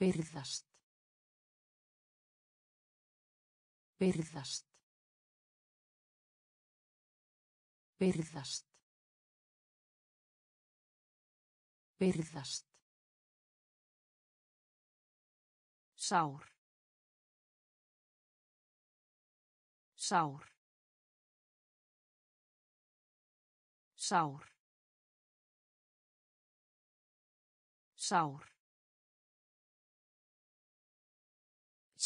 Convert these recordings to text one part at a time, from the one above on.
Byrðast. Byrðast. Byrðast. Byrðast. Sár. Sár. Sár. Sár.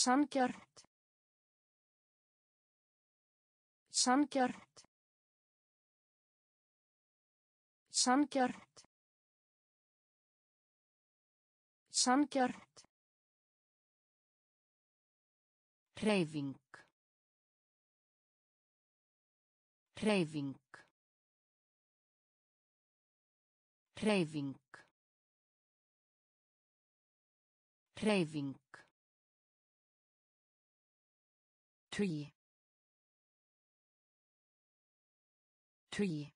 Sangjart. Sangjart. Sangjart. Sangjart. Hreyfing. Hreyfing. Hreyfing. Hreyfing. tree tree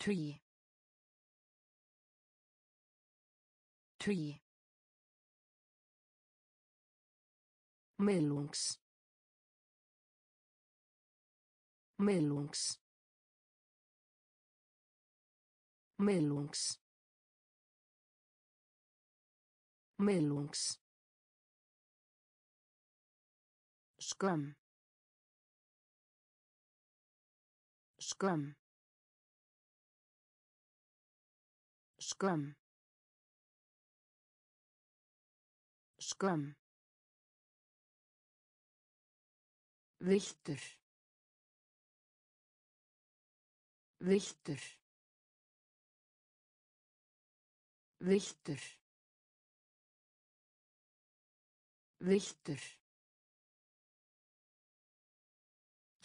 tree tree melungs. Melungs. Melungs. Melungs. Skömm. Skömm. Skömm. Skömm. Viltur. Viltur. Viltur. Viltur.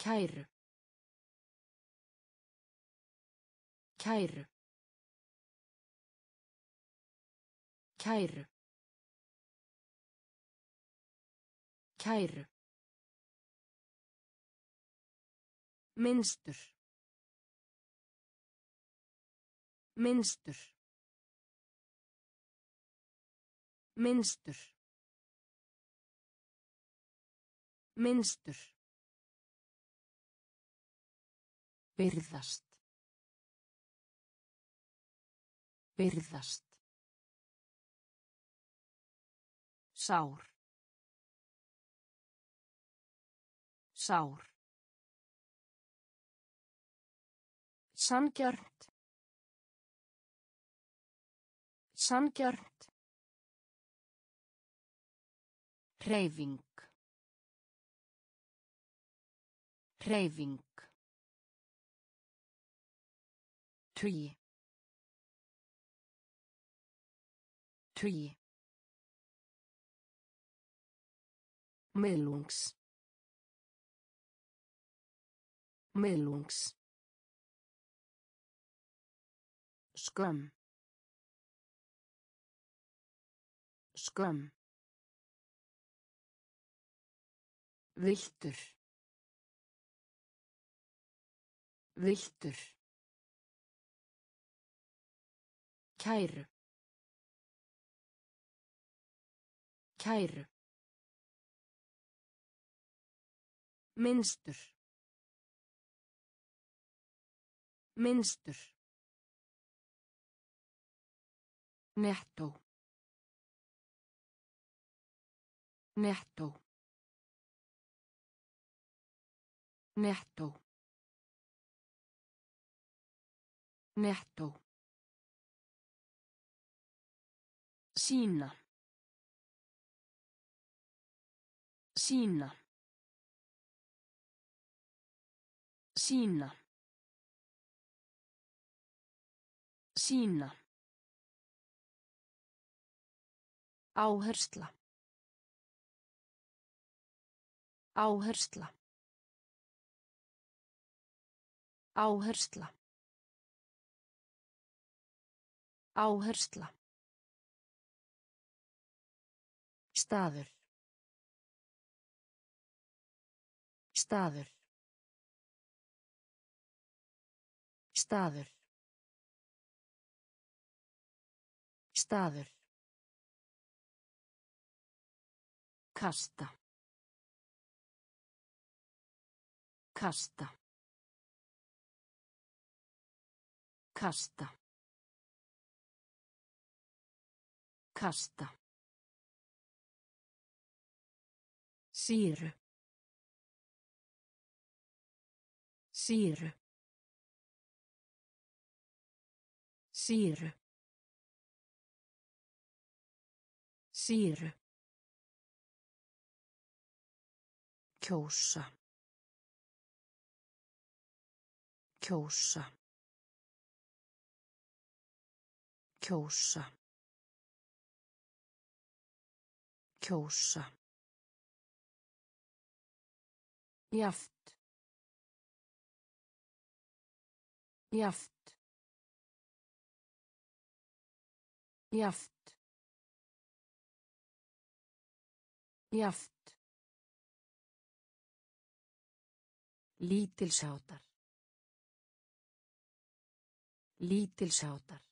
Kæru. Kæru. Kæru. Kæru. Minnstur. Minnstur. Minnstur. Minnstur. Byrðast. Byrðast. Sár. Sár. Sangjart. Sangjart. Hreyfing. Hreyfing. Tugi. Tugi. Miðlungs. Miðlungs. Skömm. Skömm. Viltur. Viltur. Kæru. Kæru. Minnstur. Minnstur. Nettó. Nettó. Nettó. Nettó. Sína. Sína. Sína. Sína. Áhersla. Áhersla. Áhersla. Áhersla. Staður. Staður. Staður. Staður. Kasta. Kasta. Kasta. Kasta. Sýru. Sýru. Sýru. Sýru. Kjósa. Kjósa. Kjósa. Kjósa. Jaft. Jaft. Jaft. Jaft. Lítilsháttar. Lítilsháttar.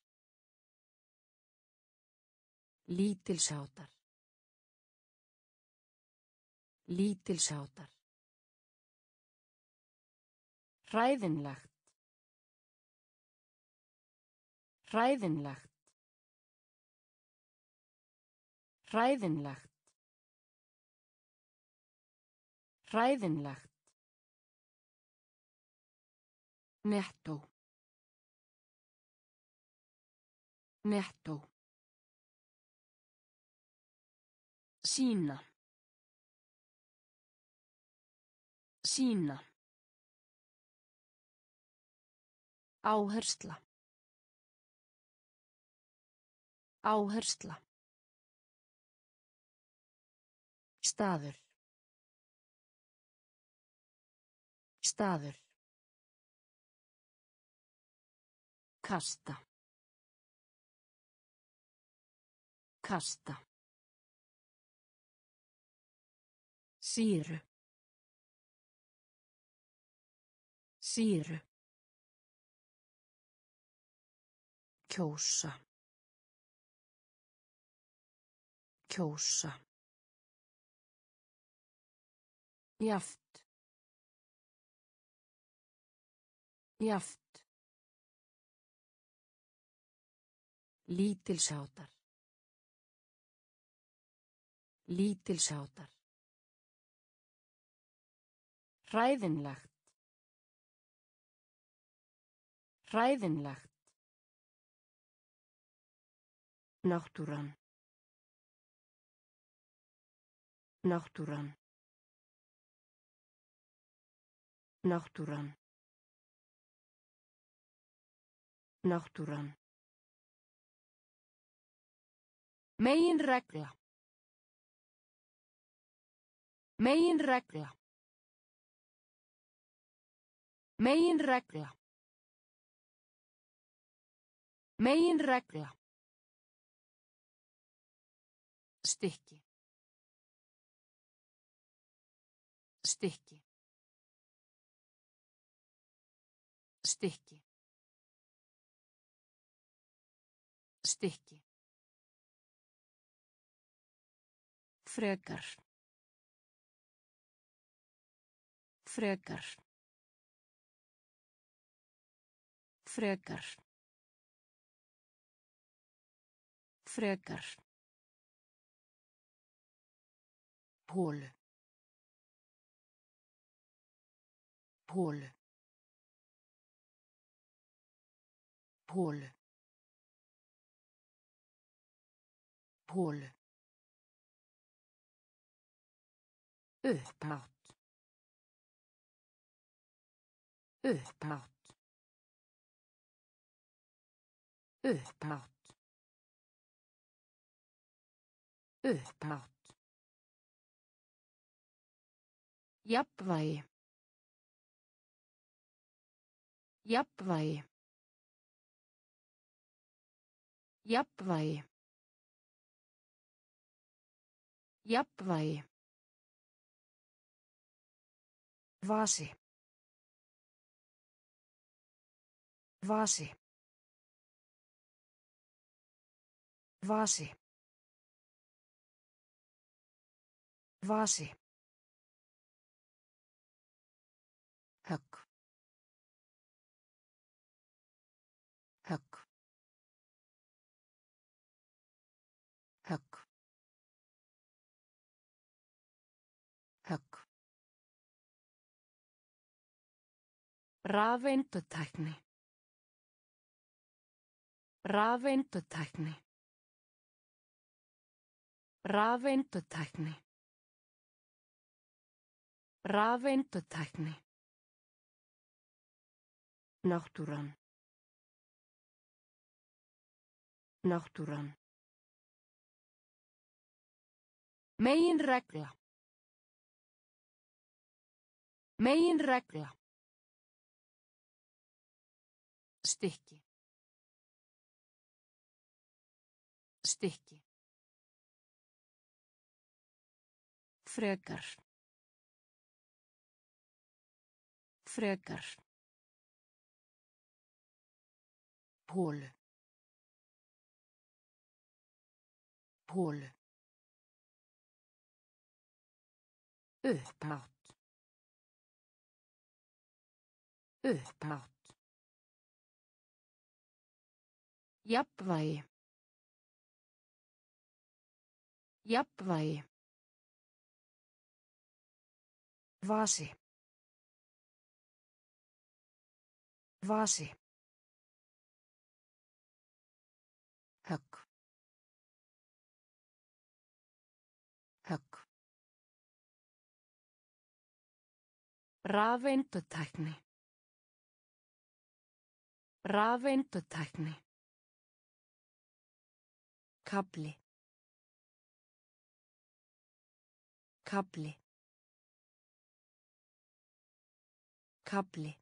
Lítilsháttar. Lítilsháttar. Hræðinlegt. Hræðinlegt. Hræðinlegt. Hræðinlegt. Nettó. Nettó. Sína. Sína. Áhersla. Áhersla. Staður. Staður. Kasta. Kasta. Sýru. Sýru. Kjósa. Kjósa. Jaft. Jaft. Lítilsháttar. Lítilsháttar. Hræðinlegt. Hræðinlegt. Náttúran. Náttúran. Náttúran. Náttúran. Megin regla. Megin regla. Megin regla. Megin regla. Stykki. Stykki. Stykki. Stykki. Frekar. Frekar. Frekar. Frekar. Hólu. Hólu. Hólu. Hólu. Upphátt. Upphátt. Upphátt. Upphátt. Jafnvægi. Jafnvægi. Jafnvægi. Jafnvægi. Vasi. Vasi. Vasi. Vasi. Högg. Högg. Högg. Rafeindutækni. Rafeindutækni. Rafeindutækni. Rafeindutækni. Náttúran. Náttúran. Megin regla. Megin regla. Stykki. Stykki. Frekar. Frekar. Hólu. Hólu. Upphátt. Upphátt. Jafnvægi. Jafnvægi. Vasi. Vasi. Rafeindutækni. Rafeindutækni. Kabli. Kabli. Kabli.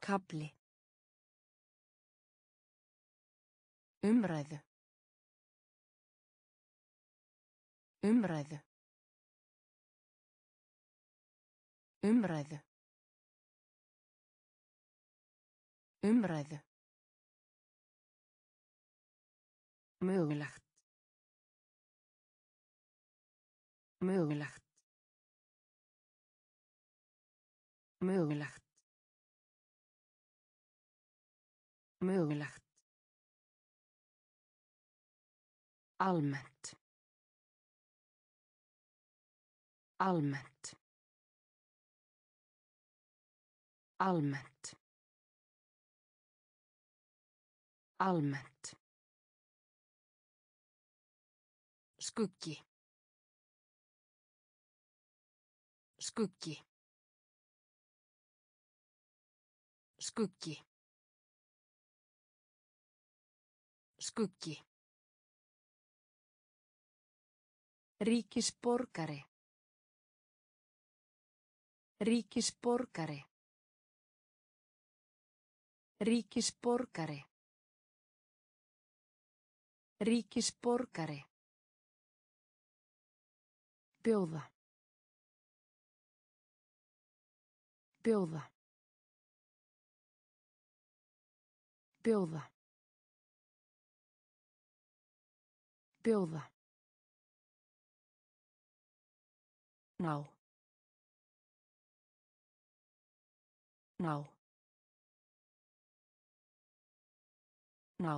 Kabli. Umræðu. Umræðu. Umræðu. Umræðu. Mögulegt. Mögulegt. Mögulegt. Mögulegt. Almennt. Almennt. Almennt. Almennt. Skuggi. Skuggi. Skuggi. Skuggi. Ríkisborgari. Ríkisborgari. Ríkisborgari. Ríkisborgari. Bjóða. Bjóða. Bjóða. Bjóða. Ná. Ná. Ná.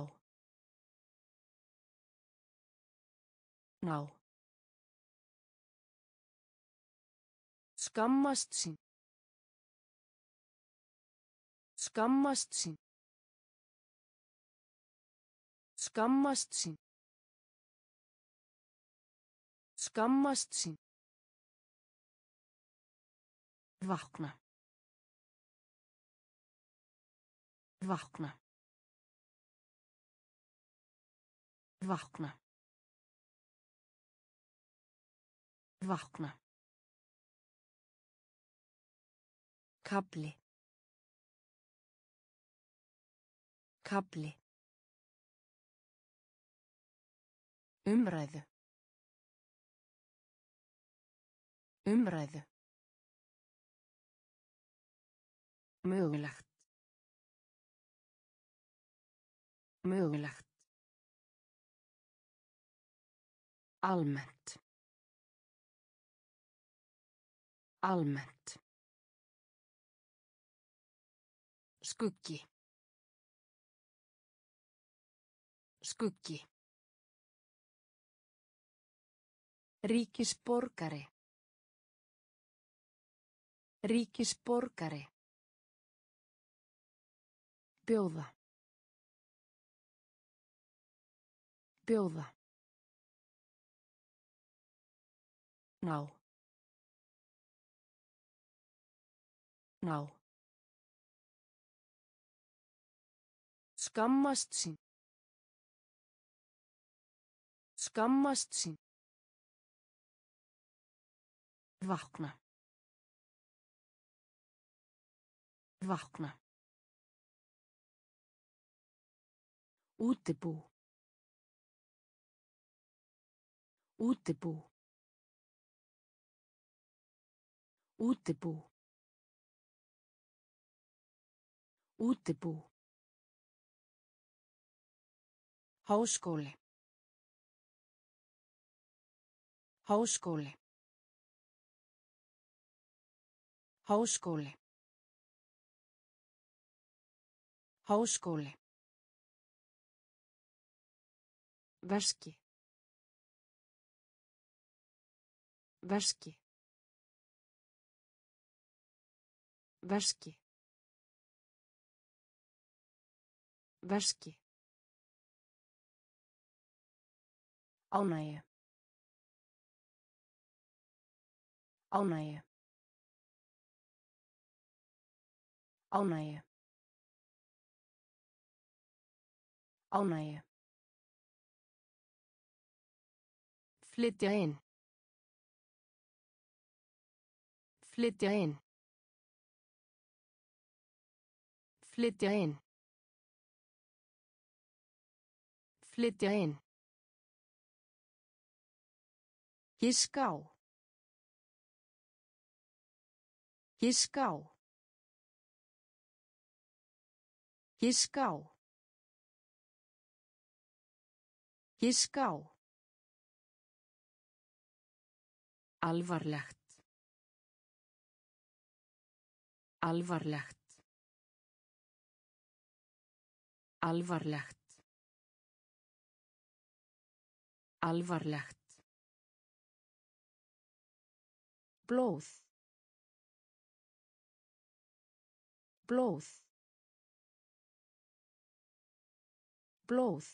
Ná. Skammast sín. Skammast sín. Skammast sín. Skammast sín. Vakna. Vakna. Vakna. Vakna. Kabli. Kabli. Umræðu. Umræðu. Mögulegt. Mögulegt. Almennt. Almennt. Skuggi. Skuggi. Ríkisborgari. Ríkisborgari. Bjóða. Bjóða. Ná. Ná. Skammast sín. Skammast sín. Vakna. Vakna. Útibú. Útibú. Útibú. Útibú. Háskóli. Háskóli. Háskóli. Háskóli. Veski. Veski. Veski. Veski. Ánægju. Ánægju. Ánægju. Ánægju. Flytja inn. Flytja inn. Flytja inn. Flytja inn. Giska á. Giska á. Giska á. Giska á. Alvarlegt. Alvarlegt. Alvarlegt. Alvarlegt. Blóð. Blóð. Blóð.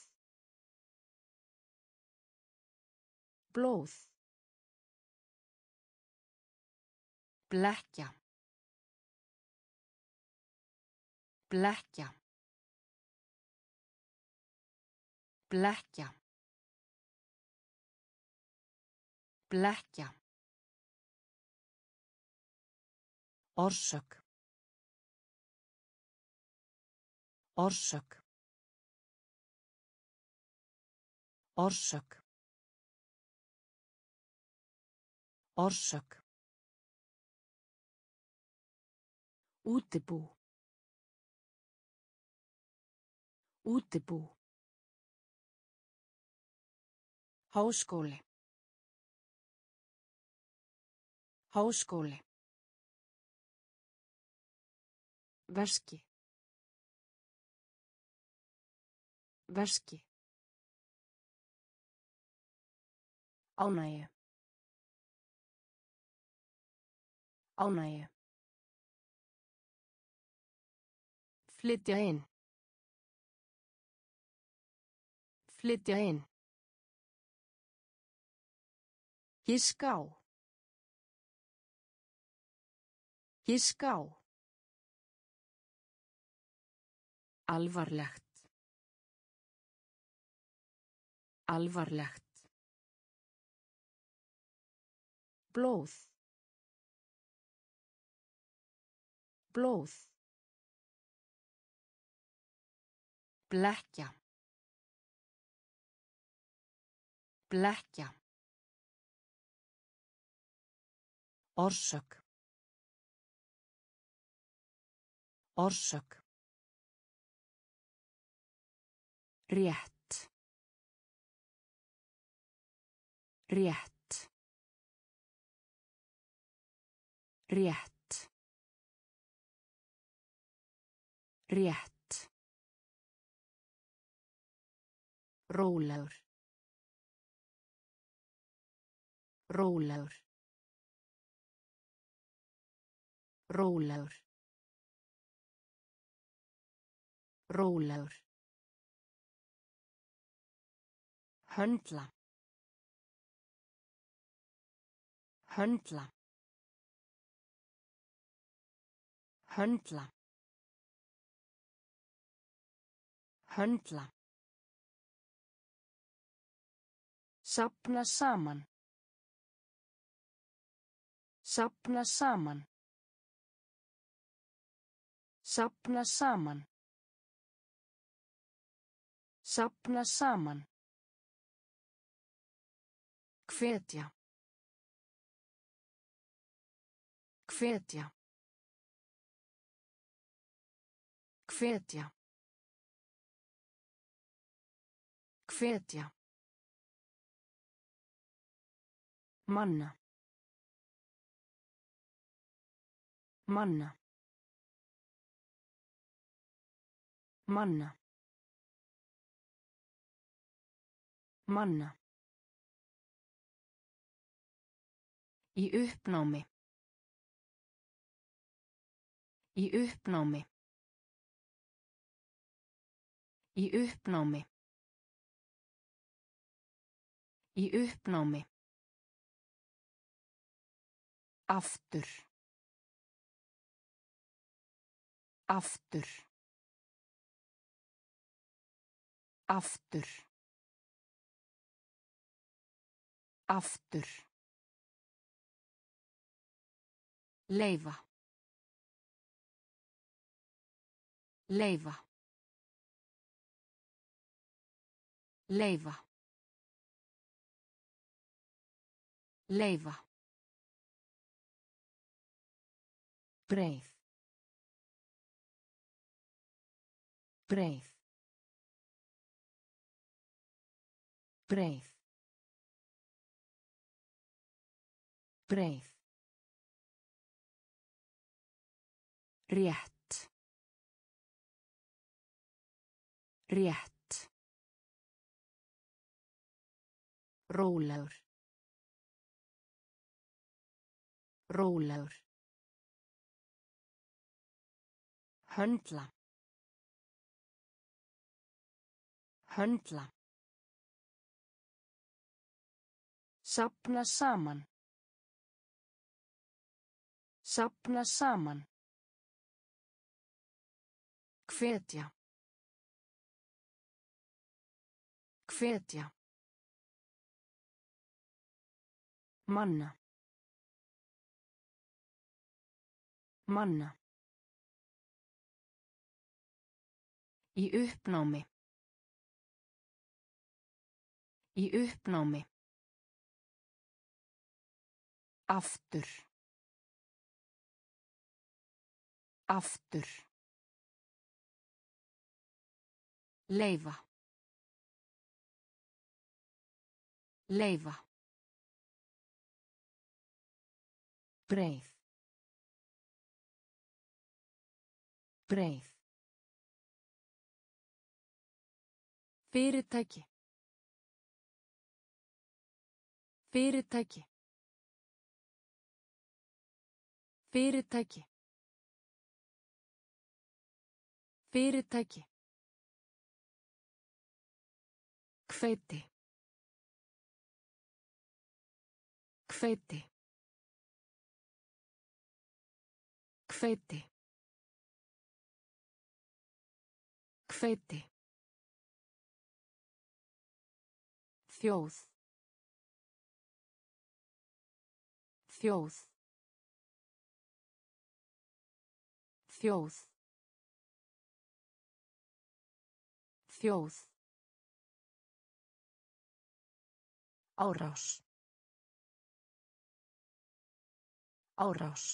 Blóð. Blekkja. Blekkja. Blekkja. Blekkja. Orsök. Orsök. Orsök. Orsök. Útibú. Útibú. Háskóli. Háskóli. Veski. Veski. Ánægju. Ánægju. Flytja inn. Flytja inn. Giska á. Giska á. Alvarlegt. Alvarlegt. Blóð. Blóð. Blekkja. Blekkja. Orsök. Orsök. Rétt. Rétt. Rétt. Rétt. Rólegur. Rólegur. Rólegur. Rólegur. Höndla. Höndla. Höndla. Höndla. Sapna saman. Sapna saman. Sapna saman. Sapna saman. Hvetja. Hvetja. Hvetja. Hvetja. Manna. Manna. Manna. Manna. Í uppnámi. Í uppnámi. Í uppnámi. Í uppnámi. Aftur. Aftur. Aftur. Aftur. Leifa. Leifa. Leifa. Leifa. Breið. Breið. Breið. Breið. Rétt. Rétt. Rólegur. Rólegur. Höndla. Höndla. Sapna saman. Sapna saman. Hvetja. Hvetja. Manna. Manna. Í uppnámi. Í uppnámi. Aftur. Aftur. Leifa. Leifa. Breið. Breið. Fyrirtæki. Fyrirtæki. Fyrirtæki. Fyrirtæki. Hveiti. Hveiti. Hveiti. Hveiti. Þjóð. Þjóð. Þjóð. Þjóð. Árás. Árás.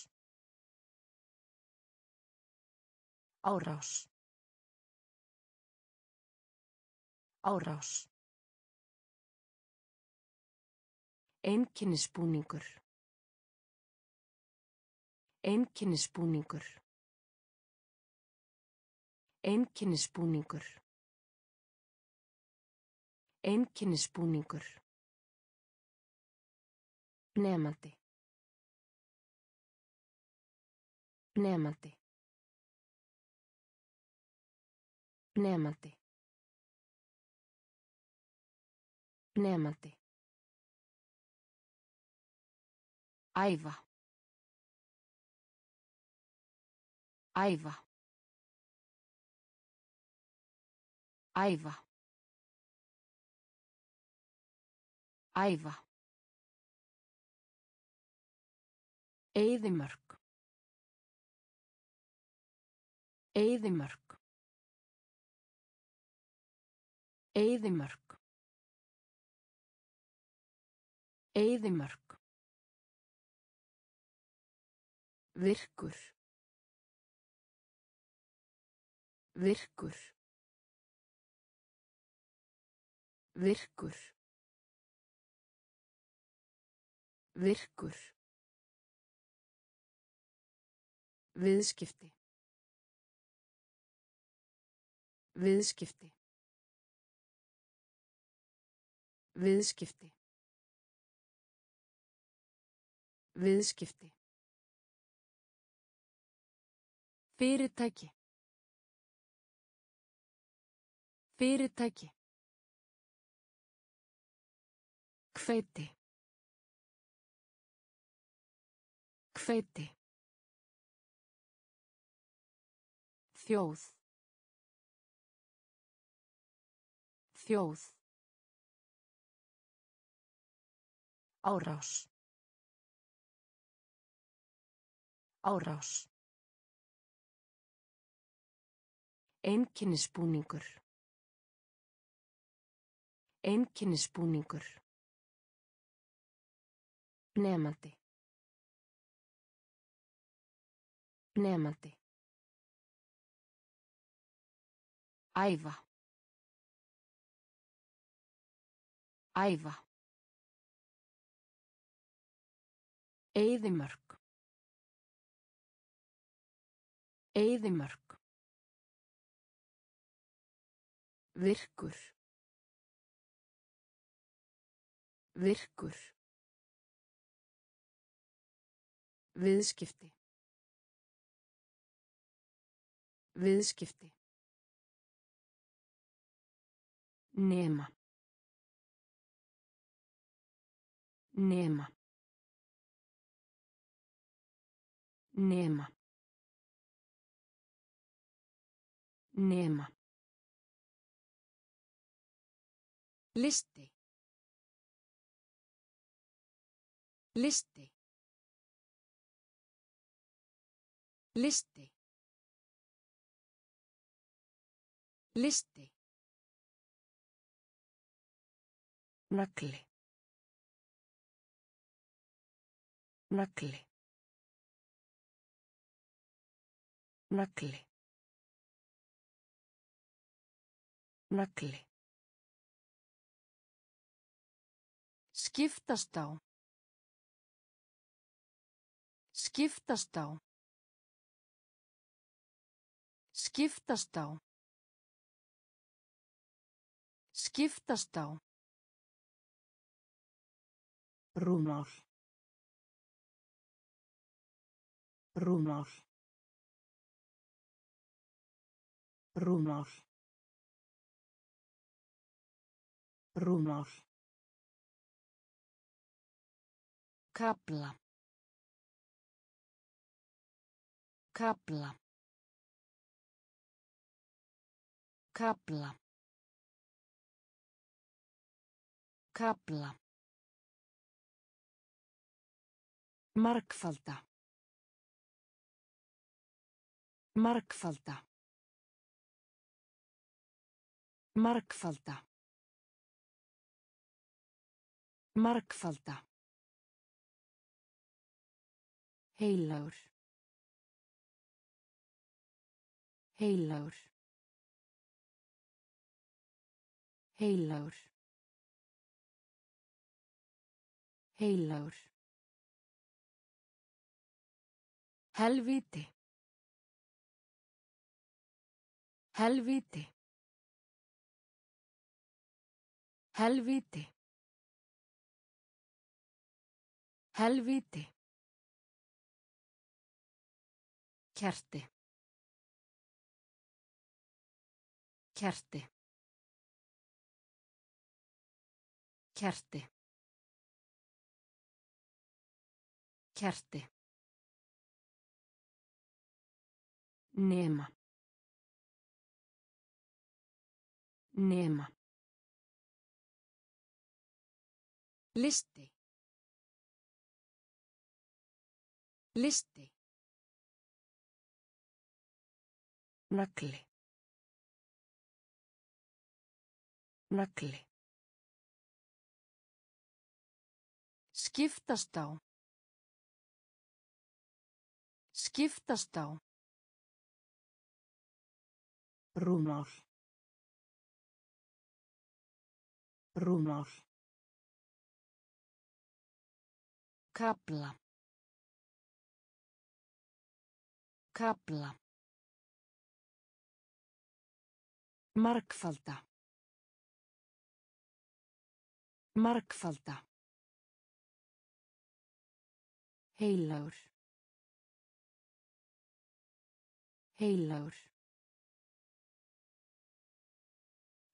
Árás. Árás. Einkennisbúningur. Einkennisbúningur. Einkennisbúningur. Einkennisbúningur. Nemandi. Nemandi. Nemandi. Nemandi. Æfa. Æfa. Æfa. Æfa. Eyðimörk. Eyðimörk. Eyðimörk. Eyðimörk. Virkur. Virkur. Virkur. Virkur. Viðskipti. Viðskipti. Viðskipti. Viðskipti. Fyrirtæki. Fyrirtæki. Hveiti. Hveiti. Þjóð. Þjóð. Árás. Árás. Einkennisbúningur. Einkennisbúningur. Nemandi. Nemandi. Æfa. Æfa. Eyðimörk. Eyðimörk. Virkur. Virkur. Viðskipti. Viðskipti. Nema. Nema. Nema. Nema. Listi. Listi. Listi. Listi. Nagli. Nagli. Nagli. Nagli. Skiptast á. Skiptast á. Skiptast á. Skiptast á. Rúmál. Rúmál. Rúmál. Rúmál. Kapla. Kapla. Kapla. Kapla. Markfalda. Markfalda. Markfalda. Markfalda. Heilagur. Heilagur. Heilagur. Heilagur. Helvíti. Helvíti. Helvíti. Helvíti. Kerti. Kerti. Kerti. Kerti. Nema. Nema. Listi. Listi. Nagli. Nagli. Skiptast á. Skiptast á. Rúmál. Rúmál. Kapla. Kapla. Markfalda. Markfalda. Heilagur. Heilagur.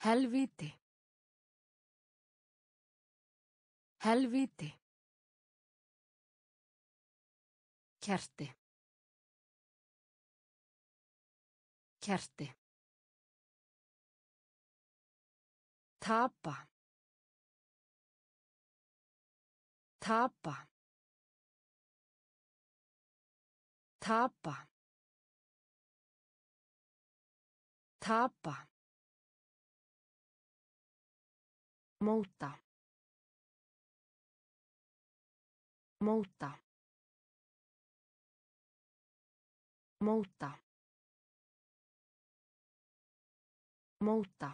Helvíti. Helvíti. Kerti. Kerti. Tapa. Tapa. Tapa. Tapa. Móta. Móta. Móta. Móta.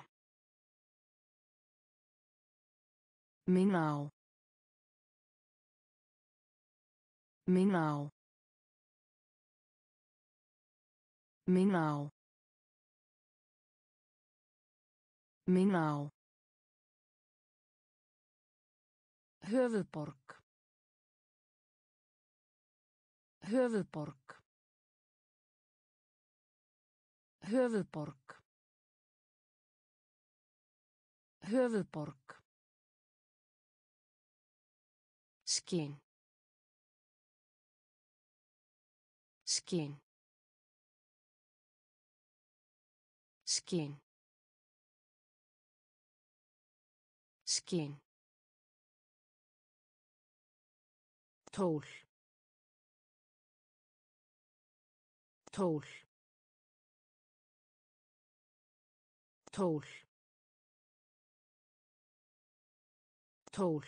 Minna á. Minna á. Minna á. Minna á. Höfuðborg. Höfuðborg. Höfuðborg. Höfuðborg. Skinn. Skinn. Skinn. Skinn. Tól. Tól. Tól. Tól.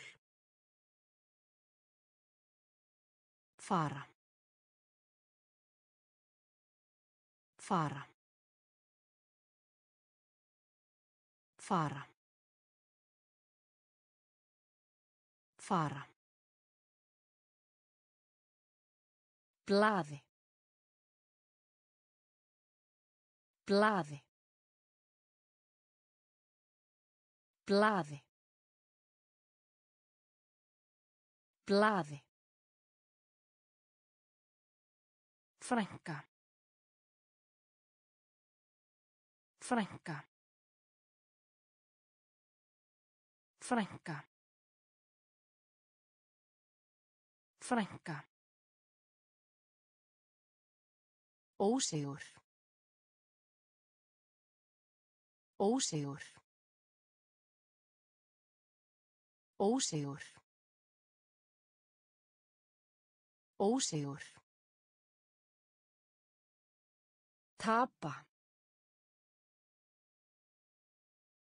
Fara. Fara. Fara. Fara. Blaði. Blaði. Blaði. Blaði. Frænka. Frænka. Frænka. Frænka. Ósigur. Ósigur. Ósigur. Ósigur. Tapa.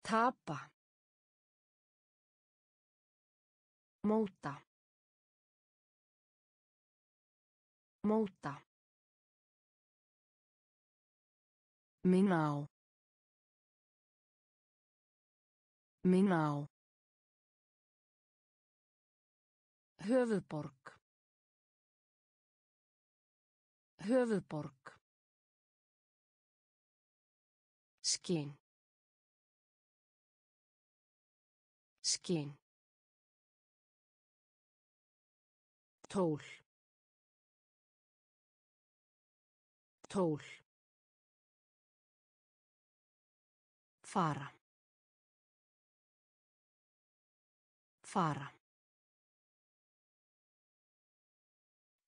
Tapa. Móta. Móta. Minna á. Minna á. Höfuðborg. Höfuðborg. Tól. Tól. Fara. Fara.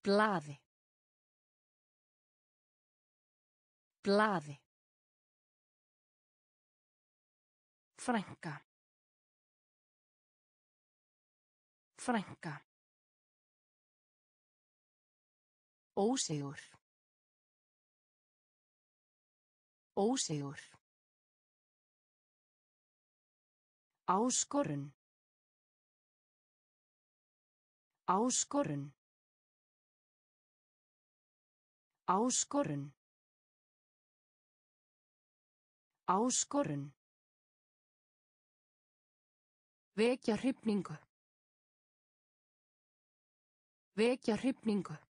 Blaði. Blaði. Frænka. Frænka. Ósigur. Ósigur. Áskorun. Áskorun. Áskorun. Áskorun. Vekja hrifningu. Vekja hrifningu.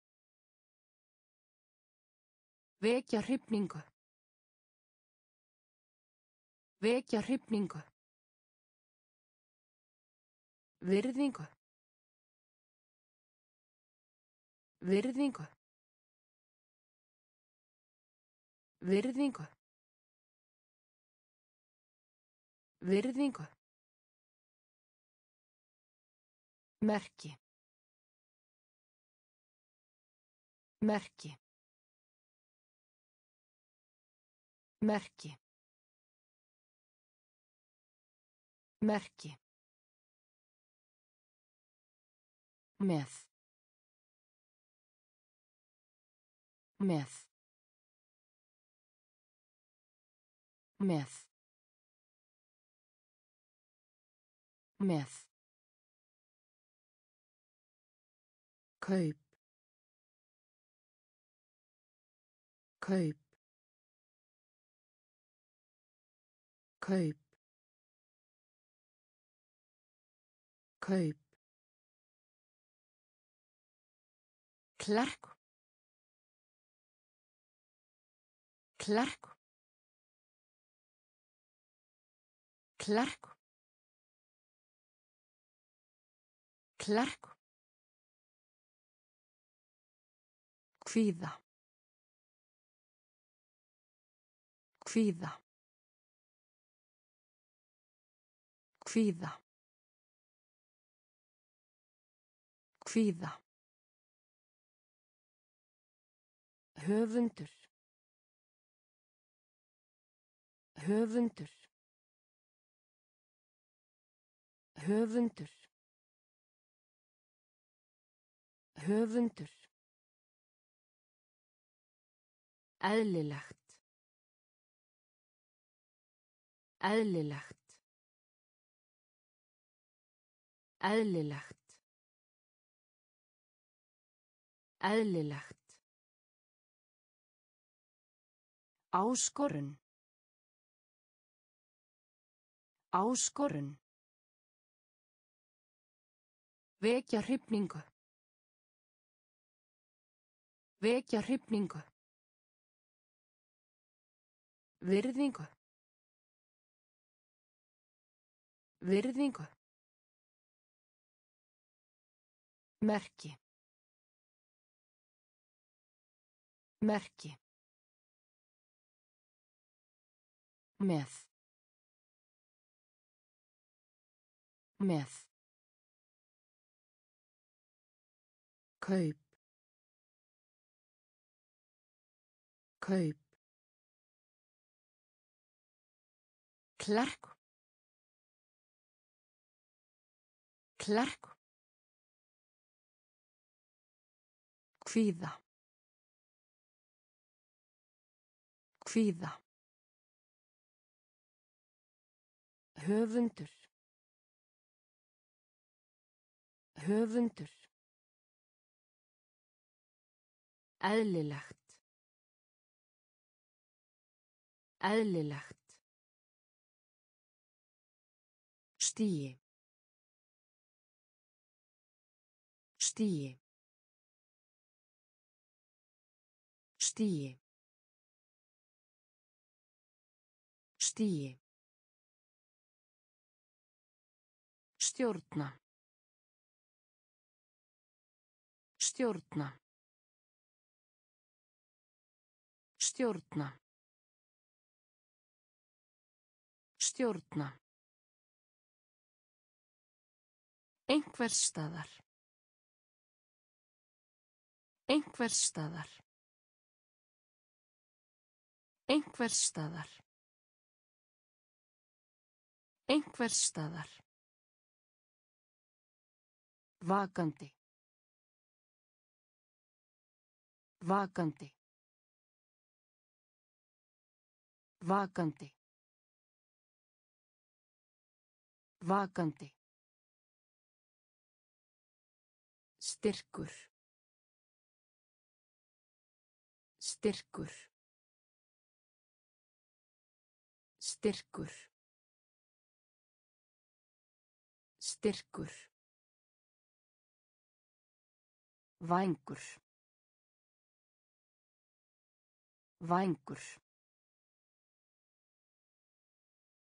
Vekja hrifningu. Vekja hrifningu. Virðingu. Virðingu. Virðingu. Virðingu. Merki. Merki. Merki. Merki. Með. Með. Með. Með. Kaup. Kaup. Kaup. Kaup. Klerk. Klerk. Klerk. Klerk. Kvíða. Kvíða. Kvíða. Kvíða. Höfundur. Höfundur. Höfundur. Höfundur. Eðlilegt. Eðlilegt. Eðlilegt. Eðlilegt. Áskorun. Áskorun. Vekja hrifningu. Vekja hrifningu. Virðingu. Virðingu. Merki. Merki. Með. Með. Kaup. Kaup. Klerk. Klerk. Kvíða. Kvíða. Höfundur. Höfundur. Eðlilegt. Eðlilegt. Stíi. Stíi. Stíi. Stíi. Stjórna. Stjórna. Stjórna. Stjórna. Einhvers staðar. Einhvers staðar. Einhvers staðar. Einhvers staðar. Vakandi. Vakandi. Vakandi. Vakandi. Styrkur. Styrkur. Styrkur. Styrkur. Vængur. Vængur.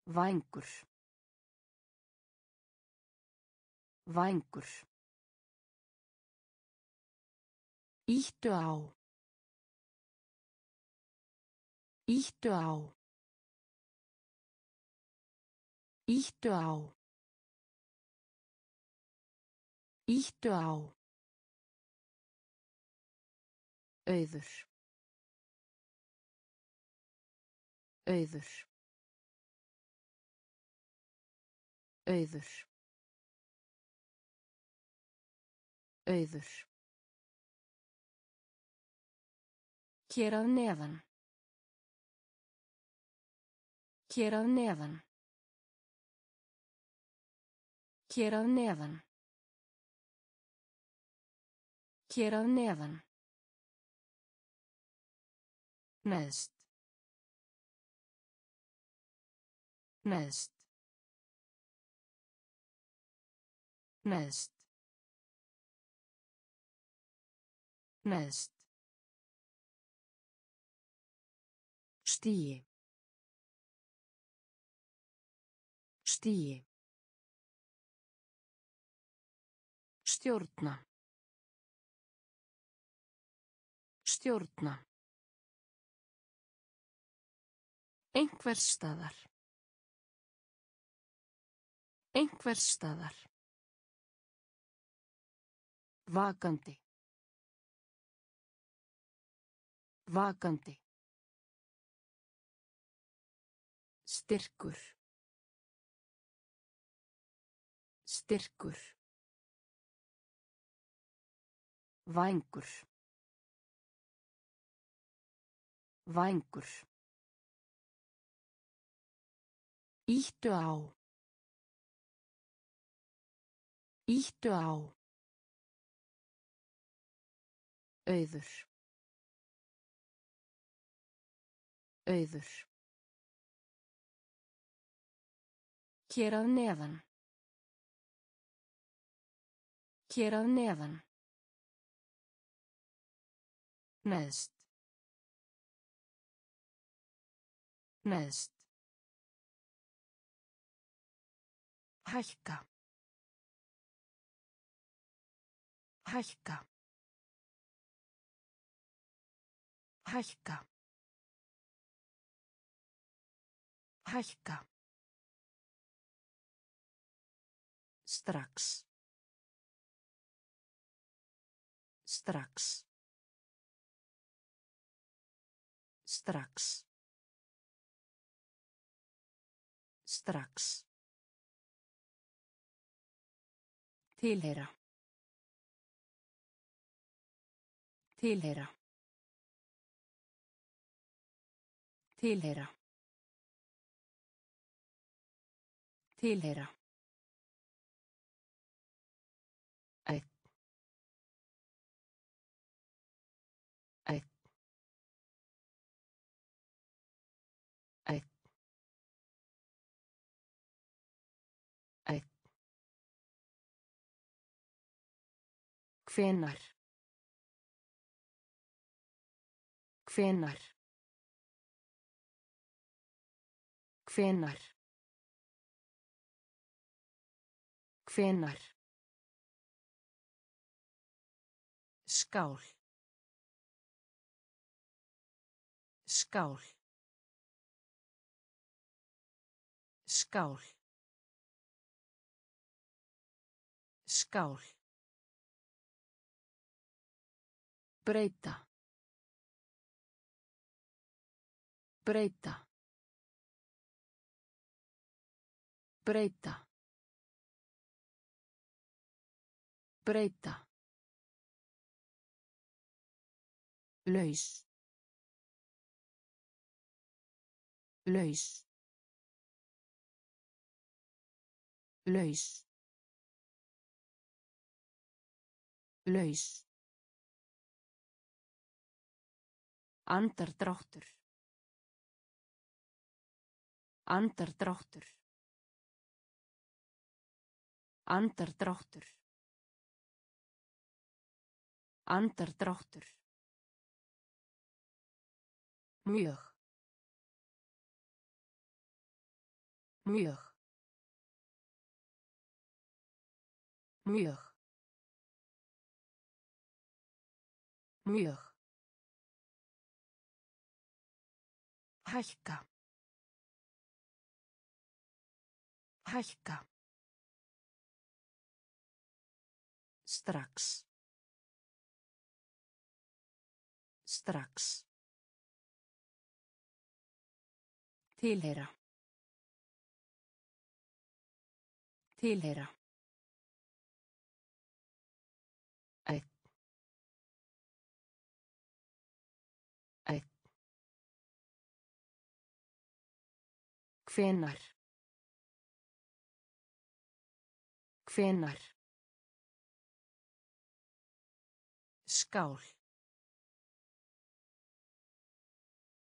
Vængur. Vængur. Íttu á. Íttu á. Íttu á. Íttu á. Auður. Auður. Auður. Auður. Hér að neðan. Hér að neðan. Hér að neðan. Hér að neðan. Neðst. Neðst. Neðst. Neðst. Stíi. Stíi. Stjórna. Stjórna. Einhvers staðar. Einhvers staðar. Vakandi. Vakandi. Styrkur. Styrkur. Vængur. Vængur. Íttu á. Íttu á. Auður. Auður. Hér að neðan. Hér að neðan. Neðst. Neðst. Hækka. Hækka. Hækka. Hækka. Strax. Strax. Strax. Strax. Tilheyra. Tilheyra. Tilheyra. Tilheyra. Hvenar. Hvenar. Hvenar. Hvenar. Skál. Skál. Skál. Skál. Breyta. Breyta. Breyta. Breyta. Laus. Laus. Laus. Laus. Andardráttur. Andardráttur. Andardráttur. Andardráttur. Mjög. Mjög. Mjög. Mjög. Hækka. Hækka. Strax. Strax. Tilheyra. Tilheyra. Hvenar. Hvenar. Skál.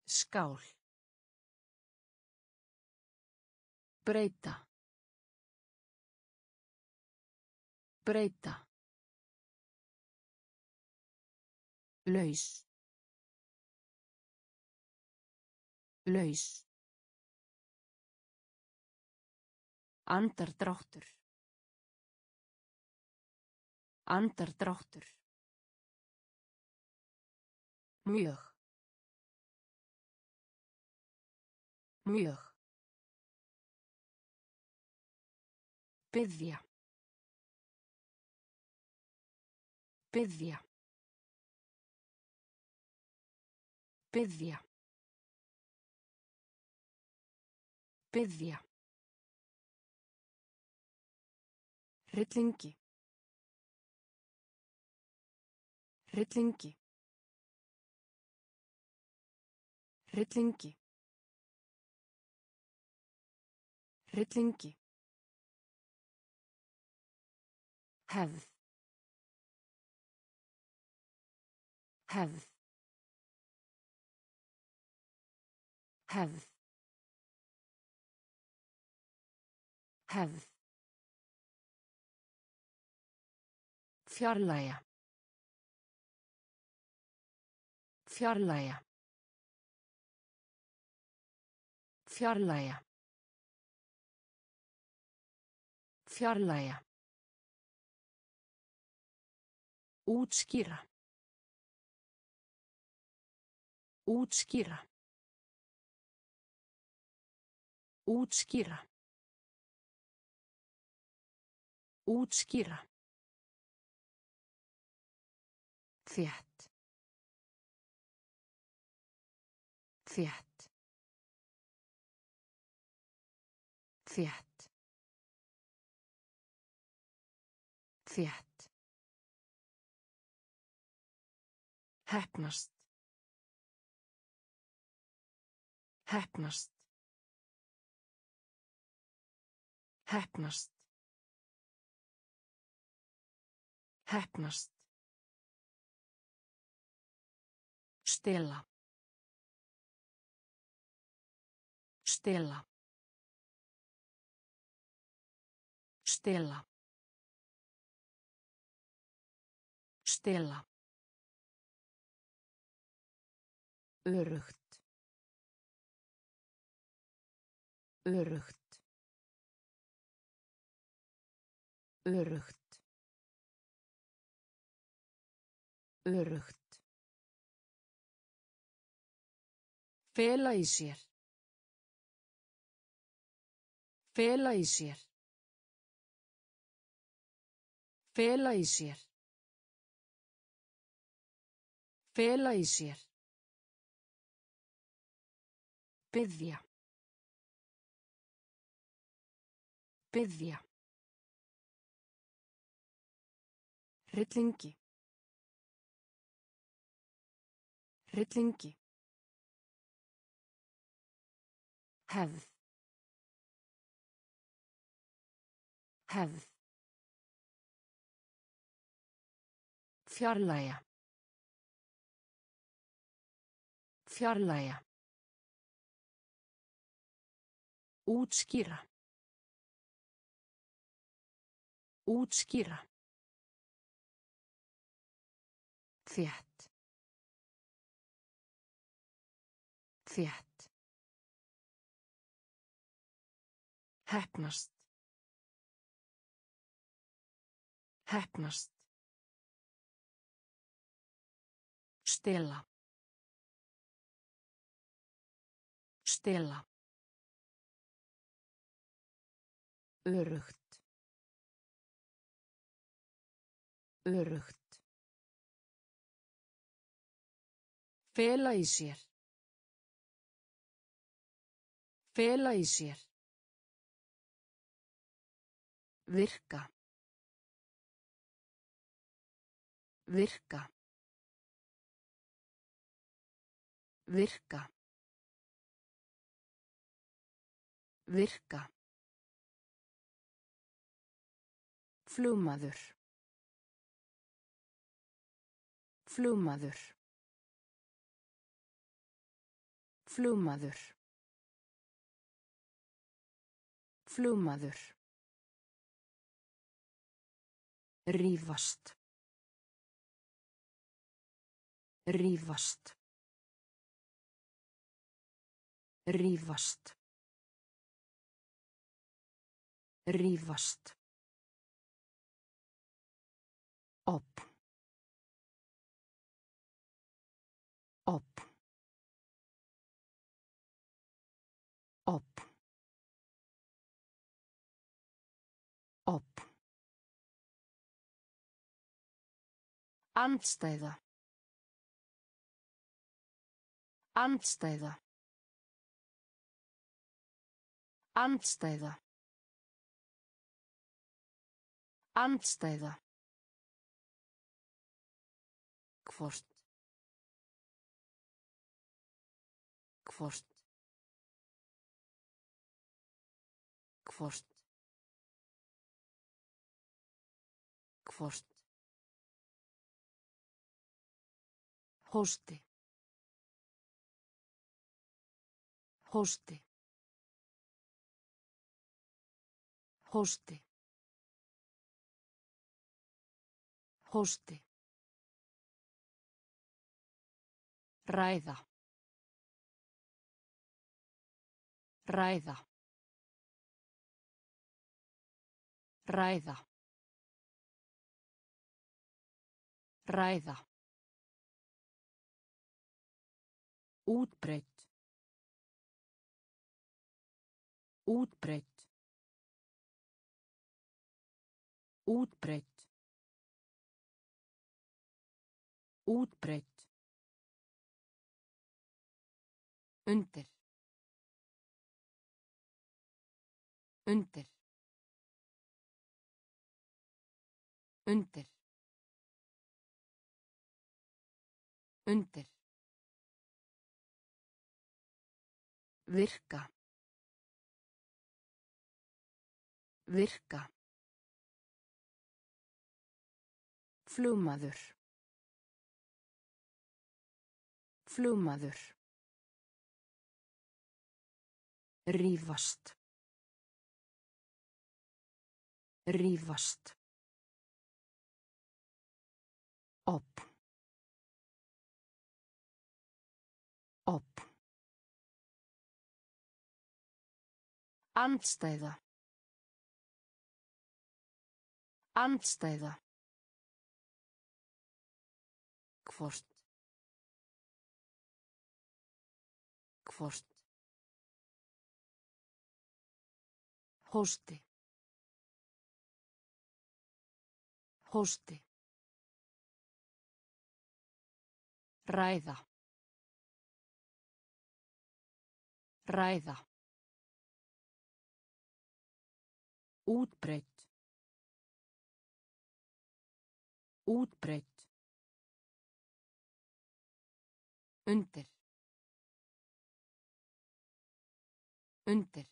Skál. Breyta. Breyta. Laus. Laus. Andardráttur. Andardráttur. Mjög. Mjög. Byðja. Byðja. Byðja. Byðja. Hryllingi. Hryllingi. Hryllingi. Hryllingi. Hefð. Hefð. Hefð. Hefð. Fjarlæga. Fjarlæga. Fjarlæga. Fjarlæga. Útskýra. Útskýra. Útskýra. Útskýra. Þétt. Þétt. Þétt. Þétt. Heppnast. Heppnast. Heppnast. Heppnast. Stela. Stela. Stela. Stela. Örugt. Örugt. Örugt. Örugt. Fela í sér. Fela í sér. Fela í sér. Fela í sér. Byðja. Byðja. Hryllingi. Hryllingi. Hefð. Hefð. Fjarlæga. Fjarlæga. Útskýra. Útskýra. Þétt. Þétt. Heppnast. Heppnast. Stela. Stela. Örugt. Örugt. Fela í sér. Fela í sér. Virka. Virka. Virka. Virka. Flugmaður. Flugmaður. Flugmaður. Flugmaður. Rífast. Rífast. Rífast. Rífast. Opp. Andstæða. Andstæða. Andstæða. Andstæða. Hvort. Hvort. Hvort. Hvort. Hósti. Hósti. Hósti. Hósti. Ræða. Ræða. Ræða. Ræða. Útbreytt. Útbreytt. Útbreytt. Útbreytt. Undir. Undir. Undir. Undir. Virka. Virka. Flugmaður. Flugmaður. Rífast. Rífast. Opn. Andstæða. Andstæða. Hvort. Hvort. Hósti. Hósti. Ræða. Ræða. Útbreytt. Útbreytt. Undir. Undir.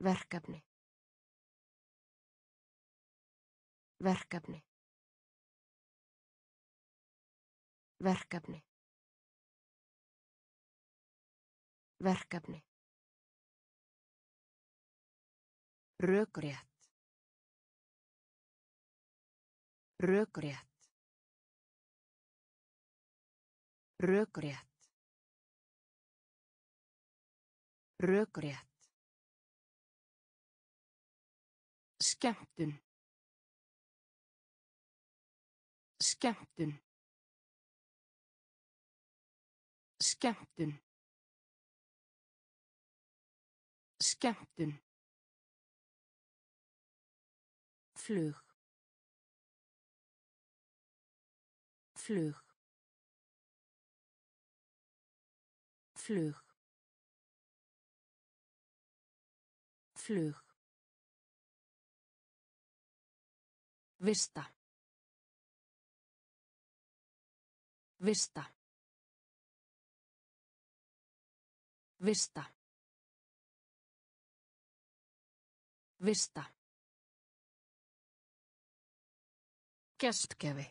Verkefni. Verkefni. Verkefni. Verkefni. Rökrétt. Rökrétt. Rökrétt. Rökrétt. Skemmtun. Skemmtun. Skemmtun. Skemmtun. Flug. Flug. Flug. Flug. Vista. Vista. Vista. Vista. Gestgefi.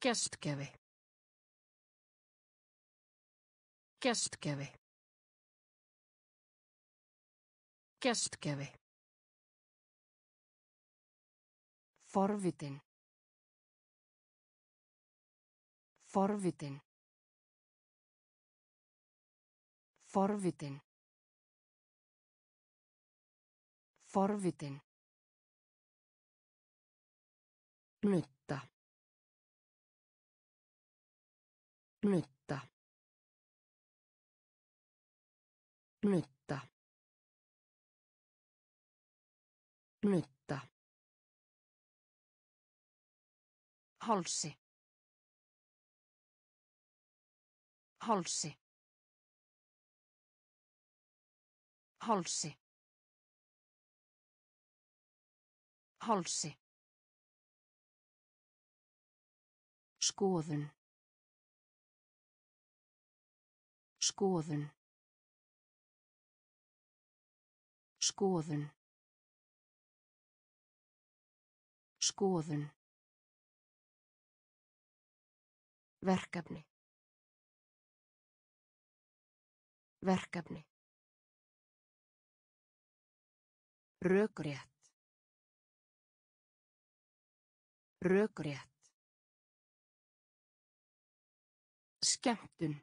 Gestgefi. Gestgefi. Gestgefi. Forvitin. Forvitin. Forvitin. Forvitin. Nutta. Nutta. Nutta. Nutta. Hálsi. Hálsi. Hálsi. Hálsi. Skoðun. Skoðun. Skoðun. Skoðun. Verkefni. Verkefni. Rökrétt. Rökrétt. Skemmtun.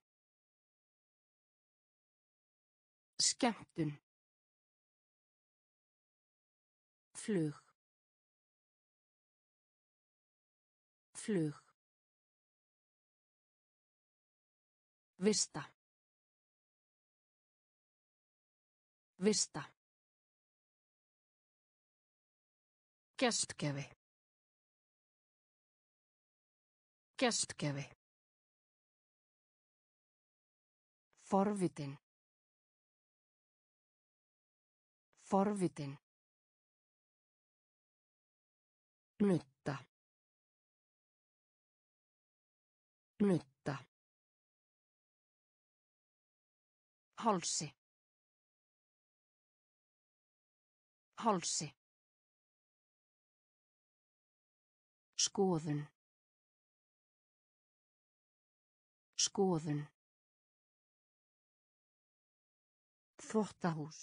Skemmtun. Flug. Flug. Vista. Vista. Gestgefi. Gestgefi. Forvitin. Forvitin. Nutta. Nutta. Hálsi. Hálsi. Skoðun. Skoðun. Þvottahús.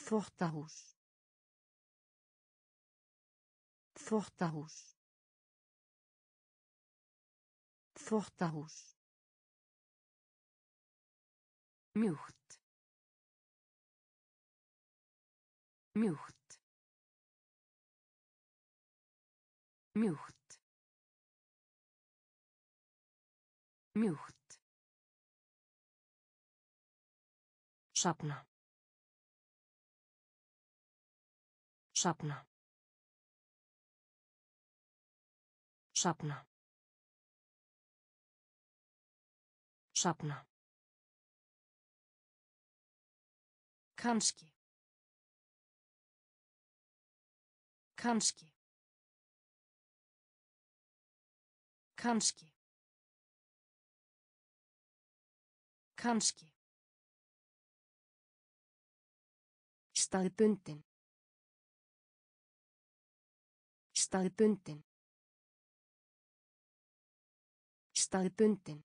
Þvottahús. Þvottahús. Þvottahús. Mjúkt. Mjúkt. Mjúkt. Mjúkt. Safna. Safna. Safna. Safna. Kanski. Kanski. Kanski. Kanski. Staði bundin. Staði bundin. Staði bundin.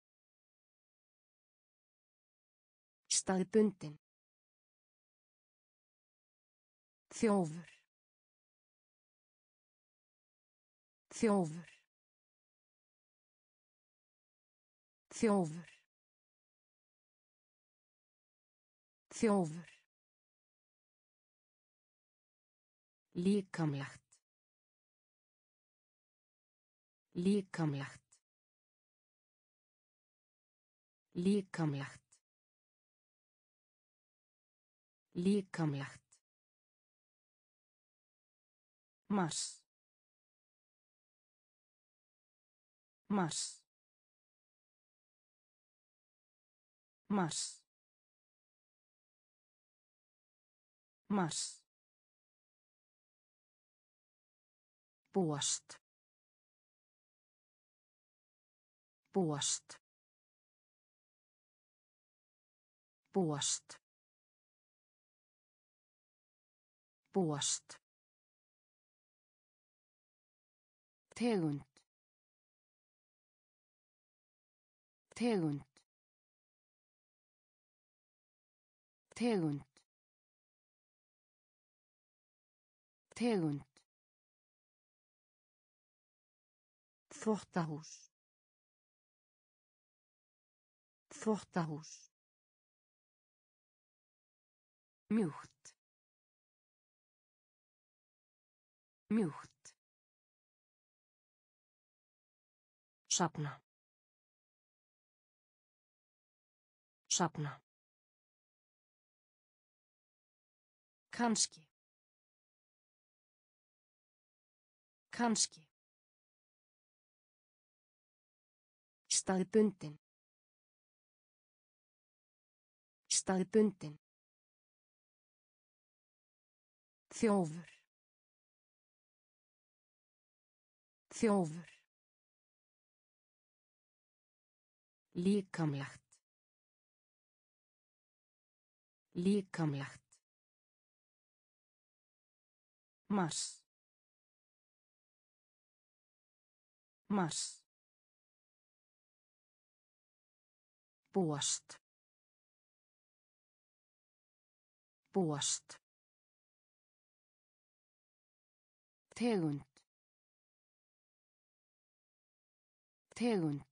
Staði bundin. Þjófur. Þjófur. Þjófur. Þjófur. Líkamlegt. Líkamlegt. Líkamlegt. Líkamlegt. Mars. Mars. Mars. Mars. Búast. Búast. Búast. Búast. Tegund. Tegund. Tegund. Tegund. Þvottahús. Þvottahús. Mjúkt. Mjúkt. Safna. Safna. Kanski. Kanski. Staði bundin. Staði bundin. Þjófur. Þjófur. Líkamlegt. Líkamlegt. Mars. Mars. Búast. Búast. Tegund. Tegund.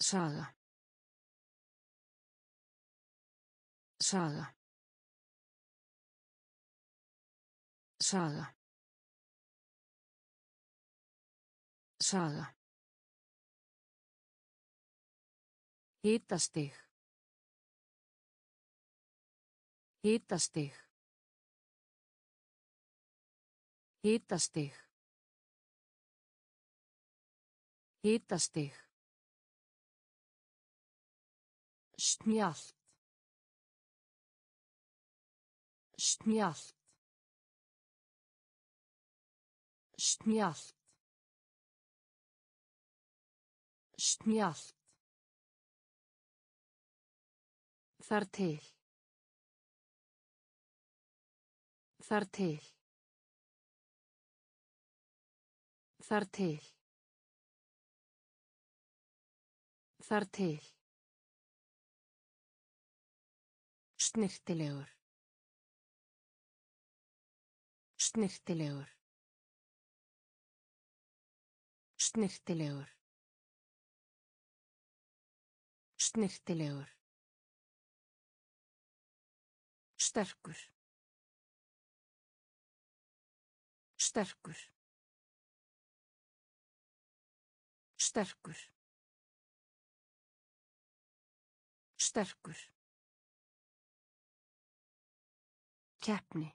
Saga. Saga. Saga. Saga. Hitastig. Hitastig. Hitastig. Hitastig. Snjált. Snjált. Snjált. Snjált. Þar til. Þar til. Þar til. Þar til. Snirtilegur. Snirtilegur. Snirtilegur. Snirtilegur. Sterkur. Sterkur. Sterkur. Sterkur. Keppni.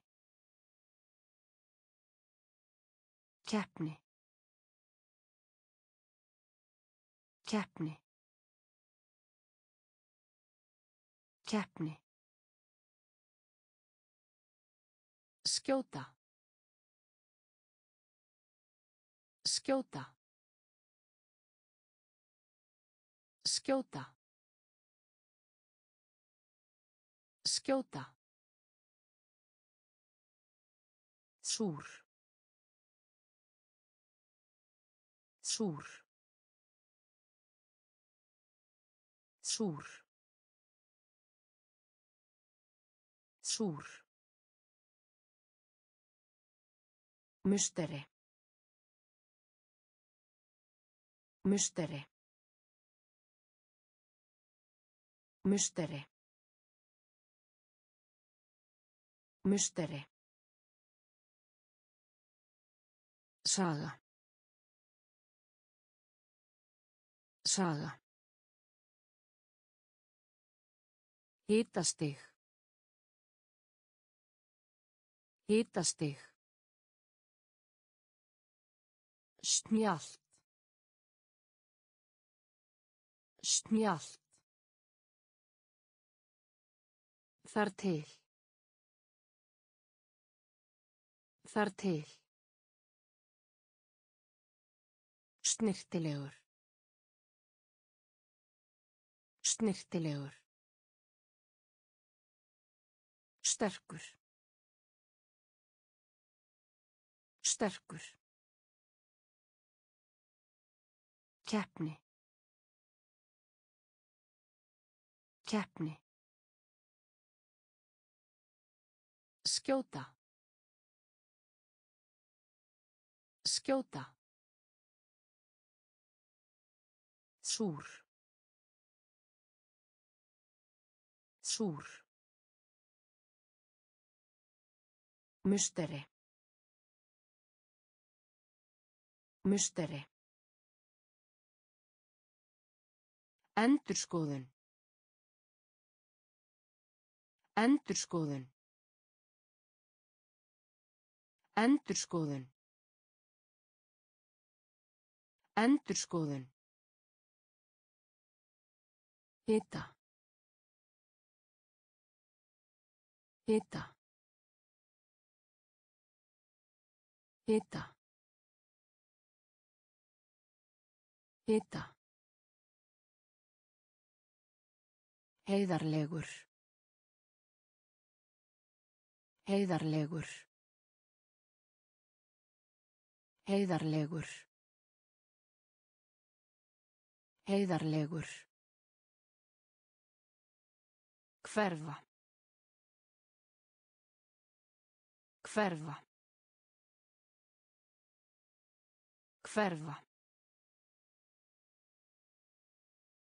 Keppni. Keppni. Keppni. Skjóta. Skjóta. Skjóta. Skjóta. Súr. Súr. Súr. Súr. Musteri. Musteri. Musteri. Musteri. Saga. Saga. Hitastig. Hitastig. Snjált. Snjált. Þar til. Þar til. Snirtilegur. Snirtilegur. Sterkur. Sterkur. Keppni. Keppni. Skjóta. Skjóta. Súr. Súr. Musteri. Musteri. Endurskoðun. Endurskoðun. Endurskoðun. Endurskoðun. Hita. Hita. Hita. Hita. Heiðarlegur. Heiðarlegur. Heiðarlegur. Heiðarlegur. Hverfa. Hverfa. Hverfa.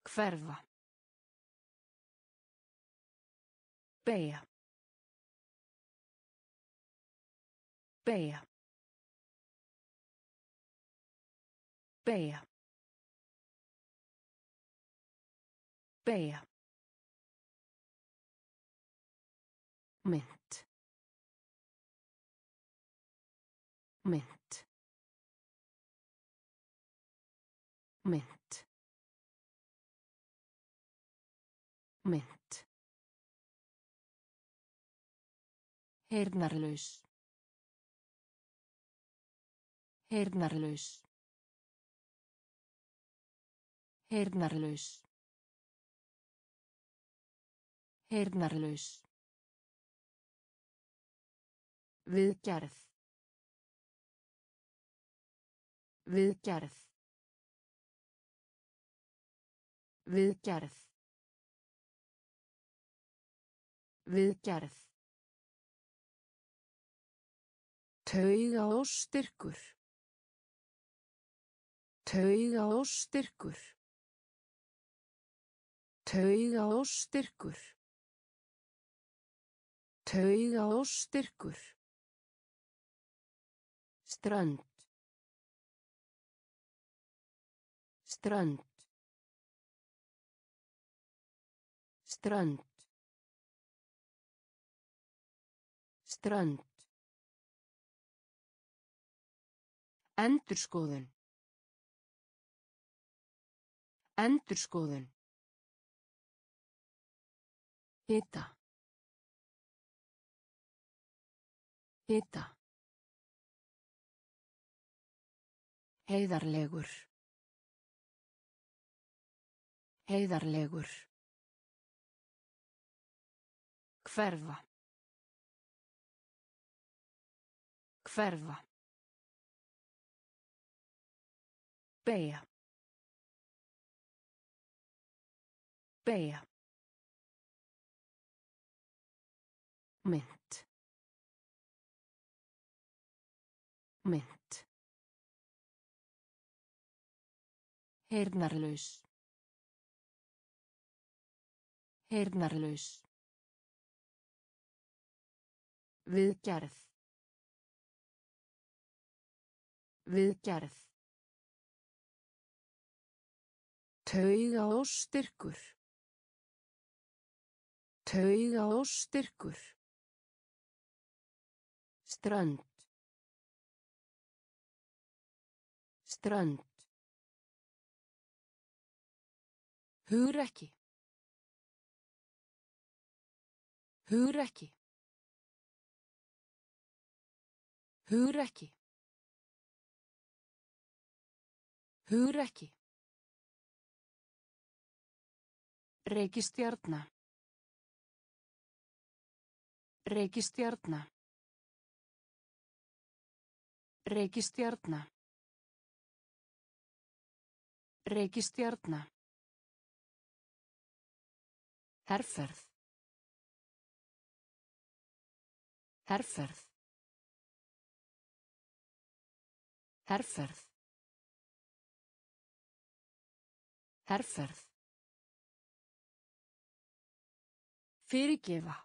Hverfa. Beygja. Beygja. Beygja. Beygja. Mynd. Mynd. Mynd. Mynd. Heyrnarlaus. Heyrnarlaus. Heyrnarlaus. Heyrnarlaus. Viðgerð. Viðgerð. Viðgerð. Viðgerð. Tauga og styrkur. Tauga og styrkur. Tauga og styrkur. Tauga og styrkur. Strönd. Strönd. Strönd. Strönd. Endurskoðun. Endurskoðun. Hita. Hita. Heiðarlegur. Heiðarlegur. Hverfa. Hverfa. Beja. Beja. Mynd. Mynd. Heyrnarlaus. Heyrnarlaus. Viðgerð. Viðgerð. Tauga og styrkur. Tauga og styrkur. Strönd. Strönd. Hugrekki. Hugrekki. Hugrekki. Hugrekki. Reykistjarna. Reykistjarna. Reykistjarna. Reykistjarna. Herferð. Herferð. Herferð. Herferð. Fyrirgefa.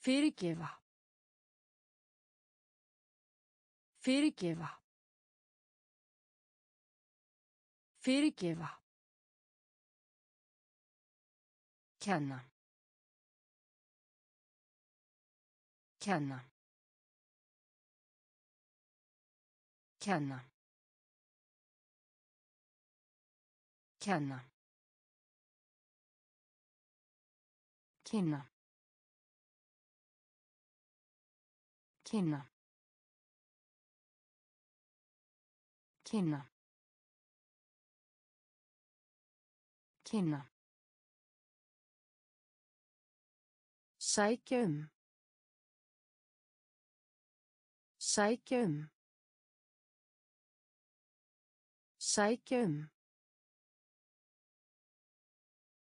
Fyrirgefa. Fyrirgefa. Fyrirgefa. Kenna. Kenna. Kenna. Kenna. Kynna. Kynna. Kynna. Kynna. Sækja um. Sækja um. Sækja um.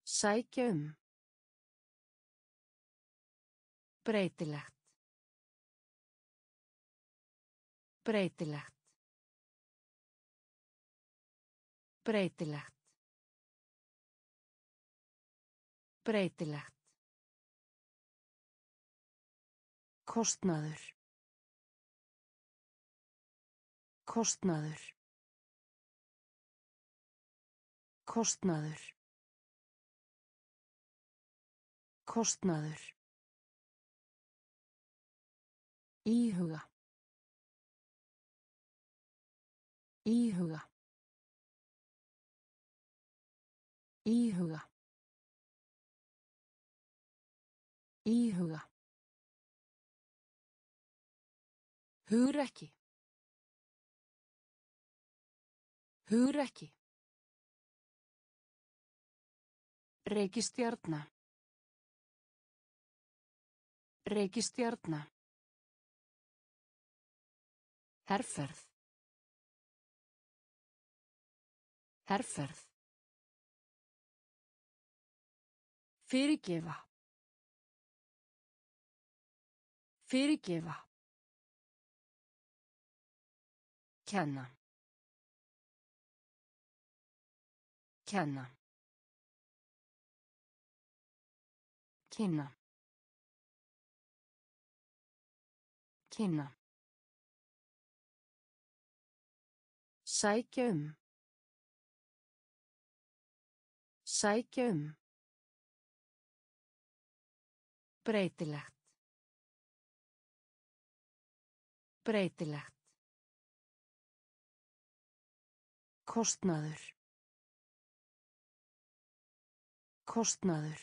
Sækja um. Breytilegt. Breytilegt. Breytilegt. Breytilegt. Kostnaður. Kostnaður. Kostnaður. Kostnaður. Íhuga. Íhuga. Íhuga. Íhuga. Hugrekki. Hugrekki. Reykistjarna. Reykistjarna. Herferð. Herferð. Fyrirgefa. Fyrirgefa. Kenna. Kenna. Kynna. Kynna. Sækja um. Sækja um. Breytilegt. Breytilegt. Kostnaður. Kostnaður.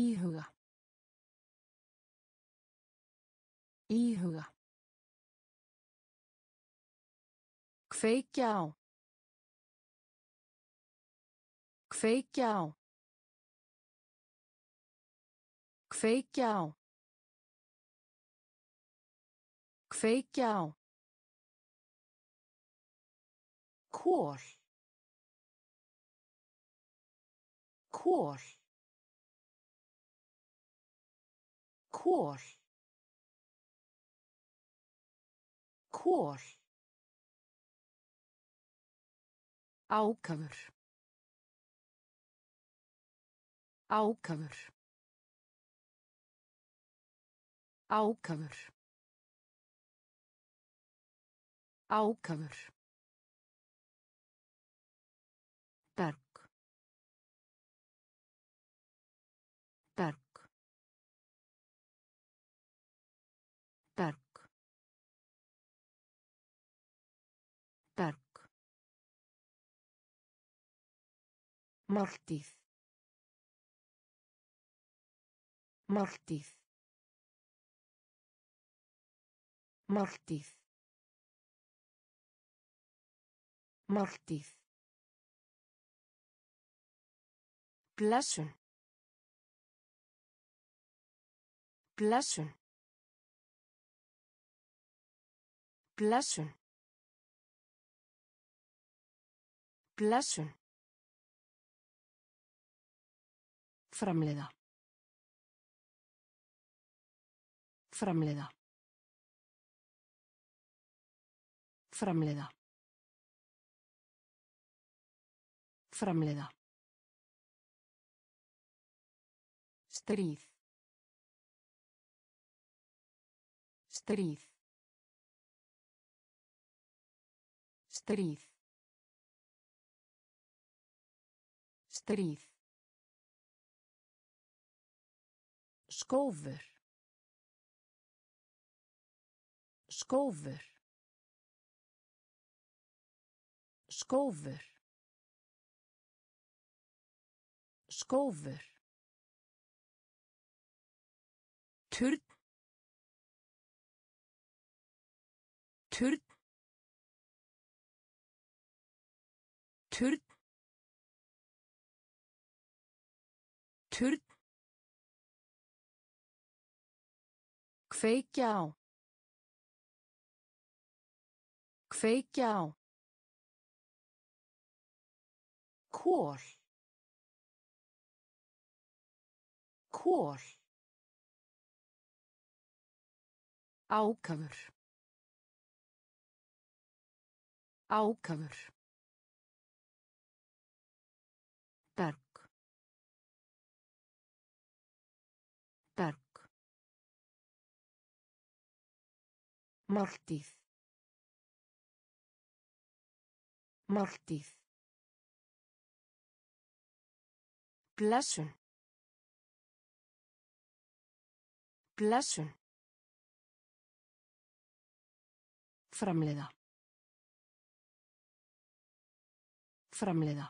Íhuga. Íhuga. Kveikja á. Kveikja á. Kveikja á. Kveikja á. Kól. Kól. Kól. Kól. Ákafur. Ákafur. Ákafur. Ákafur. Máltíð. Máltíð. Máltíð. Máltíð. Blessun. Blessun. Blessun. Blessun. Framleiða. Framleiða. Framleiða. Framleiða. Stríð. Stríð. Stríð. Stríð. Skófur. Skófur. Skófur. Skófur. Turn. Turn. Turn. Turn. Kveikja á. Kveikja á. Kól. Kól. Ákafur. Ákafur. Máltíð. Máltíð. Blessun. Blessun. Framleiða. Framleiða.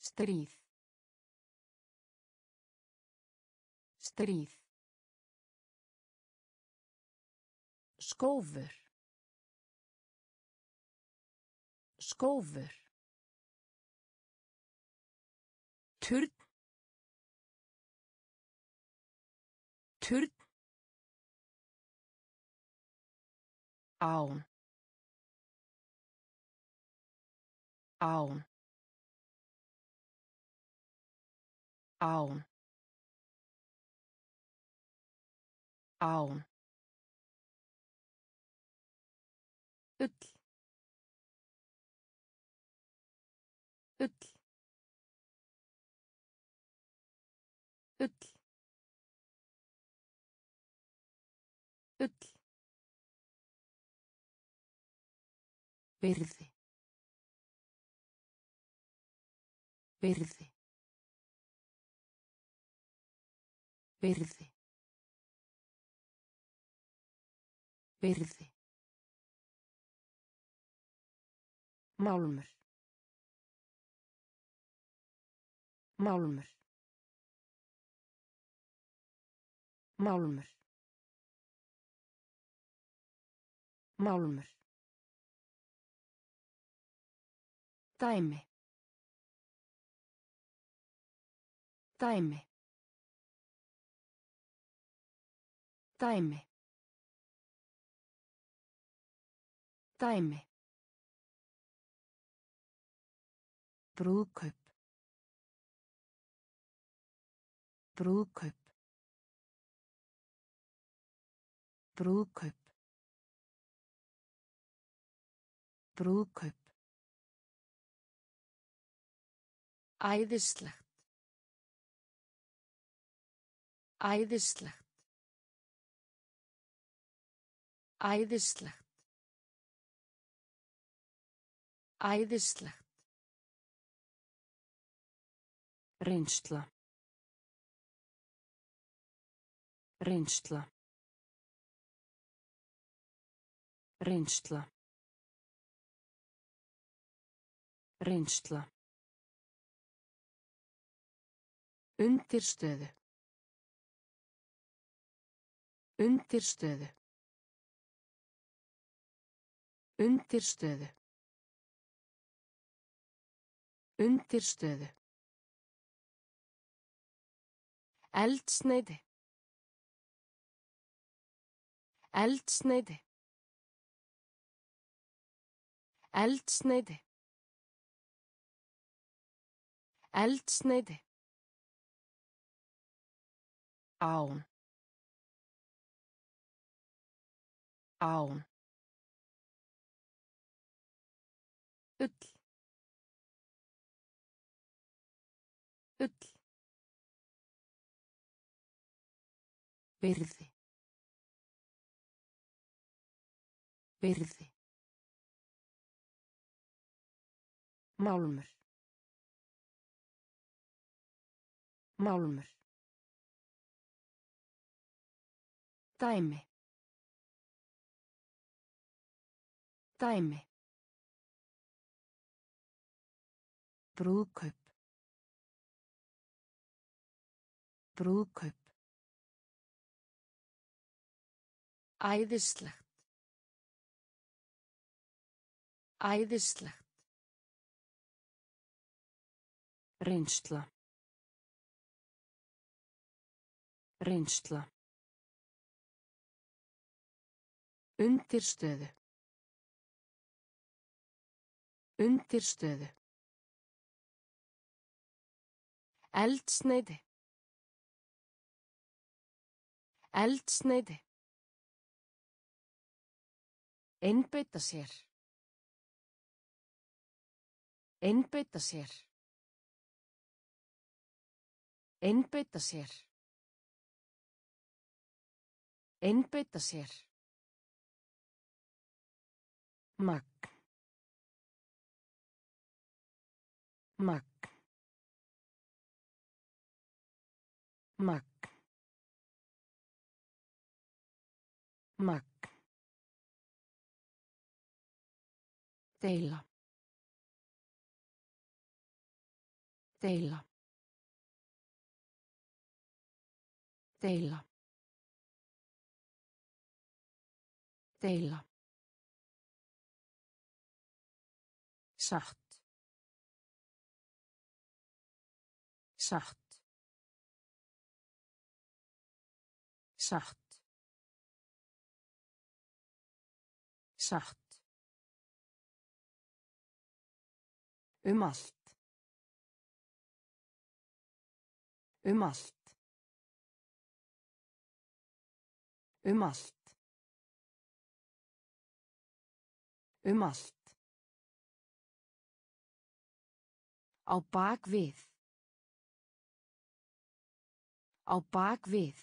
Stríð. Stríð. Skófur. Skófur. Turn. Turn. Án. Án. Án. Án. Byrði. Byrði. Byrði. Byrði. Málmur. Málmur. Málmur. Málmur. Dæmi. Dæmi. Dæmi. Dæmi. Brúðkaup. Brúðkaup. Brúðkaup. Brúðkaup. Æðislegt. Æðislegt. Æðislegt. Æðislegt. Reynsla. Reynsla. Reynsla. Reynsla. Undirstöðu. Undirstöðu. Undirstöðu. Undirstöðu. Eldsneiti. Eldsneiti. Eldsneiti. Eldsneiti. Án. Án. Ull. Ull. Byrði. Byrði. Málmur. Málmur. Dæmi. Dæmi. Brúðkaup. Brúðkaup. Æðislegt. Æðislegt. Reynsla. Reynsla. Undirstöðu. Undirstöðu. Eldsneiti. Eldsneiti. Einbeita sér. Einbeita sér. Einbeita sér. Einbeita sér. Magg. Magg. Magg. Magg. Deila. Deila. Deila. Deila. Satt. Satt. Satt. Satt. Um allt. Um allt. Um allt. Um allt. Á bak við. Á bak við.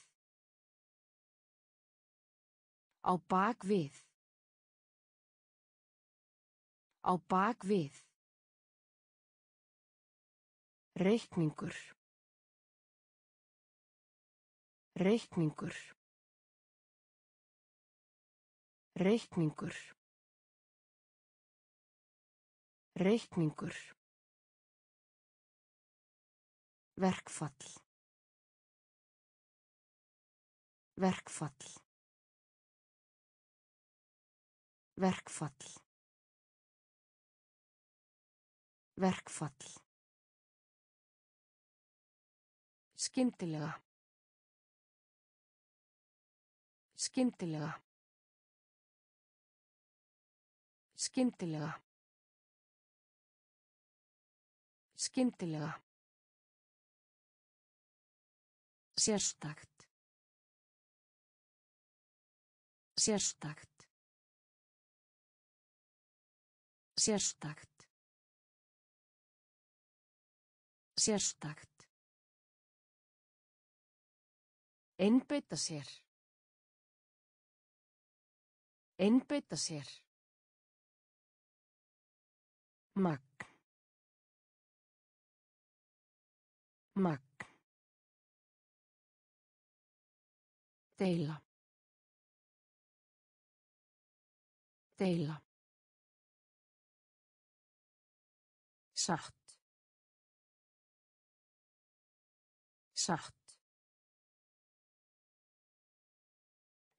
Á bak við. Á bak við. Reikningur. Reikningur. Reikningur. Reikningur. Verkfall. Verkfall. Verkfall. Verkfall. Skyndilega. Skyndilega. Skyndilega. Skyndilega. Sérstakt. Sérstakt. Sérstakt. Sérstakt. Einbeita sér. Einbeita sér. Magg. Magg. Deila. Deila. Satt. Satt.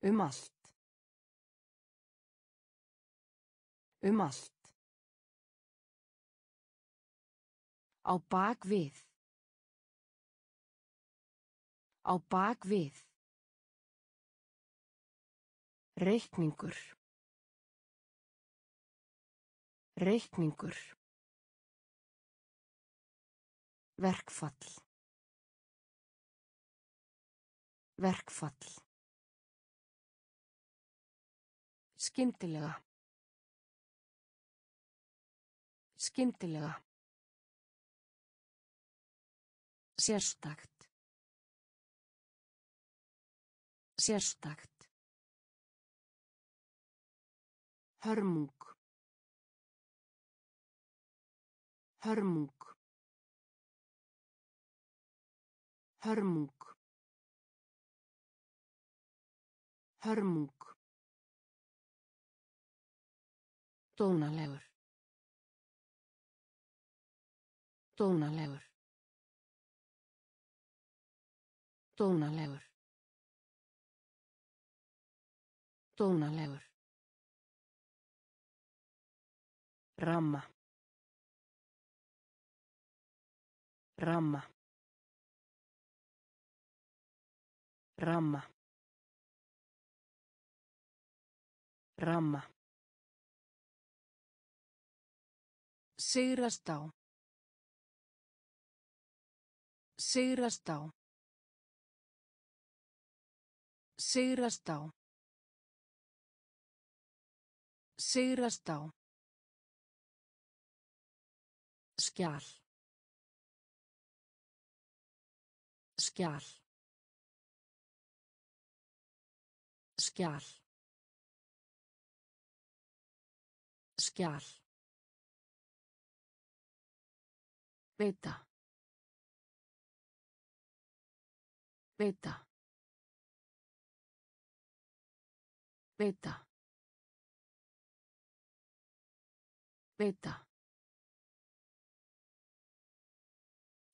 Um allt. Um allt. Á bak við. Á bak við. Reikningur. Reikningur. Verkfall. Verkfall. Skyndilega. Skyndilega. Sérstakt. Sérstakt. Hörmung. Hörmung. Hörmung. Hörmung. Dónalegur. Dónalegur. Dónalegur. Dónalegur. Ramma. Ramma. Ramma. Ramma. Sigrast á. Sigrast á. Sigrast á. Sigrast á. Skjál. Skjál. Skjál. Skjál. Veita. Veita. Veita. Veita.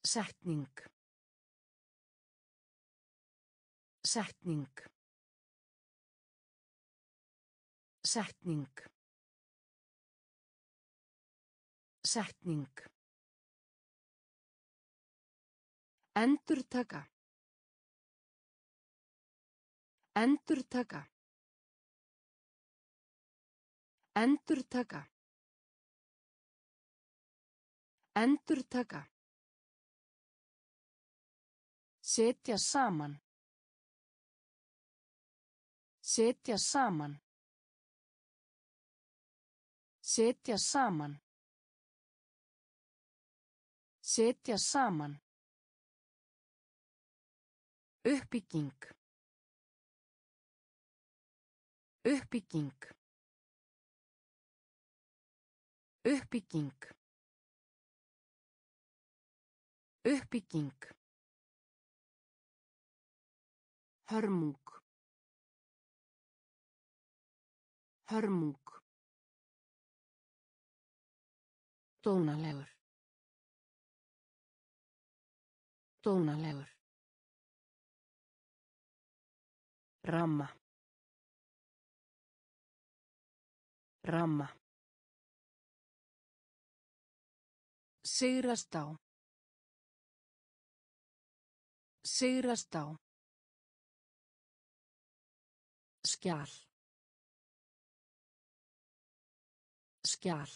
Setning. Setning. Setning. Setning. Endurtaka. Endurtaka. Endurtaka. Endurtaka. Setja saman. Setja saman. Setja saman. Setja saman. Uppbygging. Uppbygging. Uppbygging. Uppbygging. Hörmung. Hörmung. Dónalegur. Dónalegur. Ramma. Ramma. Sigrast á. Sigrast á. Skjál. Skjál.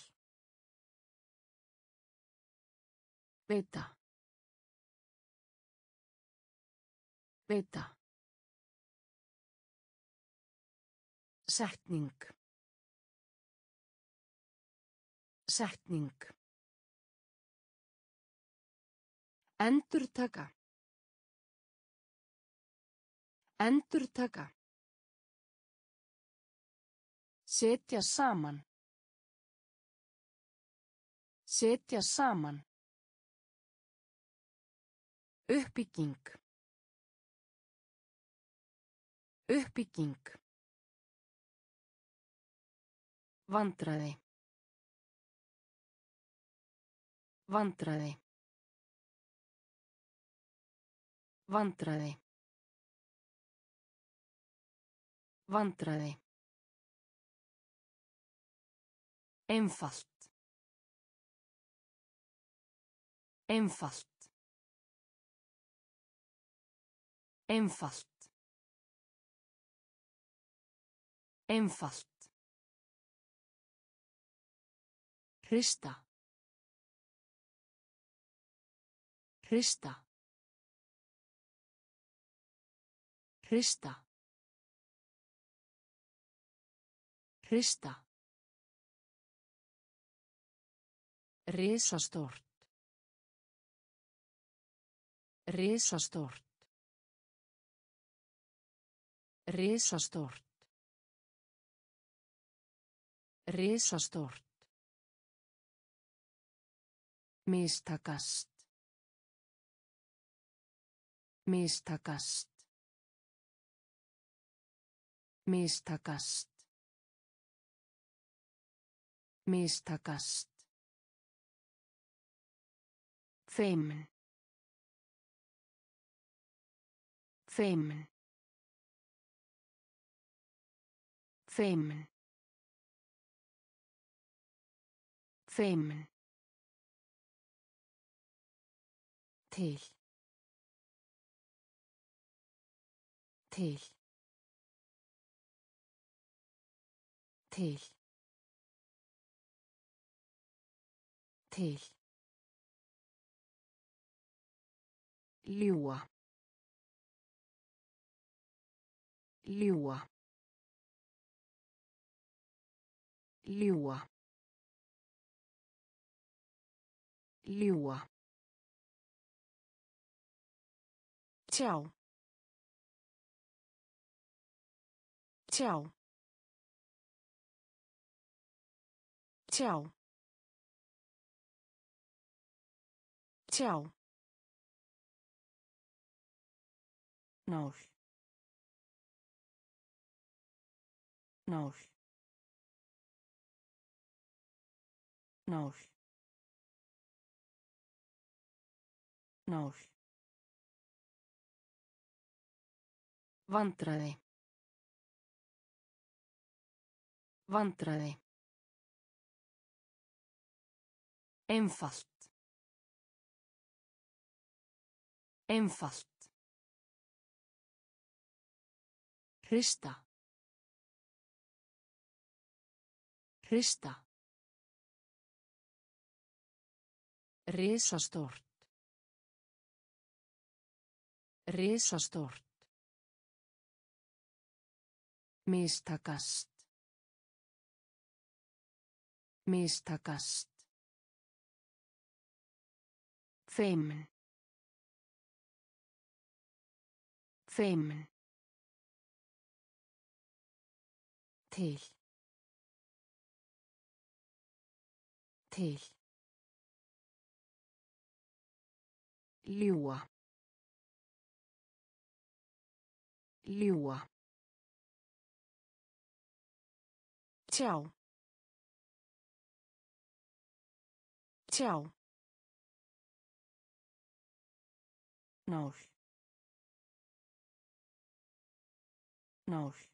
Veita. Veita. Setning. Setning. Endurtaka. Endurtaka. Setja saman. Setja saman. Uppbygging. Uppbygging. Vandræði. Vandræði. Vandræði. Vandræði. Einfalt. Einfalt. Einfalt. Einfalt. Hrista. Hrista. Hrista. Hrista. Risastórt. Risastórt. Risastórt. Risastórt. Mistakast. Mistakast. Mistakast. Mistakast. Feimin. Feimin. Feimin. Feimin. Til. Til. Til. Til. Ljúa. Ljúa. Ljúa. Ljúa. Tjá. Tjá. Tjá. Tjá. Nál. Nál. Nál. Nál. Vandræði. Vandræði. Einfalt. Einfalt. Hrista. Hrista. Risastórt. Risastórt. Mistakast. Mistakast. Feimin. Feimin. Til. Til. Ljúa. Ljúa. Tjá. Tjá. Nál. Nál.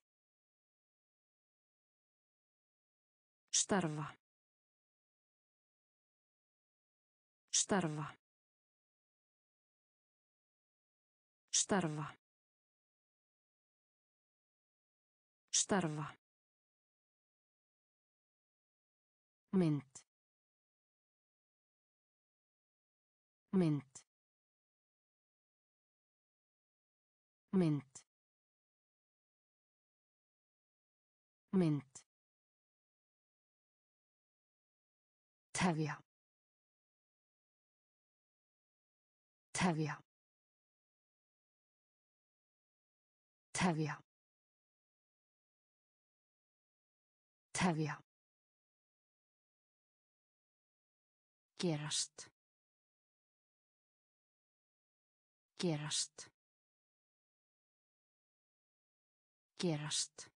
Starfa. Starfa. Starfa. Starfa. Mynd. Mynd. Mynd. Mynd. Tefja. Tefja. Tefja. Tefja. Gerast. Gerast. Gerast.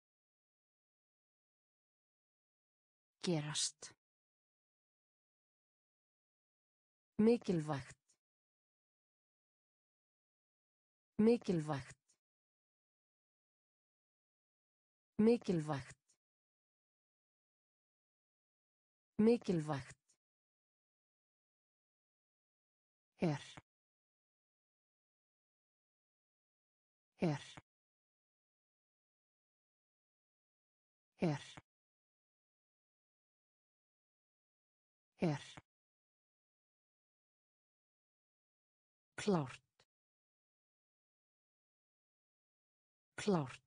Gerast. Mikilvægt. Mikilvægt. Mikilvægt. Mikilvægt. Her. Her. Her. Her. Klárt. Klárt.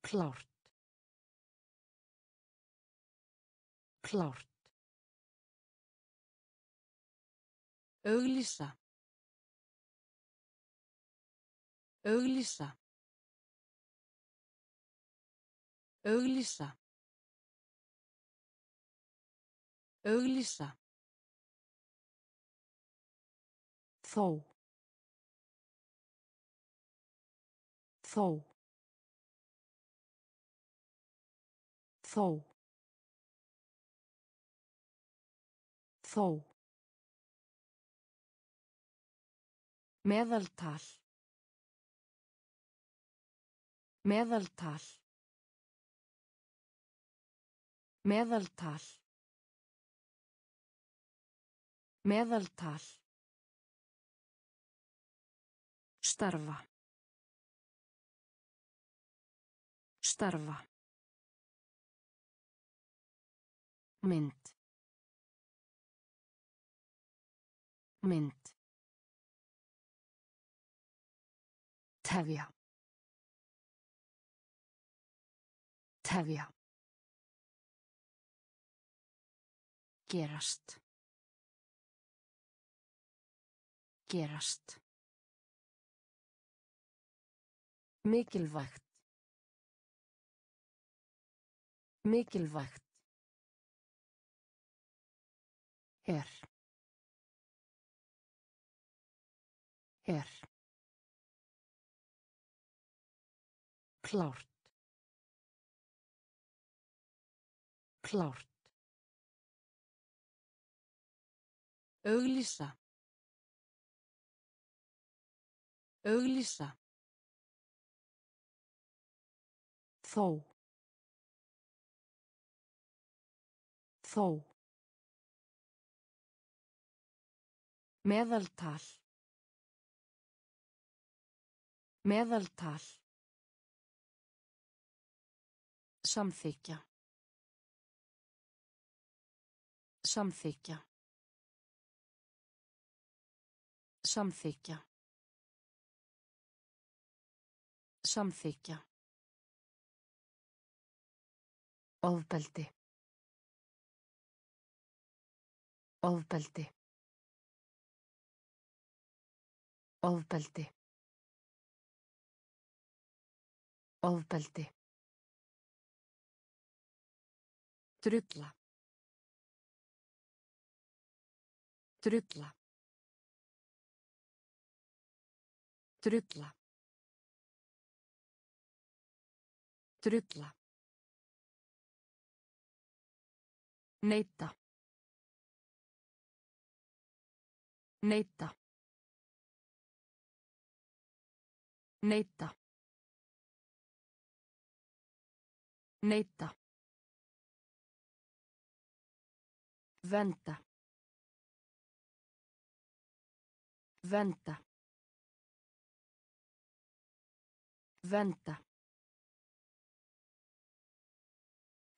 Klárt. Klárt. Auglýsa. Auglýsa. Auglýsa. Auglýsa. Þó. Þó. Þó. Þó. Meðaltal. Meðaltal. Meðaltal. Meðaltal. Starfa. Starfa. Mynd. Mynd. Tefja. Tefja. Gerast. Gerast. Mikilvægt. Mikilvægt. Her. Her. Klárt. Klárt. Auglýsa. Auglýsa. Þó. Þó. Meðaltal. Meðaltal. Samþykja. Samþykja. Samþykja. Samþykja. Ofbeldi. Ofbeldi. Ofbeldi. Ofbeldi. Drulla. Drulla. Drulla. Drulla. Neita. Neita. Neita. Neita. Vänta. Vänta. Vänta.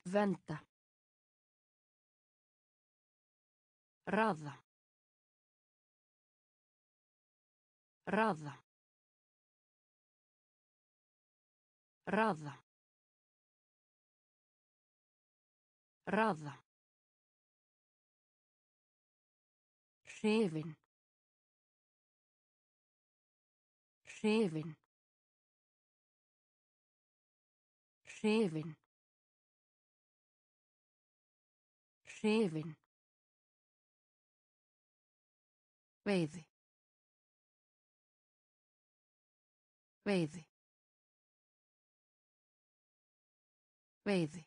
Vänta. Raða. Raða. Raða. Raða. Hrifin. Hrifin. Hrifin. Hrifin. Veiði. Veiði. Veiði.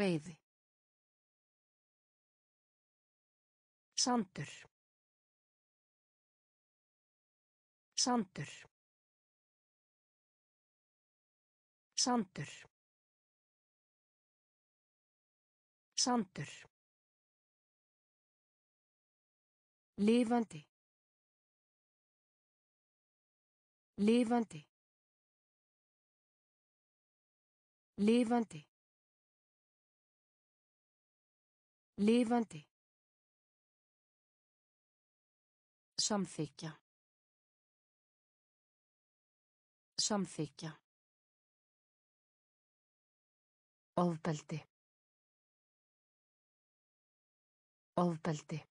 Veiði. Sandur. Sandur. Sandur. Sandur. Lifandi. Lifandi. Lifandi. Lifandi. Samþykja. Samþykja. Ofbeldi. Ofbeldi.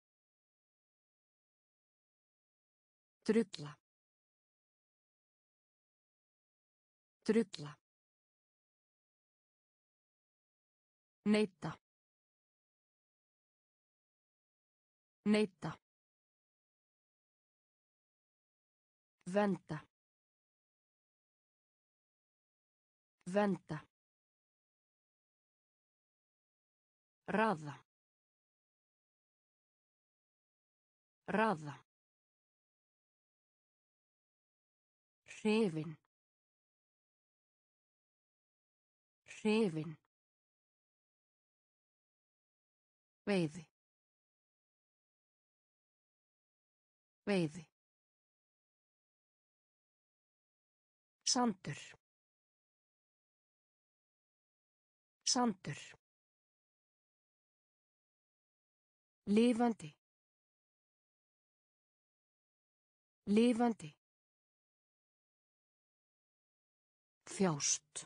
Drulla. Drulla. Neita. Neita. Vänta. Vänta. Raða. Raða. Hrifin. Hrifin. Veiði. Veiði. Sandur. Sandur. Lifandi. Lifandi. Þjást.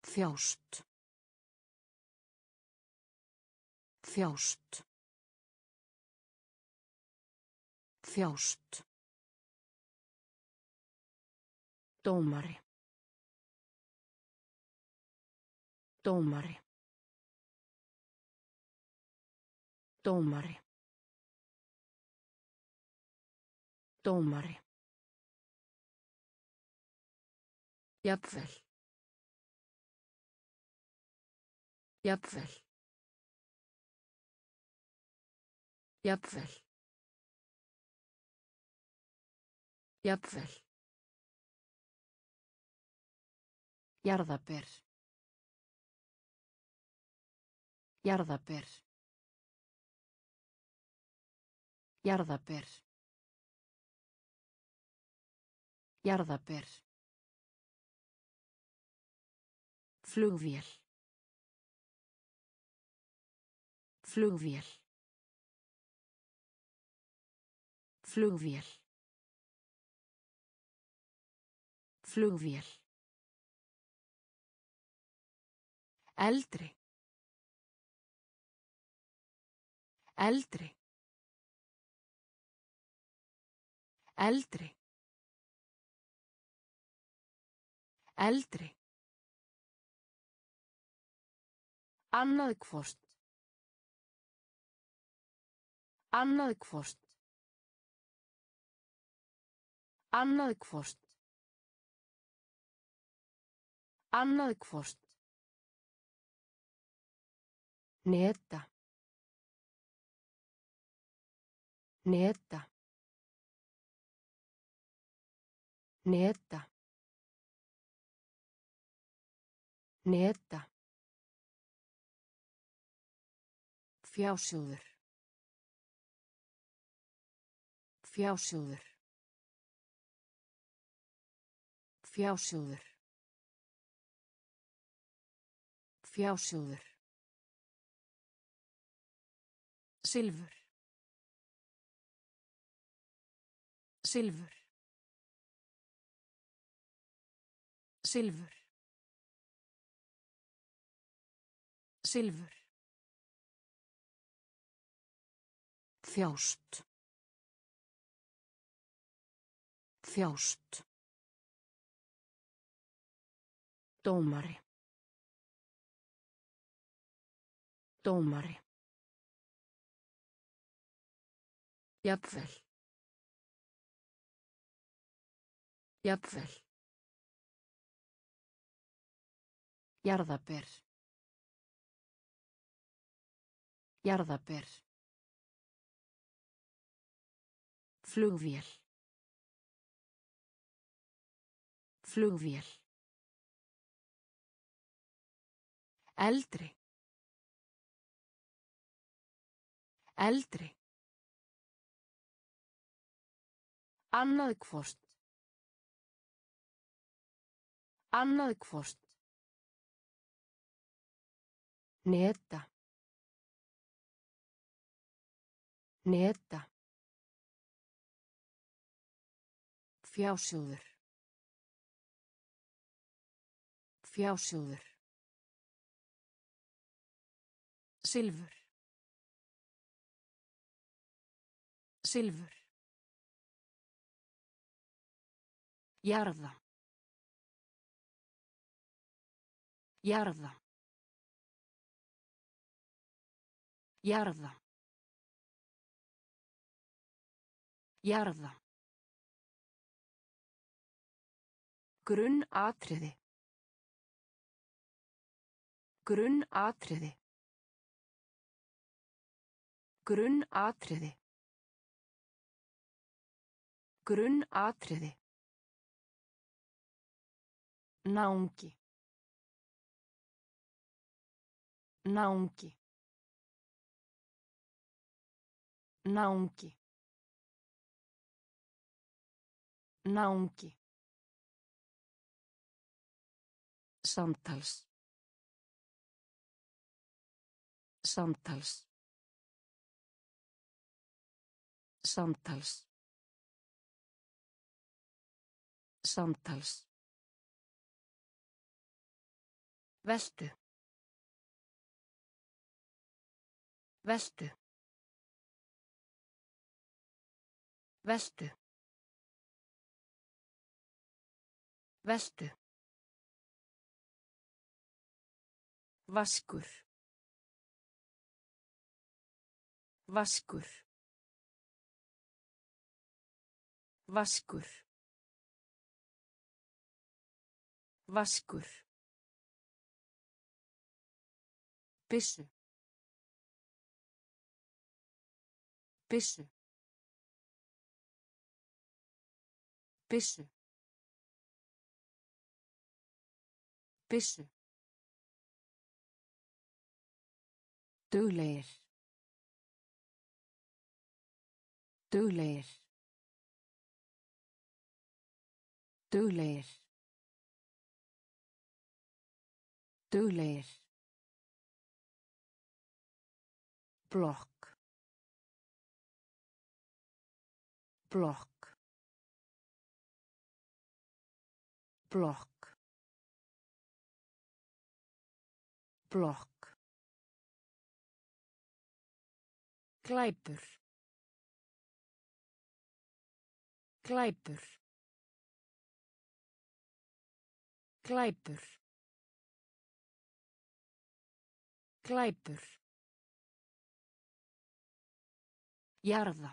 Þjást. Þjást. Þjást. Dómari. Dómari. Dómari. Dómari. Jafnvel. Jafnvel. Jafnvel. Jafnvel. Jarðaber. Jarðaber. Jarðaber. Jarðaber. Flugvél. Flugvél. Flugvél. Flugvél. Eldri. Eldri. Eldri. Eldri. Annað hvort. Annað hvort. Annað hvort. Annað hvort. Neta. Neta. Neta. Neta. Fjásjóður. Fjásjóður. Fjásjóður. Fjásjóður. Silfur. Silfur. Silfur. Silfur. Þjást. Þjást. Dómari. Dómari. Jafnvel. Jafnvel. Jarðaber. Jarðaber. Flugvél. Flugvél. Eldri. Eldri. Annað hvort. Annað hvort. Neta. Neta. Fjásjóður. Fjásjóður. Silfur. Silfur. Jarða. Jarða. Jarða. Jarða. Grunnatriði. Grunnatriði. Grunnatriði. Grunnatriði. Náungi. Náungi. Náungi. Náungi. Samtals. Samtals. Samtals. Samtals. Veltu. Veltu. Veltu. Veltu. Vaskur. Vaskur. Vaskur. Vaskur. Byssu. Byssu. Byssu. Byssu. Duglegir. Duglegir. Duglegir. Duglegir. Blokk. Blokk. Blokk. Blokk. Glæpur. Glæpur. Glæpur. Glæpur. Jarða.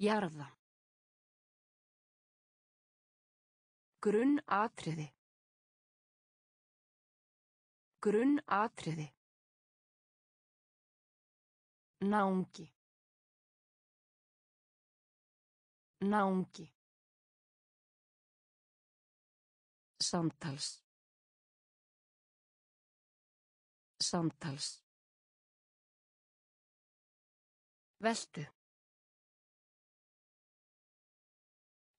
Jarða. Grunn atriði. Grunn atriði. Náungi. Náungi. Samtals. Samtals. Veltu.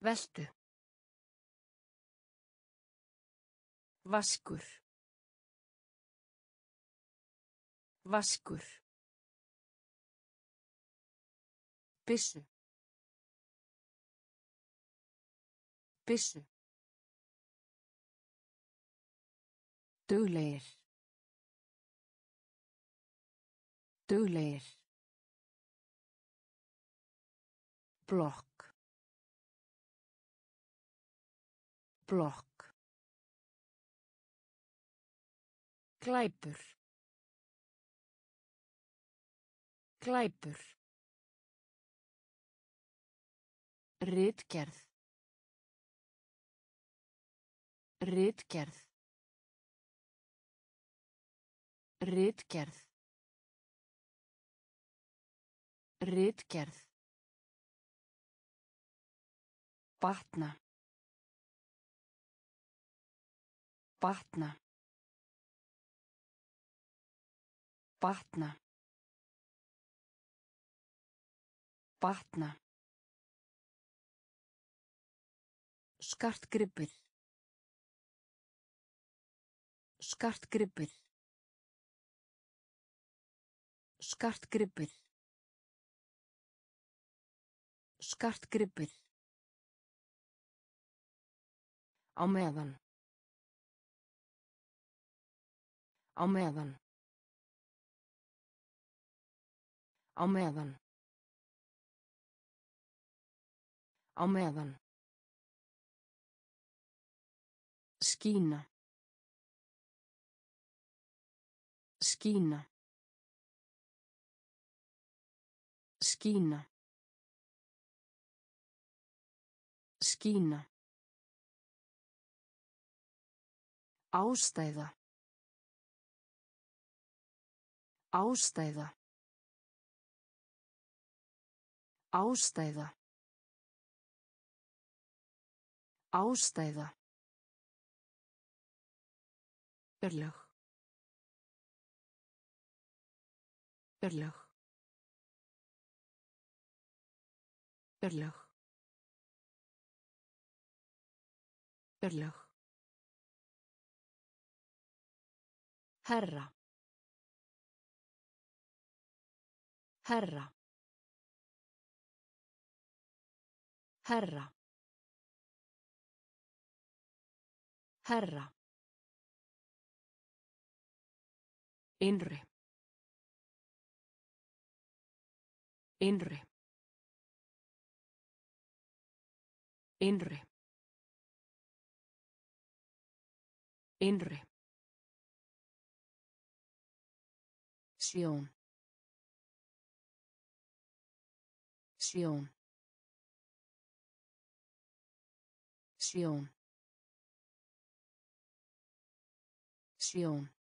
Veltu. Vaskur. Vaskur. Byssu. Byssu. Duglegir. Duglegir. Blokk. Blokk. Glæpur. Glæpur. Ritgerð. Ritgerð. Ritgerð. Ritgerð. Batna. Batna. Batna. Batna. Skartgripir. Skartgripir. Skartgripir. Skartgripir. Á meðan. Á meðan. Á meðan. Á meðan. Skína. Skína. Skína. Skína. Ástæða. Ástæða. Ástæða. Ástæða. Örlög. Örlög. Örlög. Örlög. Herra. Herra. Herra. Herra. Innri. Innri. Innri. Innri. Sjón. Sjón. Sjón. Sjón.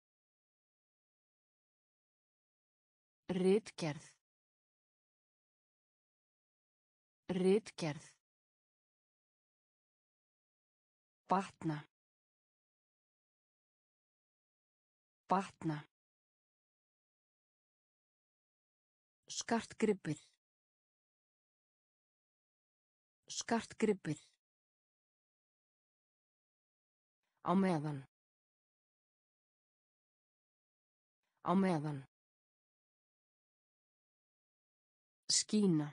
Ritgerð. Ritgerð. Batna. Batna. Skartgripir. Skartgripir. Á meðan. Á meðan. Skína.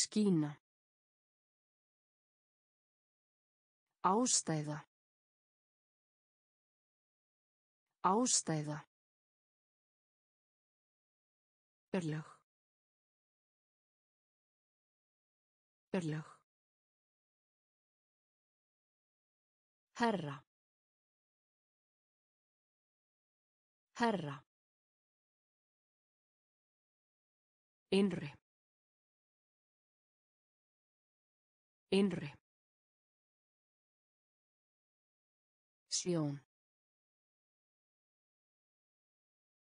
Skína. Ástæða. Ástæða. Örlög. Örlög. Herra. Herra. Innri. Innri. Sjón.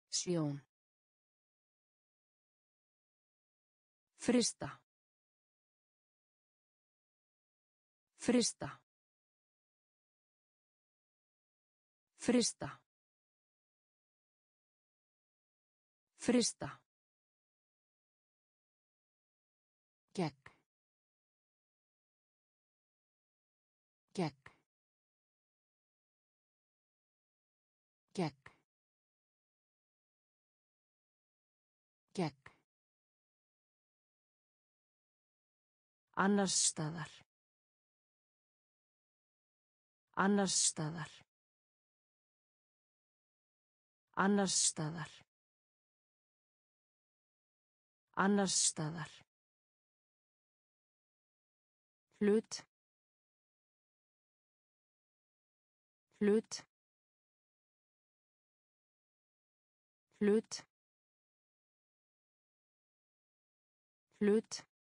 Sjón. Frista. Frista. Frista. Frista. Annars staðar. Annars staðar. Annars staðar. Annars staðar. Hlut. Hlut. Hlut. Hlut.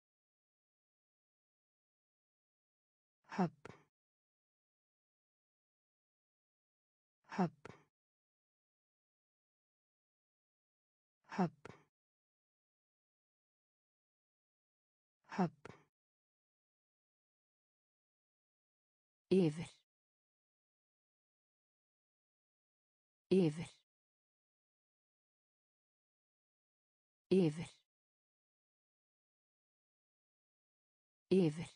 Yfir. Yfir. Yfir. Yfir.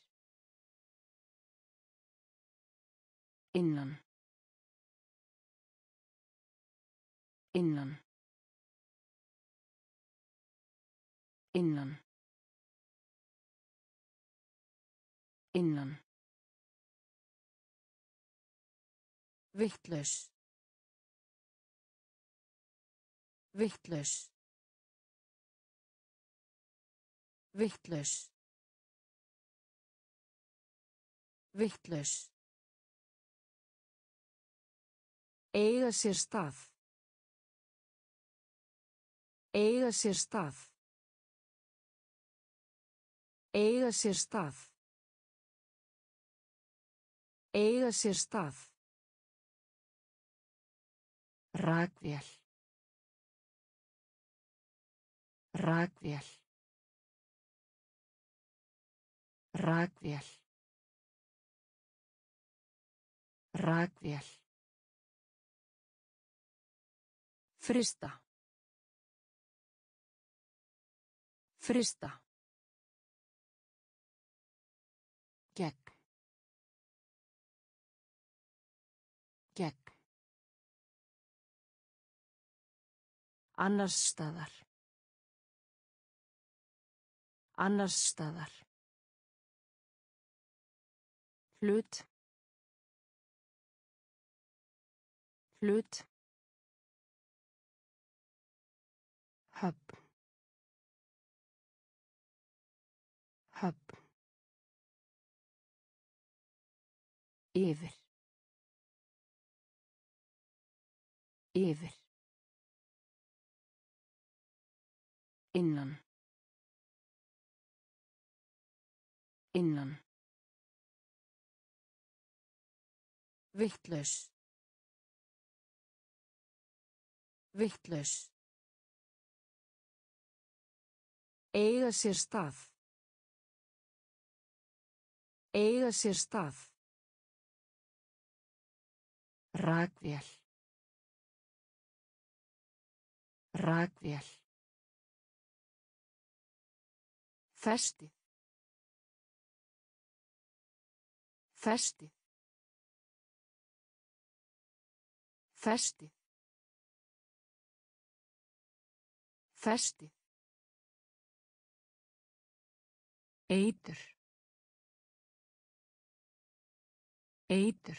Innan. Innan. Innan. Innan. Vittlaus. Vittlaus. Vittlaus. Vittlaus. Eiga sér stað. Eiga sér stað. Eiga sér stað. Eiga sér stað. Rakvél. Rakvél. Rakvél. Rakvél. Frista. Frista. Annars staðar. Annars staðar. Hlut. Hlut. Höfn. Höfn. Yfir. Yfir. Innan. Innan. Vittlaus. Vittlaus. Eiga sér stað. Eiga sér stað. Rakvél. Rakvél. Festið. Festið. Festið. Festið. Eitur. Eitur.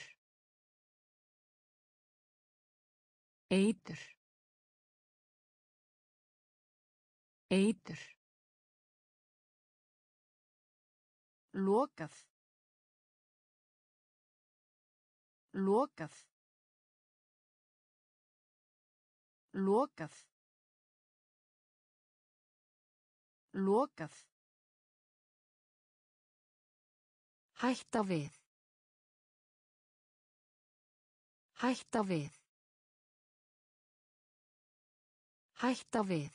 Eitur. Eitur. Lokað. Lokað. Lokað. Lokað. Hætta við. Hætta við. Hætta við.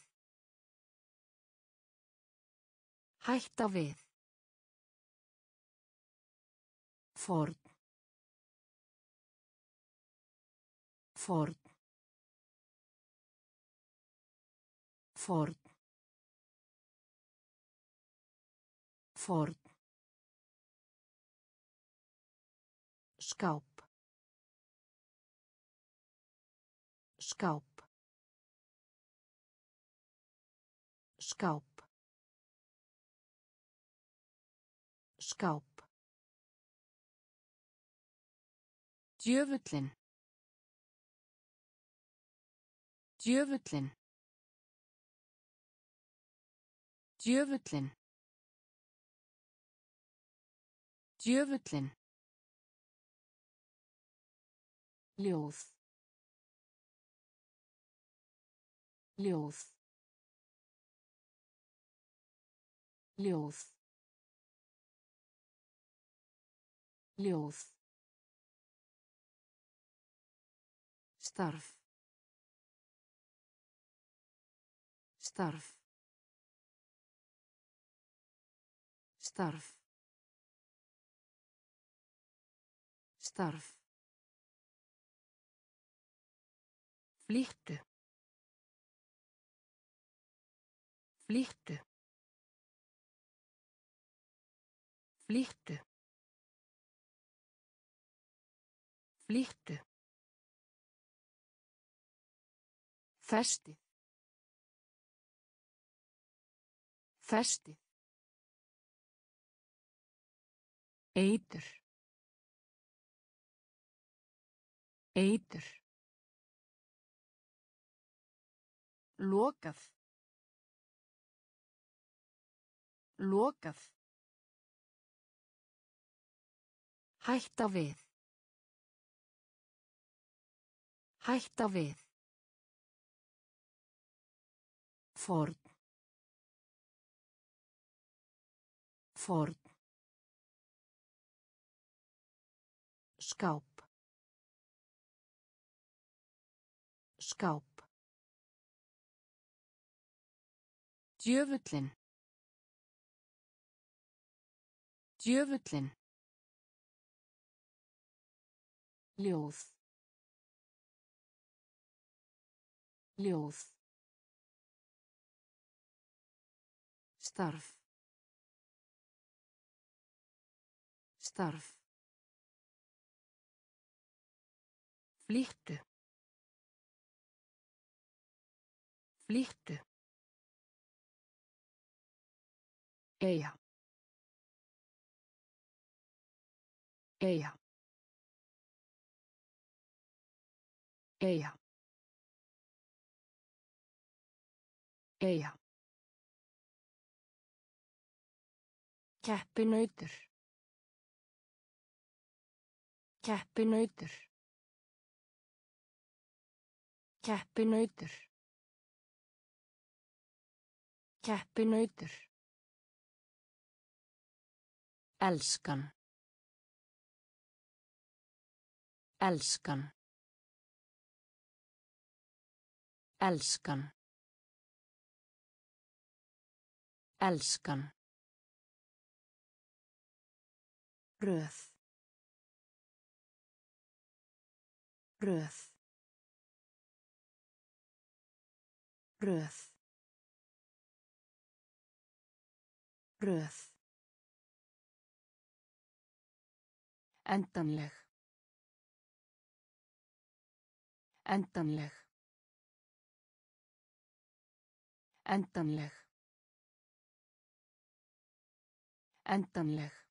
Hætta við. Ford. Ford. Ford. Ford. skáp skáp skáp skáp Djöfullin. Djöfullin. Djöfullin. Djöfullin. Ljóð. Ljóð. Ljóð. Ljóð. Starf. Starf. Starf. Starf. Flýttu. Flýttu. Flýttu. Flýttu. Festið. Festið. Eitur. Eitur. Lokað. Lokað. Hætta við. Hætta við. Ford. Ford. skáp skáp Djöfullin. Djöfullin. Ljóð. Ljóð. Starf. Starf. Flýttu. Flýttu. Eyja. Eyja. Eyja. Eyja. Keppinautur. Keppinautur. Keppinautur. Keppinautur. Elskan. Elskan. Elskan. Elskan. Röð. Röð. Röð. Röð. Endanleg. Endanleg. Endanleg. Endanleg.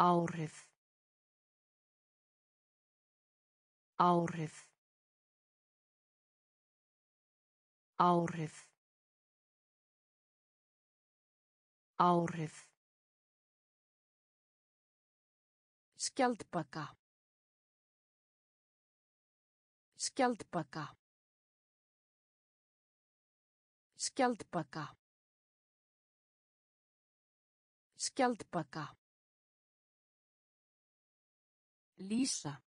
Áhrif. Áhrif. Áhrif. Áhrif. Skjaldbaka. Skjaldbaka. Skjaldbaka. Skjaldbaka. Lýsa.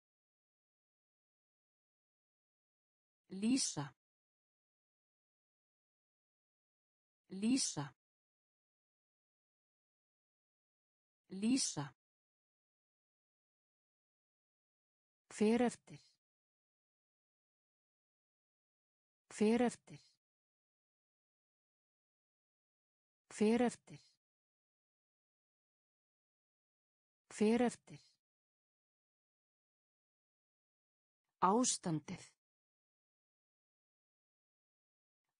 Lýsa. Lýsa. Lýsa. Hver eftir. Hver eftir. Hver eftir. Hver eftir. Ástandið.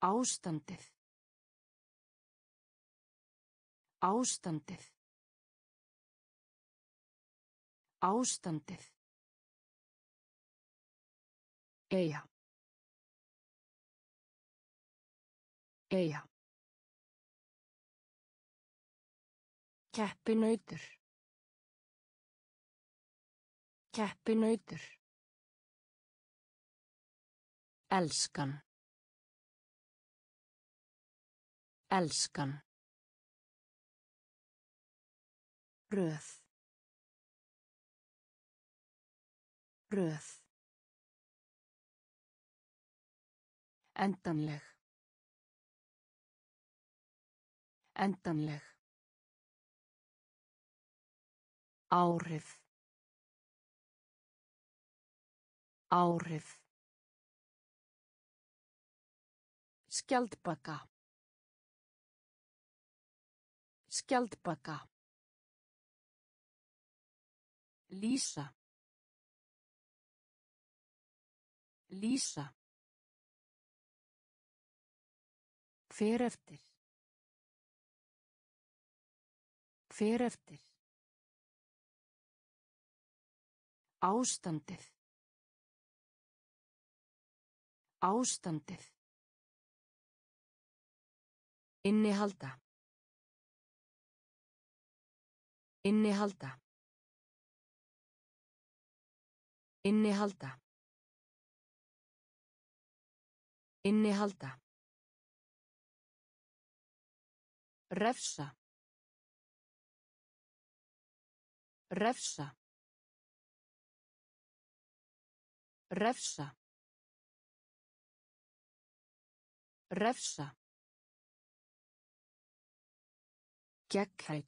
Ástandið. Ástandið. Ástandið. Eyja. Eyja. Keppinautur. Keppinautur. Elskan. Elskan. Röð. Röð. Endanleg. Endanleg. Áhrif. Áhrif. Skjaldbaka. Skjaldbaka. Lýsa. Lýsa. Hver eftir. Hver eftir. Ástandið. Ástandið. Innihalda. Innihalda. Innihalda. Innihalda. Refsa. Refsa. Refsa. Refsa. Gegghæll.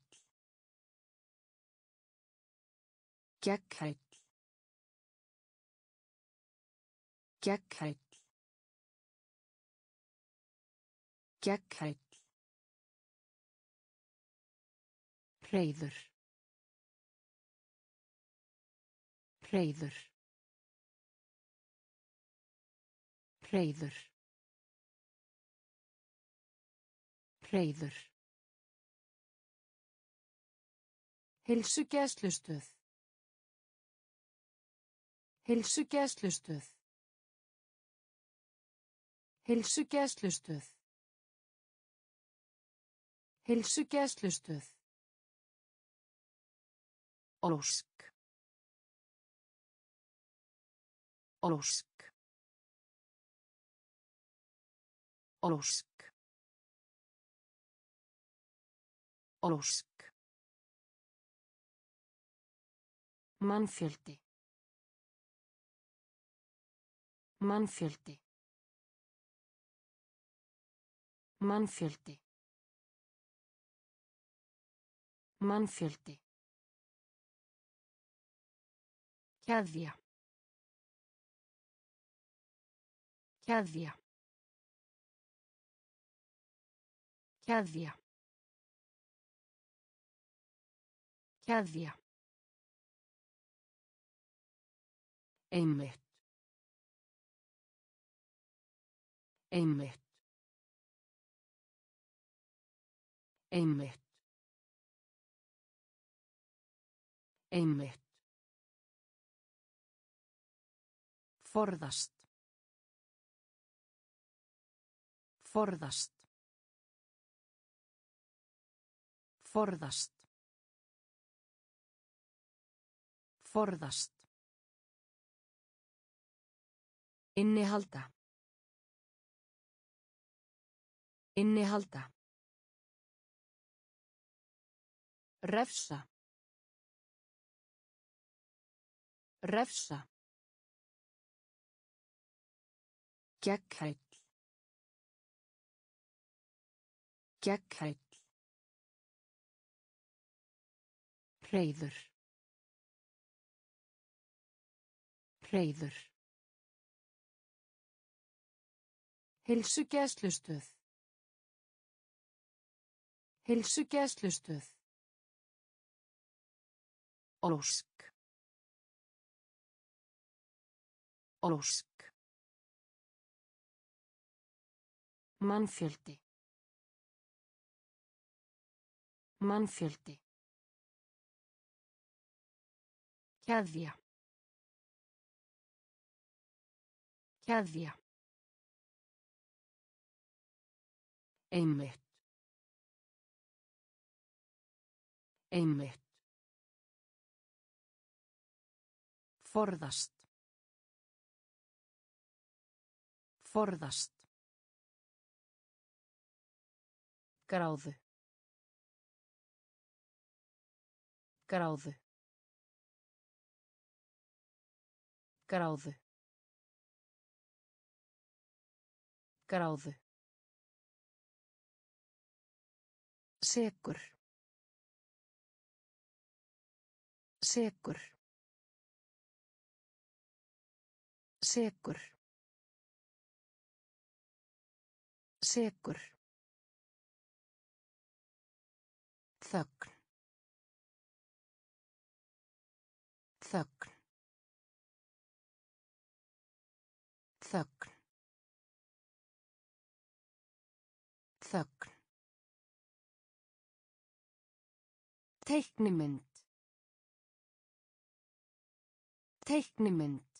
Gegghæll. Gegghæll. Gegghæll. Hreyður. Hreyður. Hreyður. Hreyður. Hilsugæslustöð. Hilsugæslustöð. Hilsugæslustöð. Hilsugæslustöð. Ósk. Ósk. Ósk. Ósk. Mannfjöldi. Mannfjöldi. Mannfjöldi. Mannfjöldi. Keðja. Keðja. Keðja. Keðja. Einmitt. Einmitt. Einmitt. Einmitt. Forðast. Forðast. Forðast. Forðast. Innihalda. Innihalda. Refsa. Refsa. Gegghæll. Gegghæll. Hreyður. Hreyður. Hilsugæslustöð. Hilsugæslustöð. Ósk. Ósk. Mannfjöldi. Mannfjöldi. Keðja. Keðja. Einmitt. Einmitt. Forðast. Forðast. Gráðu. Gráðu. Gráðu. Gráðu. Sekur. Sekur. Sekur. Sekur. Þögn. Þögn. Þögn. Þögn. Teiknimynd. Teiknimynd.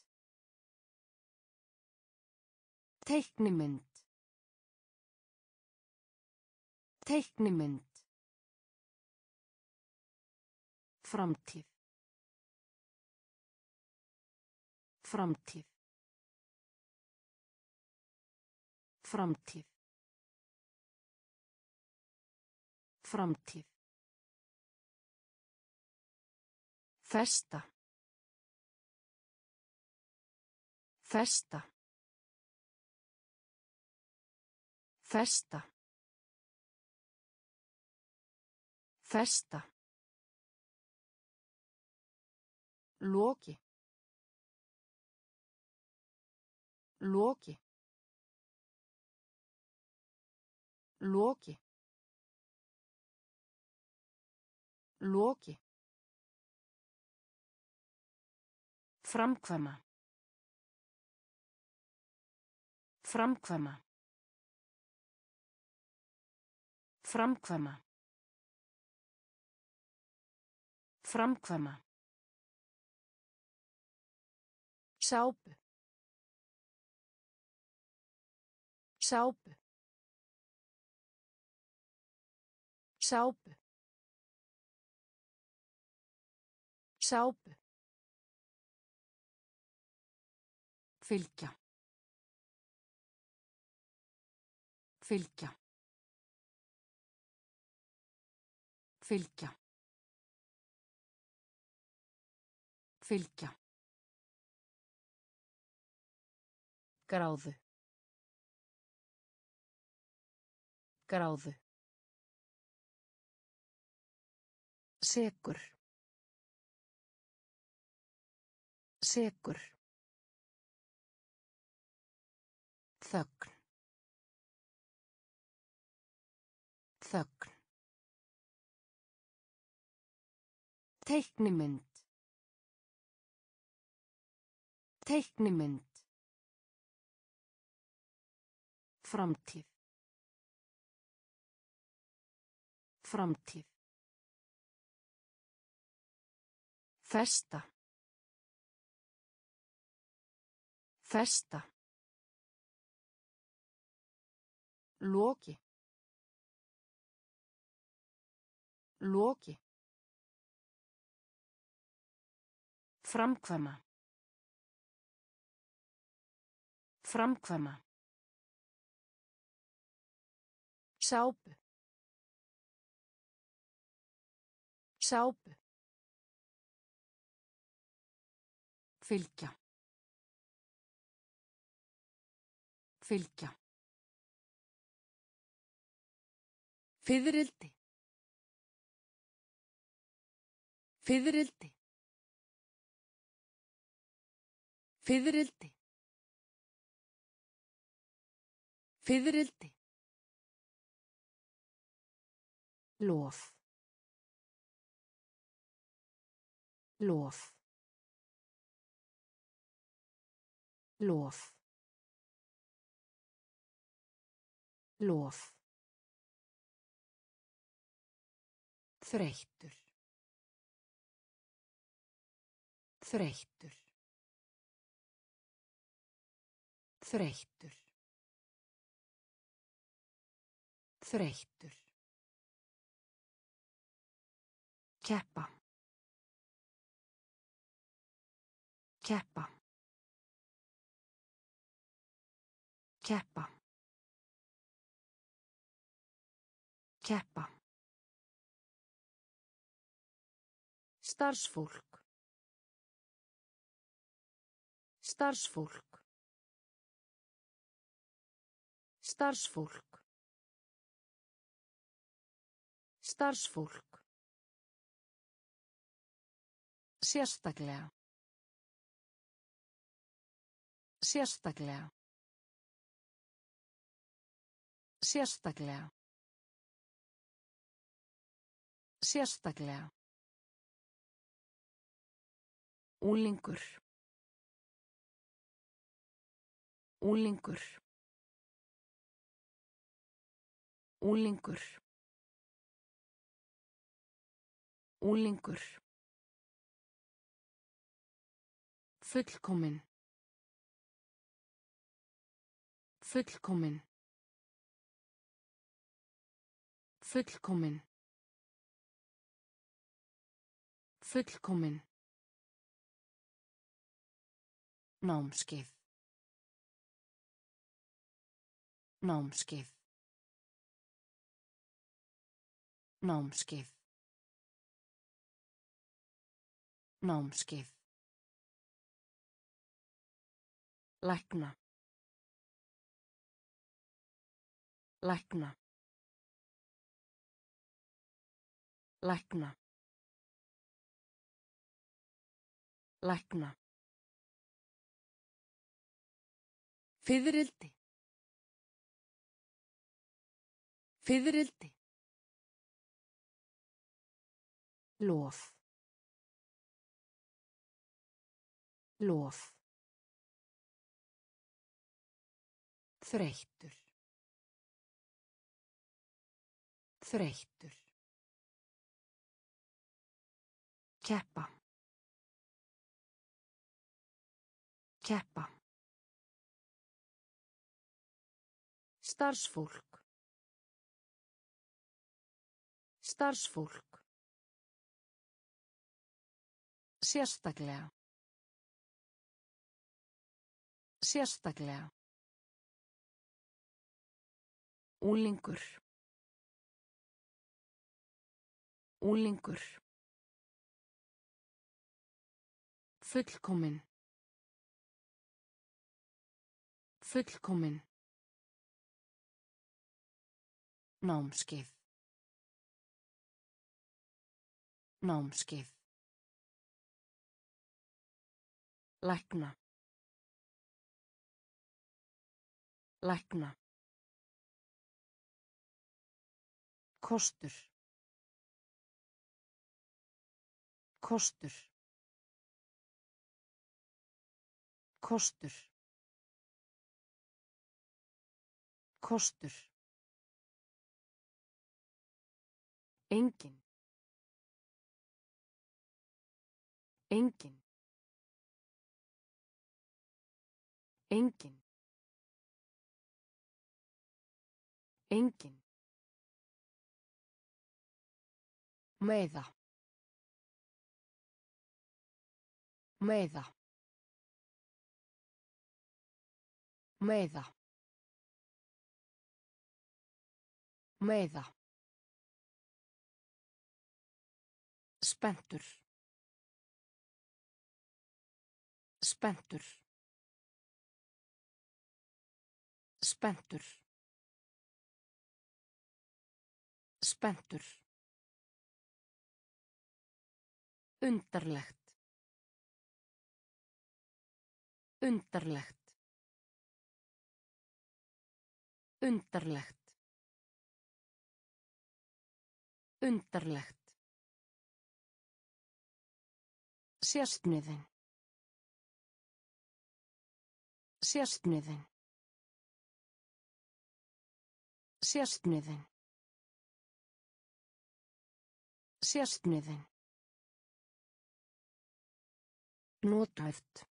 Teiknimynd. Teiknimynd. Framtíð. Framtíð. Framtíð. Framtíð. Festa. Festa. Festa. Festa. Loki. Loki. Loki. Loki. Framkvæma. Framkvæma. Framkvæma. Framkvæma. Sápu. Sápu. Sápu. Sápu. Fylgja. Fylgja. Fylgja. Fylgja. Gráðu. Gráðu. Sekur. Sekur. Þögn. Þögn. Teiknimynd. Teiknimynd. Framtíð. Framtíð. Festa. Festa. Loki. Loki. Framkvæma. Framkvæma. Sápu. Sápu. Fylgja. Fylgja. Fiðrildi. Fiðrildi. Fiðrildi. Fiðrildi. Lof. Lof. Lof. Lof. Þreyttur. Þreyttur. Þreyttur. Þreyttur. Keppa. Keppa. Keppa. Keppa. Starfsfólk. Starfsfólk. Starfsfólk. Starfsfólk. Sérstaklega. Sérstaklega. Sérstaklega. Sérstaklega. Úlingur. Úlingur. Úlingur. Úlingur. Fullkomin. Fullkomin. Fullkomin. Fullkomin. Námskeið. Námskeið. Námskeið. Námskeið. Lækna. Lækna. Lækna. Lækna. Fiðrildi. Fiðrildi. Lof. Lof. Þreyttur. Þreyttur. Keppa. Keppa. Starfsfólk. Starfsfólk. Sérstaklega. Sérstaklega. Úlingur. Úlingur. Fullkomin. Fullkomin. Námskeið. Námskeið. Lækna. Lækna. Kostur. Kostur. Kostur. Kostur. Engin. Engin. Engin. Engin. Meiða. Meiða. Meiða. Meiða. Spentur. Spentur. Spentur. Spentur. Undarlegt. Undarlegt. Undarlegt. Undarlegt. Sérstniðin. Sérstniðin. Sérstniðin. Sérstniðin. Notæft.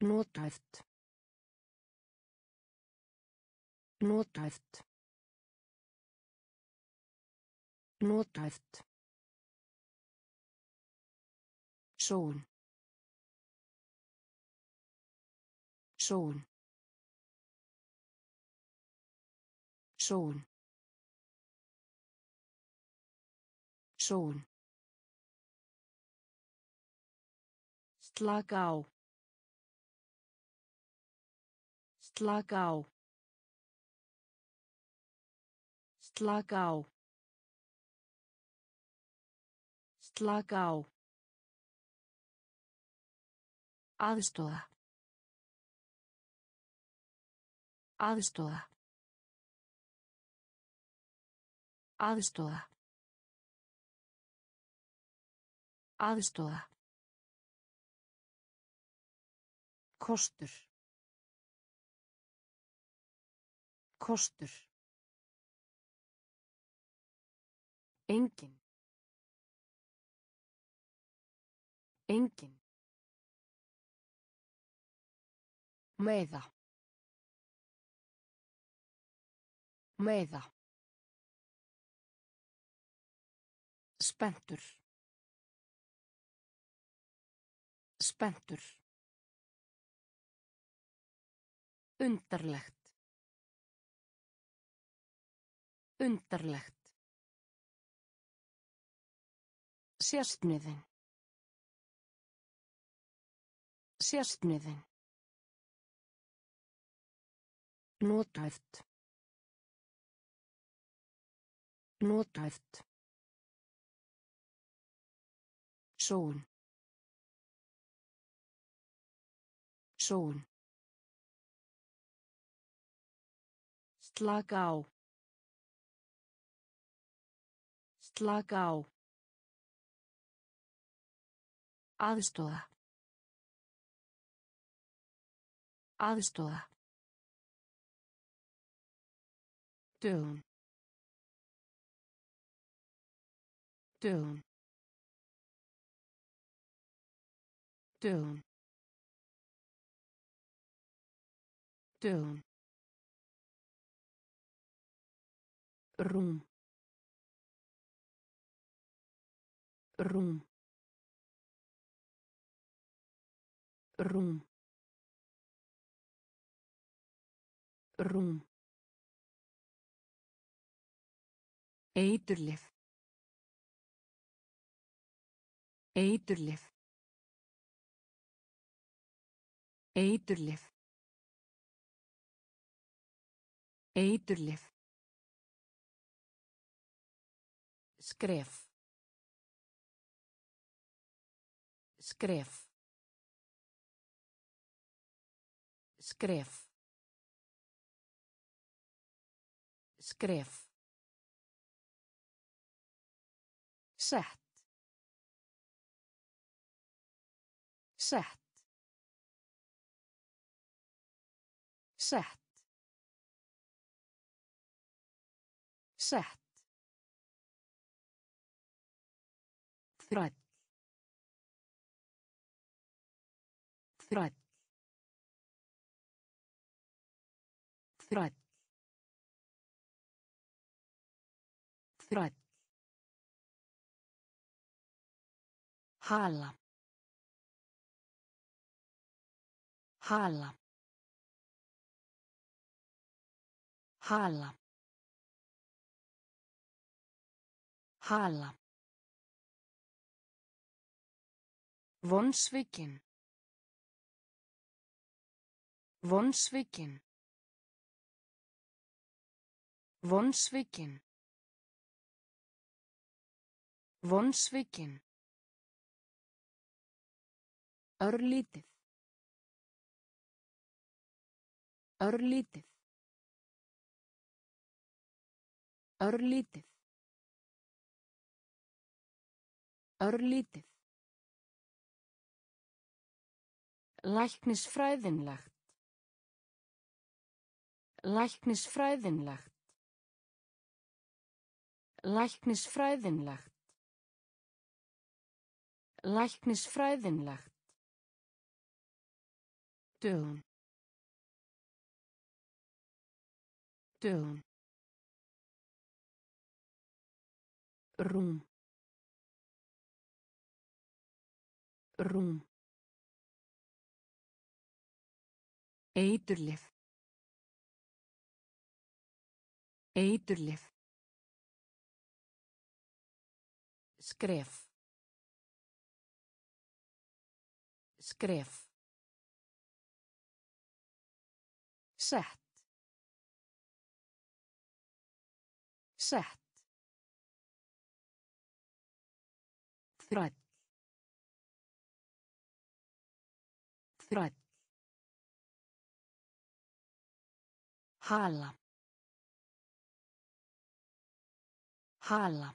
Notæft. Notæft. Notæft. Sól. Sól. Sól. Sól. Slaka á. Slaka á. Slaka á. Slaka á. Aðstoða. Aðstoða. Aðstoða. Aðstoða. Kostur. Kostur. Engin. Engin. Meiða. Meiða. Spentur. Spentur. Undarlegt. Undarlegt. Sérstniðin. Sérstniðin. Notæft. Notæft. Sól. Sól. Slaka á. Slaka á. Aðstoða. Aðstoða. Dögun. Dögun. Dögun. Dögun. Rúm. Rúm. Rúm. Rúm. Eiturlif. Eiturlif. Eiturlif. Eiturlif. Skref. Skref. Skref. Skref. Sett. Sett. Sett. Sett. Þræll. Þræll. Þræll. Þræll. Hala. Hala. Hala. Hala. Vonsvikin. Vonsvikin. Vonsvikin. Vonsvikin. Örlítið. Örlítið. Örlítið. Örlítið. Læknisfræðinlegt. Læknisfræðinlegt. Læknisfræðinlegt. Læknisfræðinlegt. Dögun. Dögun. Rúm. Rúm. Eiturlif. Eiturlif. Skref. Skref. Sett. Sett. Þræll. Þræll. Hala. Hala.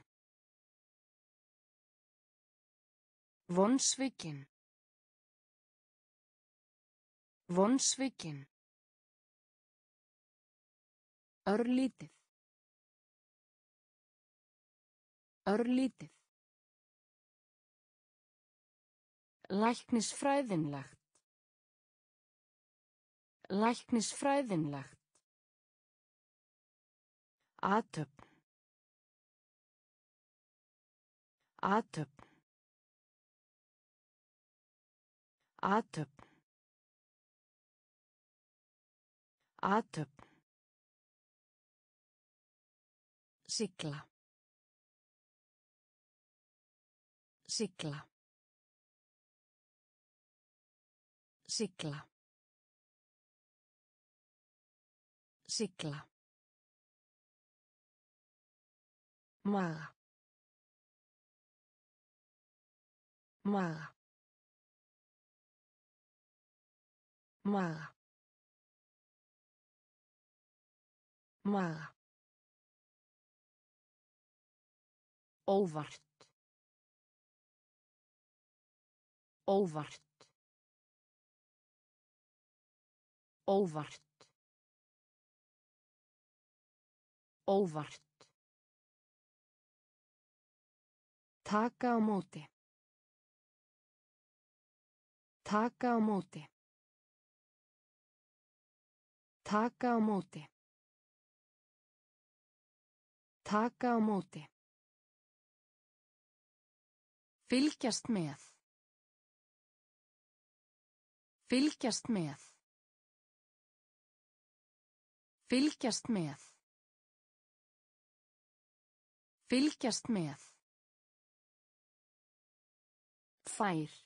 Vonsvikin. Vonsvikin. Örlítið. Örlítið. Læknisfræðinlegt. Læknisfræðinlegt. Atöp. Atöp. Atöp. Atöp. Sigla. Sigla. Sigla. Sigla. Maga. Maga. Maga. Maga. Óvart. Óvart. Óvart. Óvart. Taka á móti. Taka á móti. Taka á móti. Taka á móti. Fylgjast með. Fylgjast með. Fylgjast með. Fylgjast með. Fær.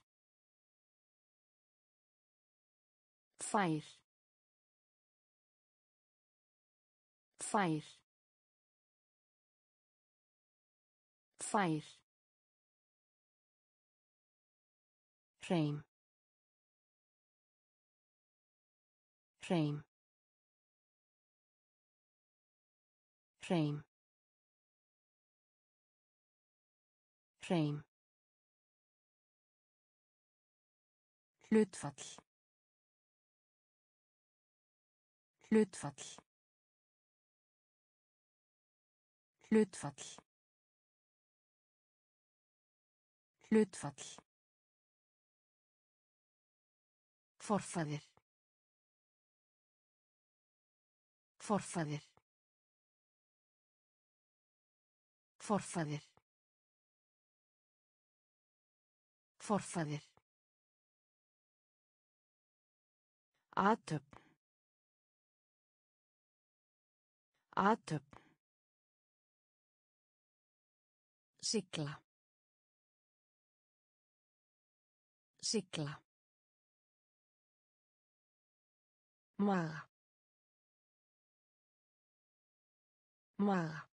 Fær. Fær. Fær. Hreim. Hreim. Hreim. Hreim. Hlutfall. Hlutfall. Hlutfall. Hlutfall. Forfaðir. Forfaðir. Forfaðir. Forfaðir. Atöp. Atöp. Sigla. Sigla. Maga. Maga.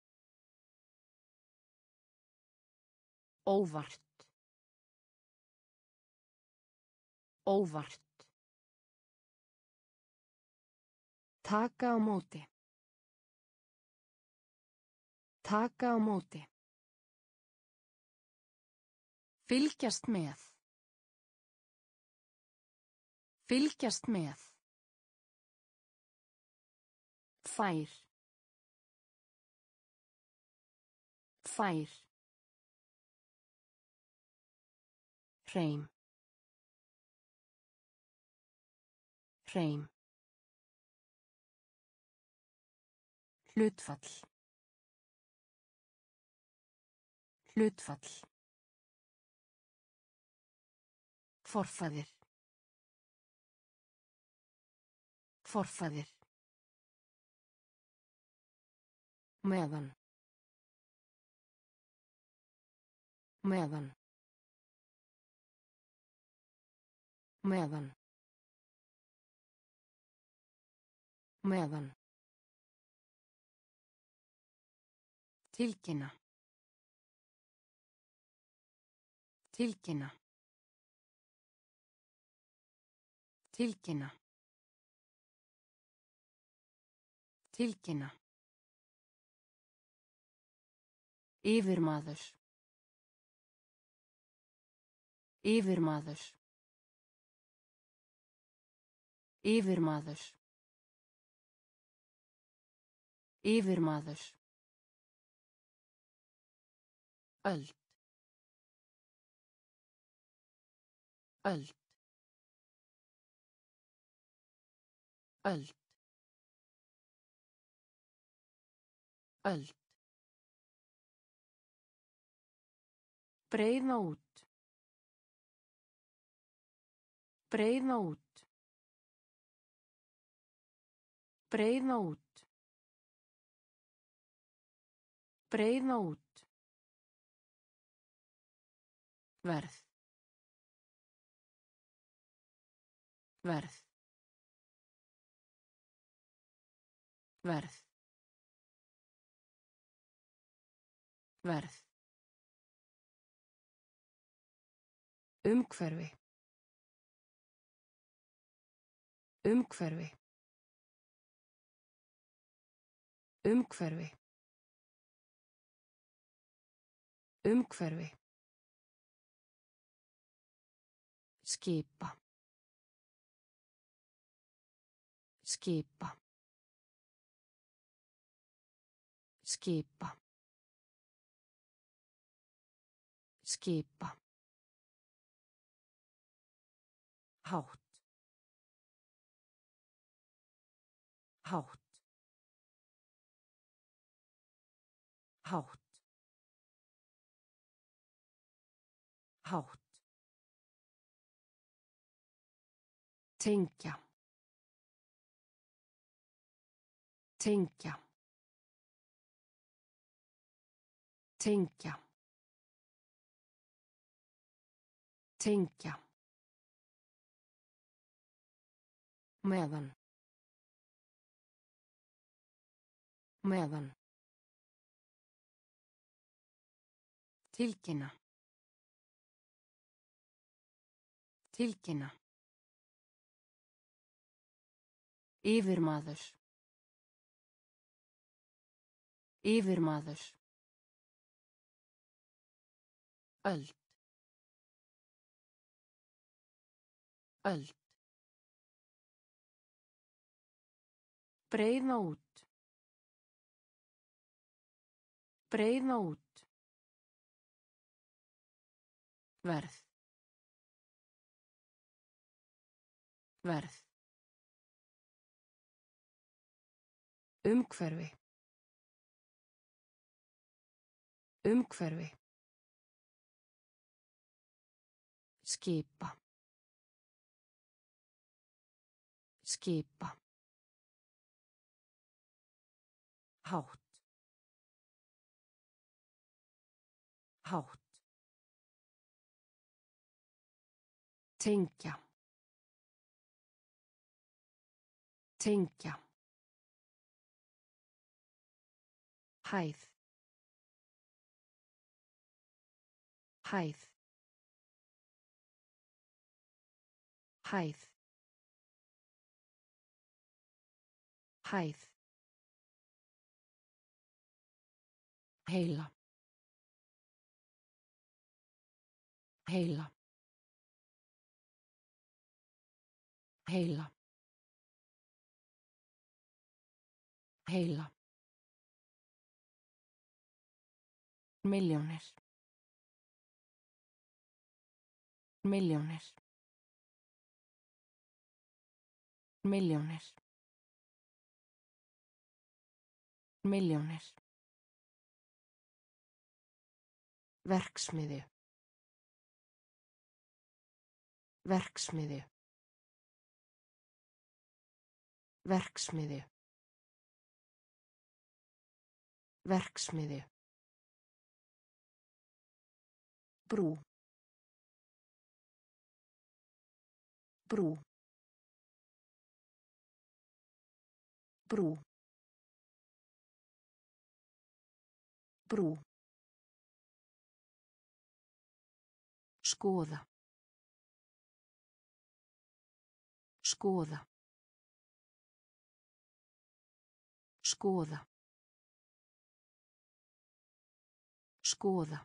Óvart. Óvart. Taka á móti. Taka á móti. Fylgjast með. Fylgjast með. Fær. Fær. Hreim. Hreim. Hlutfall. Hlutfall. Forfaðir. Forfaðir. Meðan. Meðan. Meðan. Meðan. Tilkynna. Tilkynna. Tilkynna. Tilkynna. Yfirmaður. Yfirmaður. Yfirmaður. Yfirmaður. Öld. Öld. Öld. Öld. Breiða út. Breiða út. Breiða út. Breiða út. Verð. Verð. Verð. Verð. Umhverfi. Umhverfi. Umhverfi. Umhverfi. Skipa. Skipa. Skipa. Skipa. Hátt. Hátt. Hátt. Hátt. Tengja. Tengja. Tengja. Tengja. Meðan. Meðan. Tilkynna. Tilkynna. Yfirmaður. Yfirmaður. öld öld breiða út. Breiða út. Verð. Verð. Umhverfi. Umhverfi. Skipa. Skipa hátt. Hátt. Tengja. Tengja. Hæð. Hæð. Hæð. Hæð heila heila heila heila miljónir miljónir miljónir miljónir verksmiðju. Verksmiðju. Verksmiðju. Verksmiðju. Brú. Brú. Brú. Brú skoða skoða skoða skoða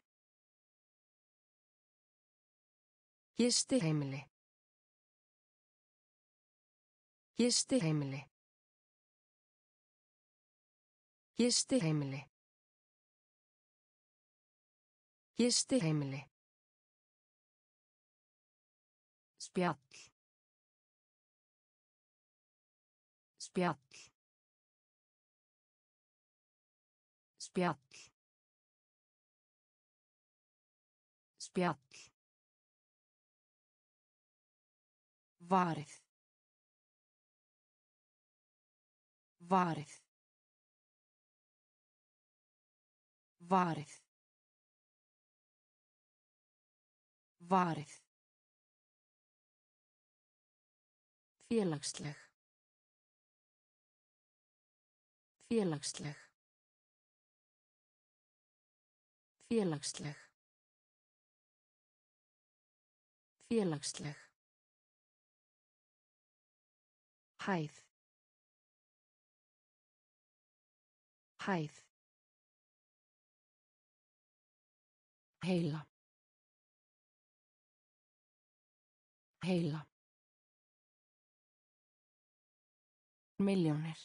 Gisti heimili. Gisti heimili. Gisti heimili. Gisti heimili. Spjall. Spjall. Spjall. Spjall. Varið. Varið. Varið. Varið. Félagsleg. Félagsleg. Félagsleg. Félagsleg. Hæð. Hæð. Heila. Heila. Miljónir.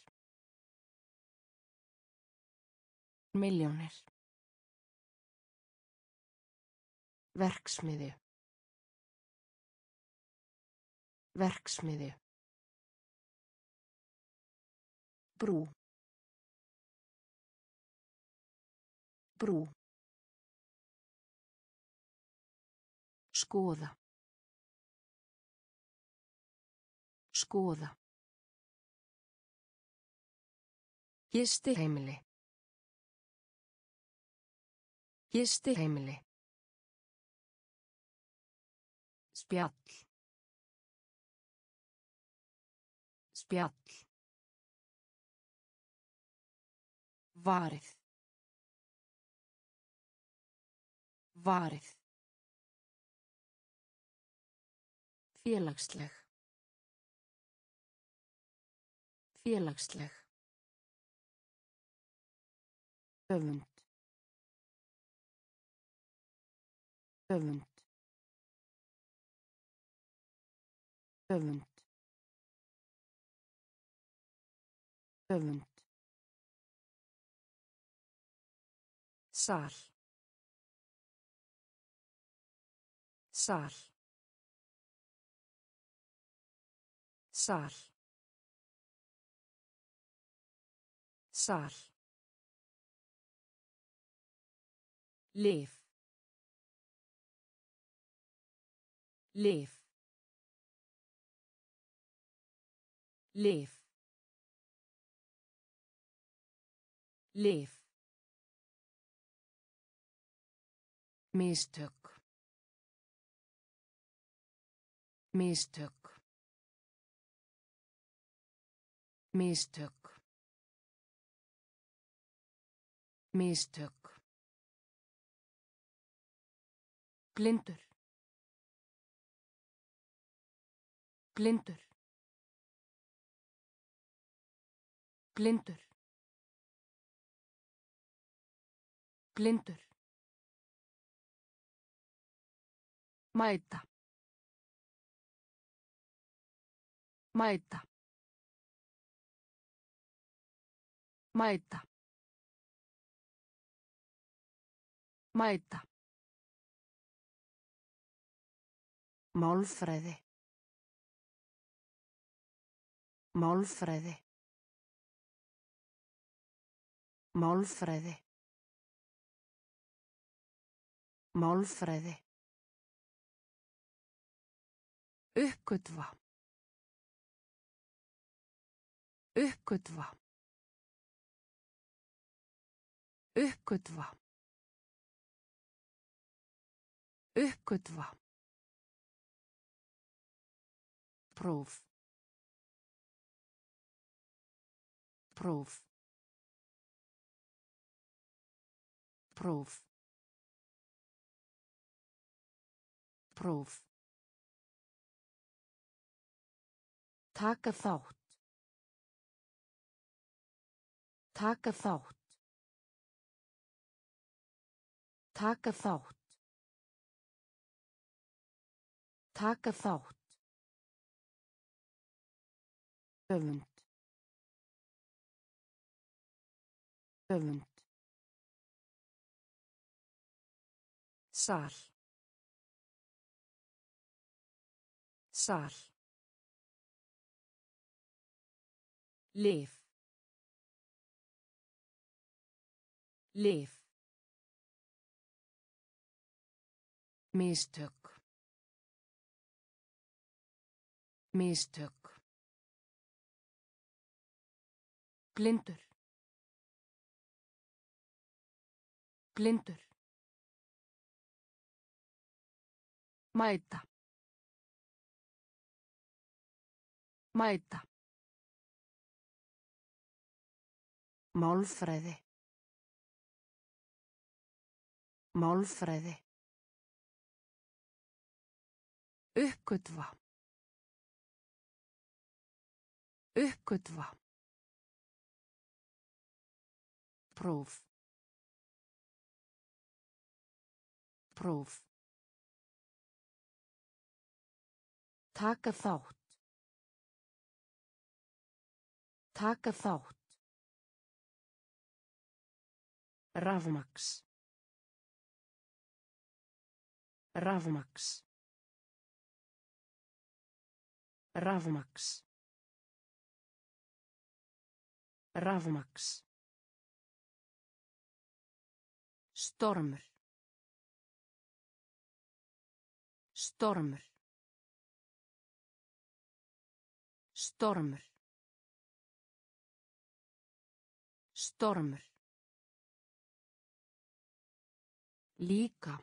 Miljónir. Verksmiðju. Verksmiðju. Brú. Brú. Skoða. Skoða. Gisti heimili. Gisti heimili. Spjall. Spjall. Varið. Varið. Félagsleg. Félagsleg. Öfund. öfund öfund öfund sal. Sal. Sal. Sal Lyf. Lyf. Lyf. Lyf. Mistök. Mistök. Mistök. Mistök. Blindur. Blindur. Blindur. Blindur. Mæta. Mæta. Mæta. Mæta. Málfræði. Málfræði. Málfræði. Málfræði. Uppgötva. Uppgötva. Uppgötva. Uppgötva. Próf. Próf. Próf. Próf. Taka þátt. Taka þátt. Taka þátt. Taka þátt. Öfund. Öfund. Sal. Sal. Lyf. Lyf. Mistök. Mistök. Blindur. Blindur. Mæta. Mæta. Málfræði. Málfræði. Uppgötva. Uppgötva. Próf. Próf. Taka þátt. Taka þátt. Rafmaks. Rafmaks. Rafmaks. Rafmaks. Stormur. Stormur. Stormur. Stormur. Líka.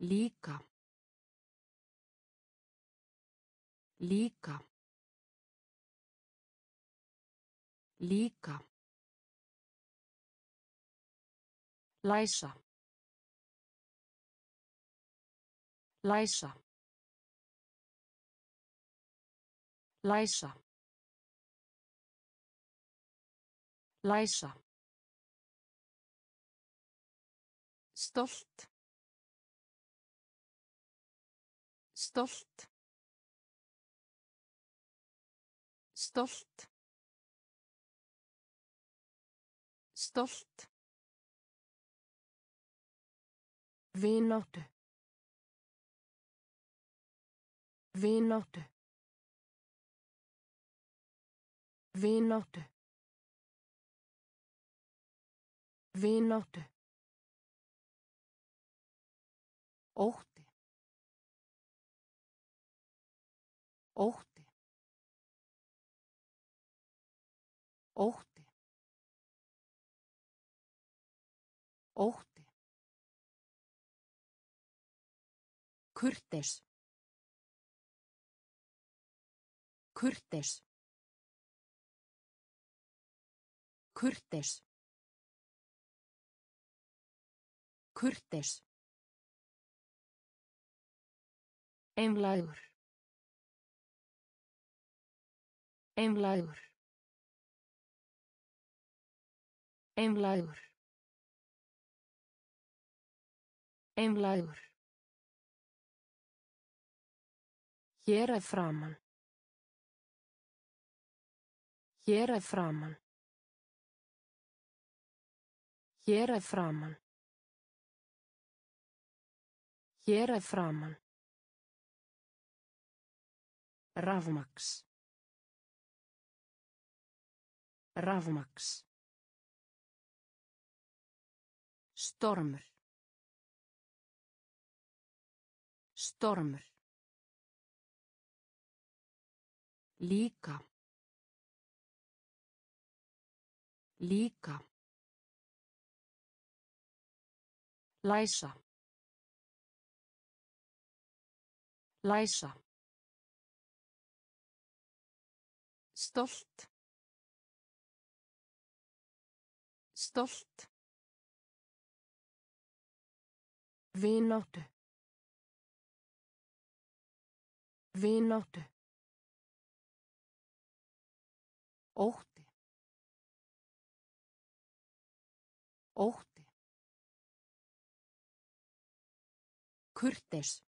Líka. Líka. Líka. Læsa. Læsa. Læsa. Læsa. Stolt. Stolt. Stolt. Stolt. Vináttu. Vináttu. Vináttu. Vináttu. Ótti. Ótti. Ótti. Ótti. Kurteis. Kurteis. Kurteis. Kurteis. Einlægur. Einlægur. Einlægur. Einlægur. Hér er framann. Hér er framann. Hér er framann. Hér er framann. Rafmaks. Rafmaks. Stormur. Stormur. Líka. Líka. Læsa. Læsa. Stolt. Stolt. Vináttu. Vináttu. Ótti. Ótti. Kurteis.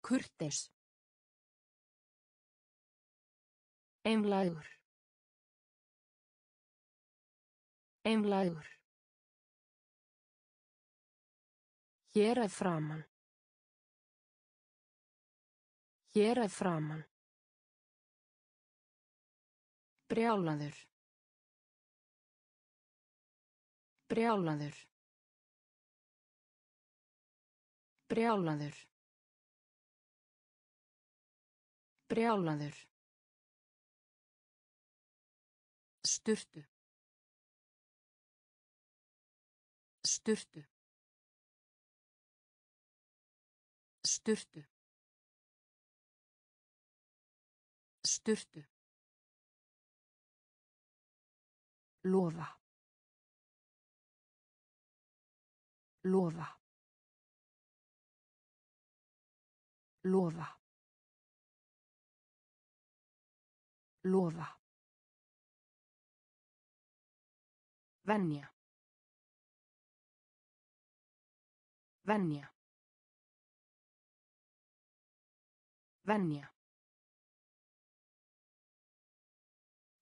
Kurteis. Einlægur. Einlægur. Hér er framann. Hér er framann. Brjálaður. Brjálaður. Brjálaður. Brjálaður. Sturtu. Sturtu. Sturtu. Sturtu. Lofa. Lofa. Lofa. Lofa. Venja. Venja. Venja.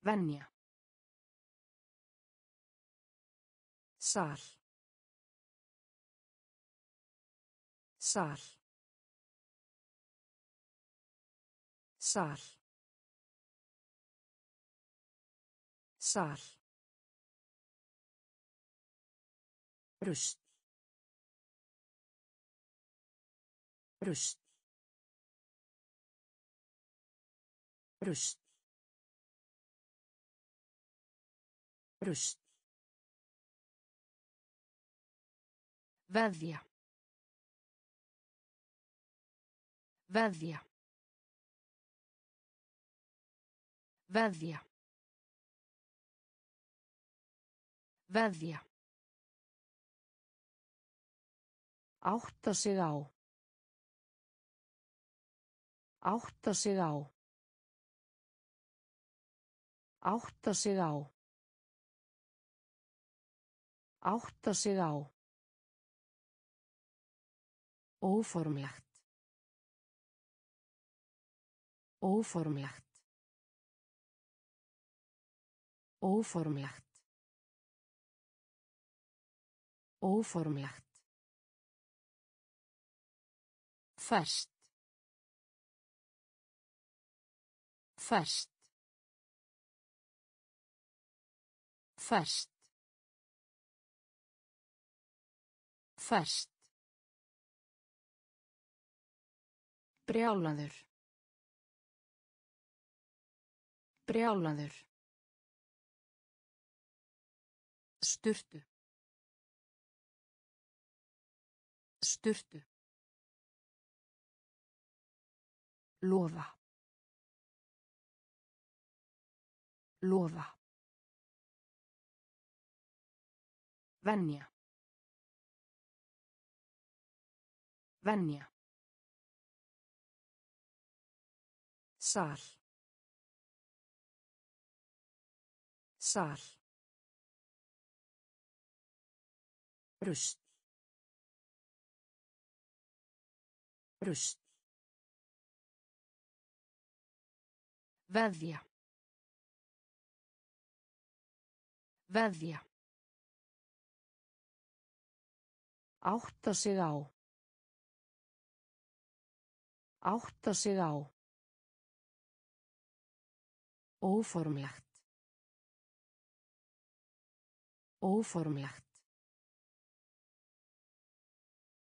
Venja. Sal. Sal. Sal. Sal. Rust. Rust. Rust. Rust. Veðja. Veðja. Veðja. Veðja. Átta sig á. Átta sig á. Átta sig á. Átta sig á. Óformlegt. Óformlegt. Óformlegt. Óformlegt. Fest. Fest. Fest. Fest. Brjálaður. Brjálaður. Sturtu. Sturtu. Lofa. Lofa. Venja. Venja. Sal. Sal. Rust. Rust. Veðja. Veðja. Átta sig á. Átta sig á. Óformlegt. Óformlegt.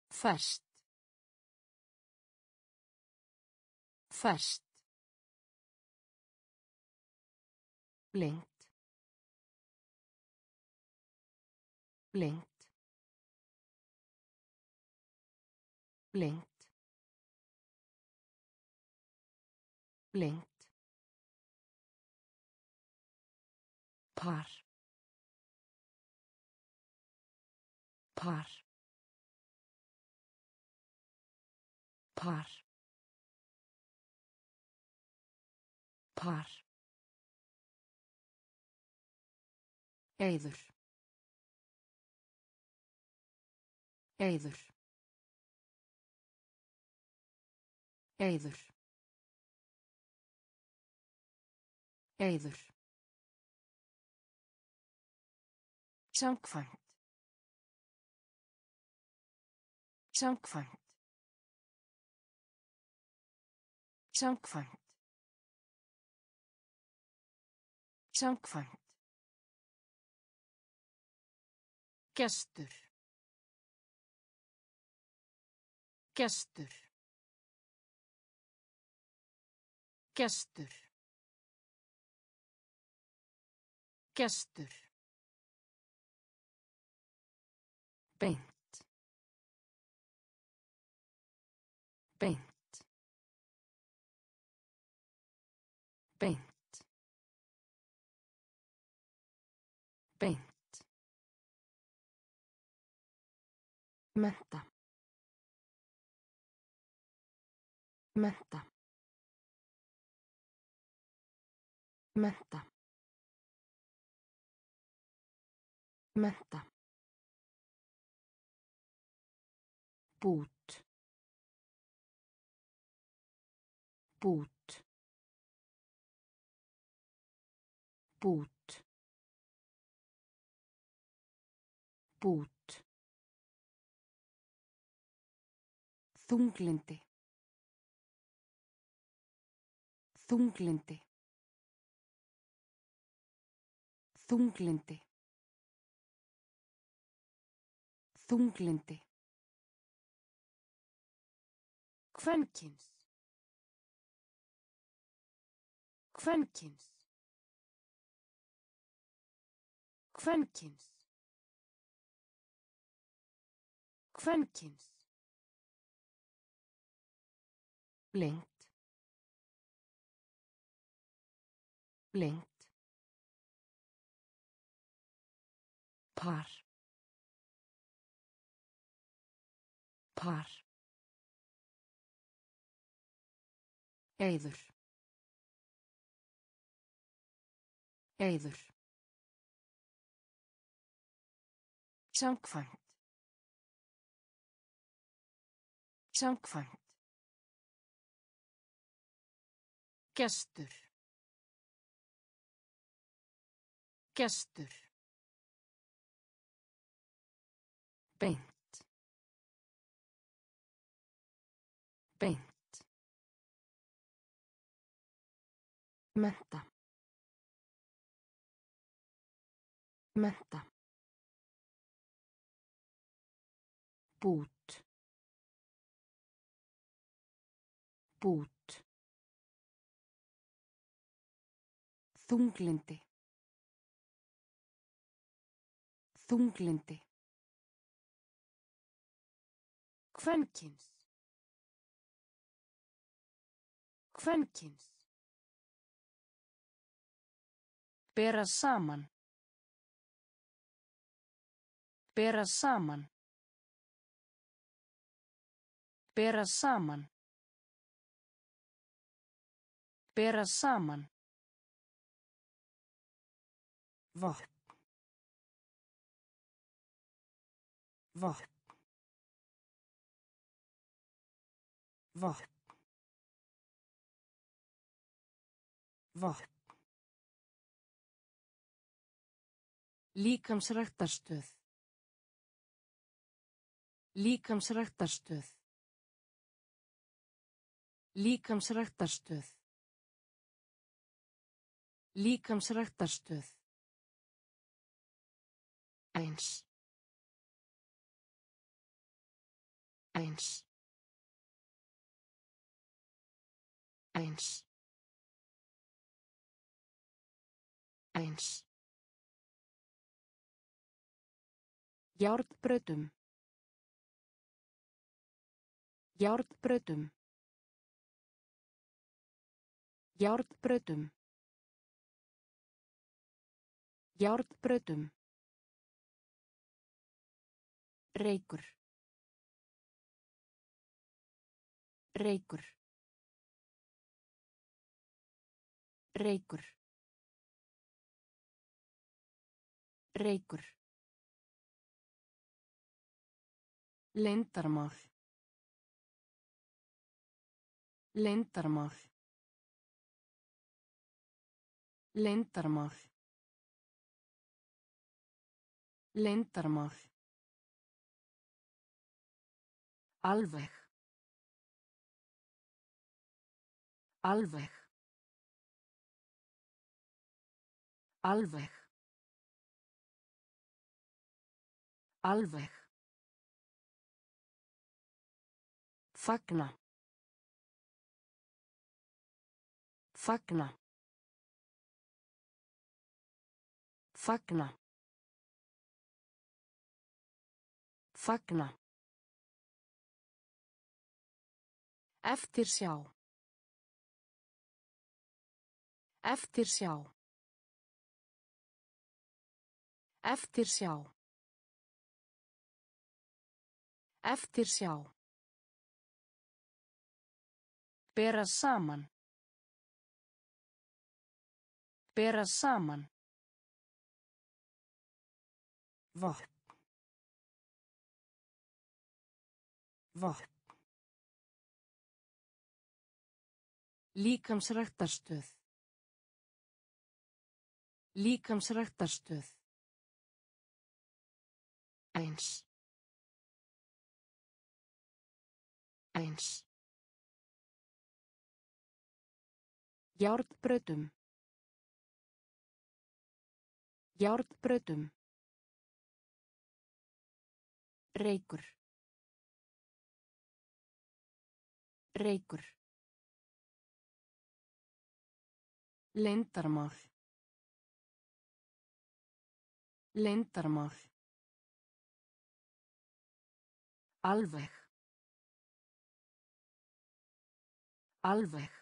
Fest. Fest. Blinkt. Blinkt. Blinkt. Blinkt. Par. Par. Par. Par. Eyður. Eyður. Eyður. Eyður. Samkvæmt. Samkvæmt. Samkvæmt. Samkvæmt. Gestur. Gestur. Gestur. Gestur. Beint. Beint. Beint. Beint. Menta. Menta. Menta. Menta. Bút. Bút. Bút. Bút. Þunglindi. Þunglindi. Þunglindi. Þunglindi. Kvenkins. Kvenkins. Kvenkins. Kvenkins. Blinkt. Blinkt. Par. Par. Eyður. Eyður. Samkvæmt. Samkvæmt. Gestur. Gestur. Beint. Beint. Menta. Menta. Bút. Bút. Þunglindi. Þunglindi. Kvenkins. Kvenkins. Bera saman. Bera saman. Bera saman. Bera saman. Vopn. Vopn. Vopn. Vopn. Líkamsræktarstöð. Líkamsræktarstöð. Líkamsræktarstöð. Líkamsræktarstöð. Eins. Eins. Eins. Eins. Járnbrautum. Járnbrautum. Járnbrautum. Járnbrautum. Reykur. Reykur. Reykur. Reykur. Leyndarmál. Leyndarmál. Leyndarmál. Leyndarmál. Alveg. Alveg. Alveg. Alveg. Fagna. Fagna. Fagna. Fagna. Eftir sjá. Eftir sjá. Eftir sjá. Eftir sjá. Bera saman. Bera saman. Vopn. Vopn. Líkamsræktarstöð. Líkamsræktarstöð. Eins. Eins. Járnbrautum. Járnbrautum. Reykur. Reykur. Leyndarmál. Leyndarmál. Alveg. Alveg.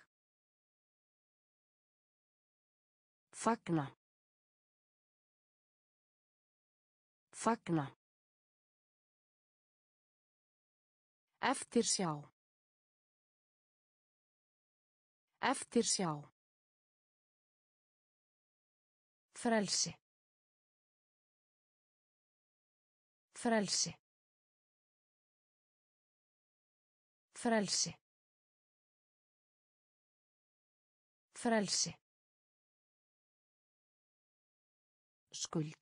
Fagna. Fagna. Eftir sjá. Eftir sjá. Frelsi. Frelsi. Frelsi. Frelsi. Skuld.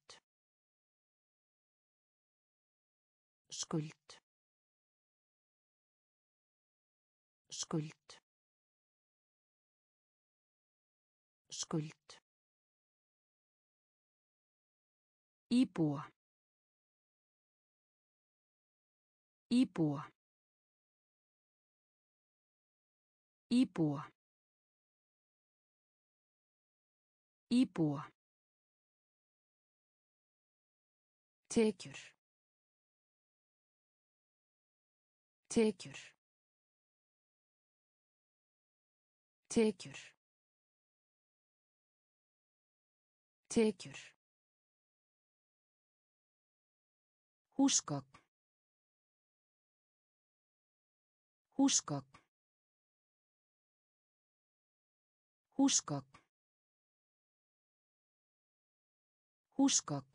Skuld. Skuld. Skuld. Íbúa. Íbúa. Íbúa. Íbúa. Tekjur. Tekjur. Tekjur. Tekjur. Húsgögn. Húsgögn. Húsgögn. Húsgögn.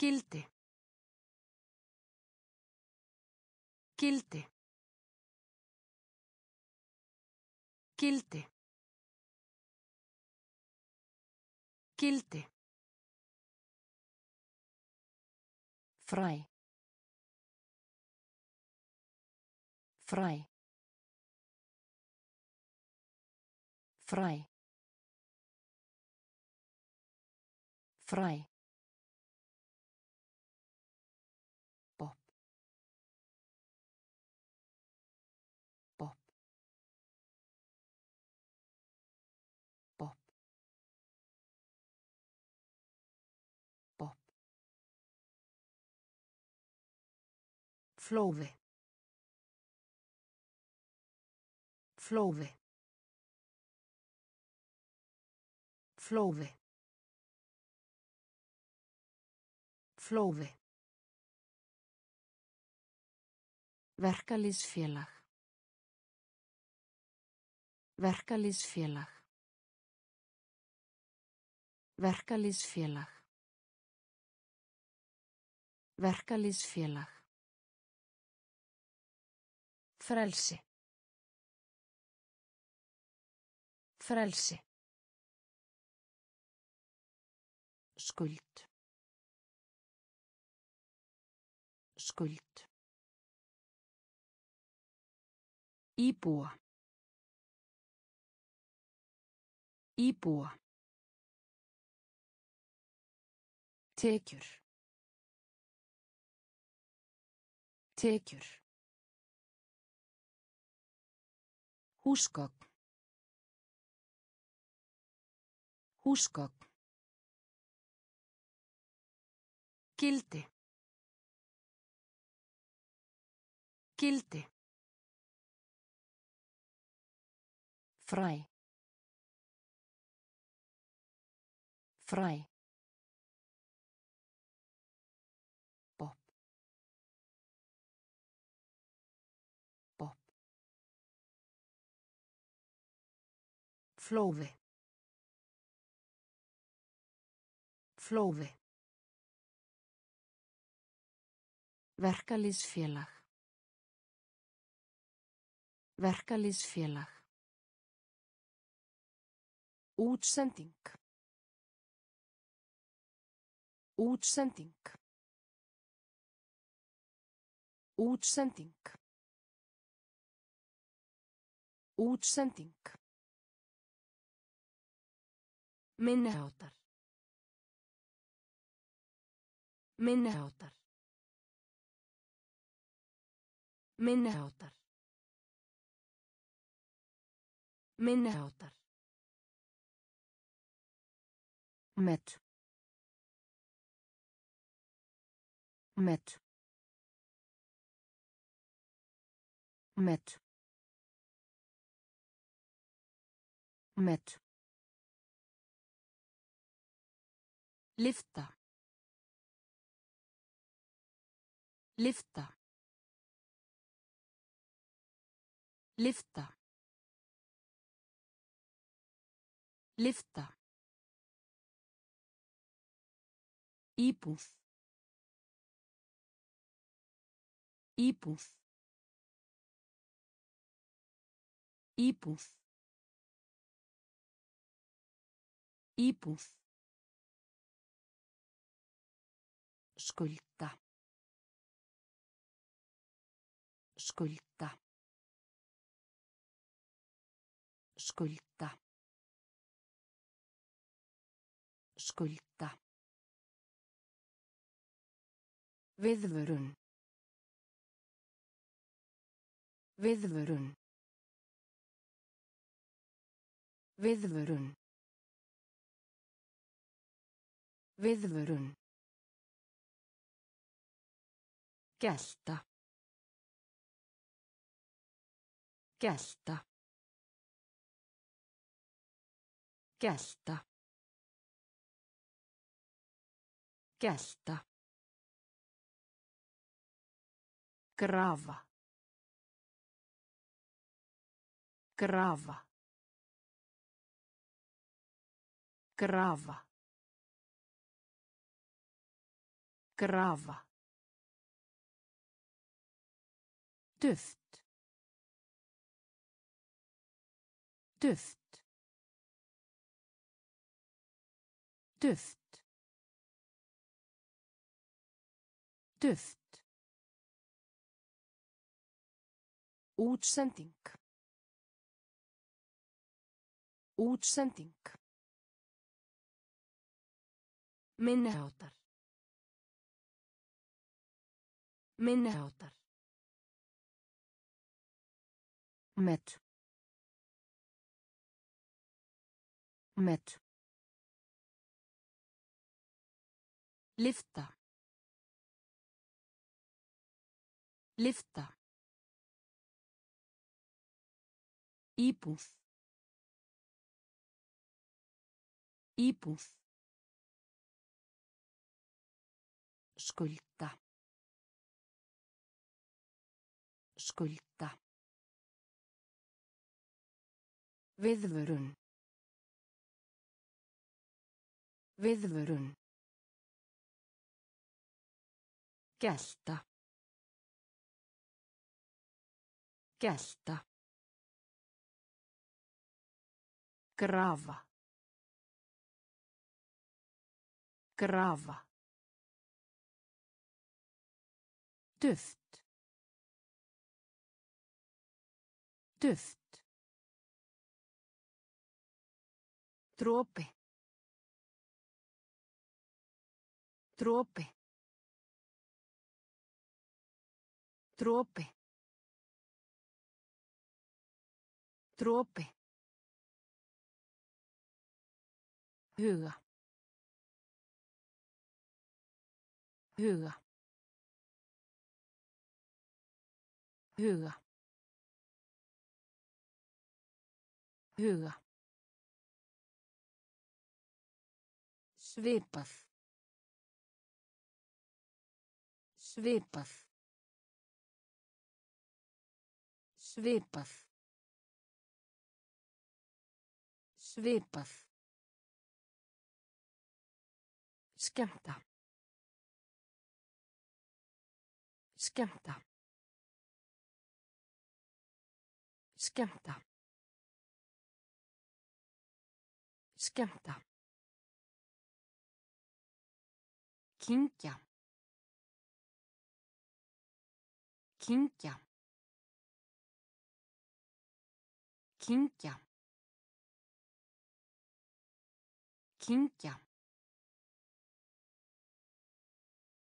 Gildi. Gildi. Gildi. Gildi. Fræ. Fræ. Fræ. Fræ. Flóði. Flóði. Flóði. Flóði. Verkalýsfélag. Verkalýsfélag. Verkalýsfélag. Verkalýsfélag. Frelsi. Frelsi. Skuld. Skuld. Íbúa. Íbúa. Tekjur. Tekjur. Húsgögn. Húsgögn. Gildi. Gildi. Fræ. Fræ. Flóði. Flóði. Verkalýsfélag. Verkalýsfélag. Útsending. Útsending. Útsending. Útsending. Minniháttar. Minniháttar. Minniháttar. Minniháttar. Met. Met. Met. Met. Lyfta. Lyfta. Lyfta. Lyfta. Íbúð. Íbúð. Íbúð. Íbúð. Skulda. Skulda. Skulda. Skulda. Viðvörun. Viðvörun. Viðvörun. Viðvörun. Gelta. Gelta. Gelta. Gelta. Grafa. Grafa. Grafa. Grafa. Duft. Duft. Duft. Duft. Útsending. Útsending. Minniháttar. Minniháttar. Met. Met. Lyfta. Lyfta. Íbúð. Íbúð. Skulda. Skulda. Viðvörun. Viðvörun. Gelta. Gelta. Grafa. Grafa. Duft. Duft. Dropi. Dropi. Dropi. Dropi. Huga. Huga. Huga. Huga. Svipað. Svipað. Svipað. Svipað. Skemmta. Skemmta. Skemmta. Skemmta. Kynkja. Kynkja. Kynkja. Kynkja.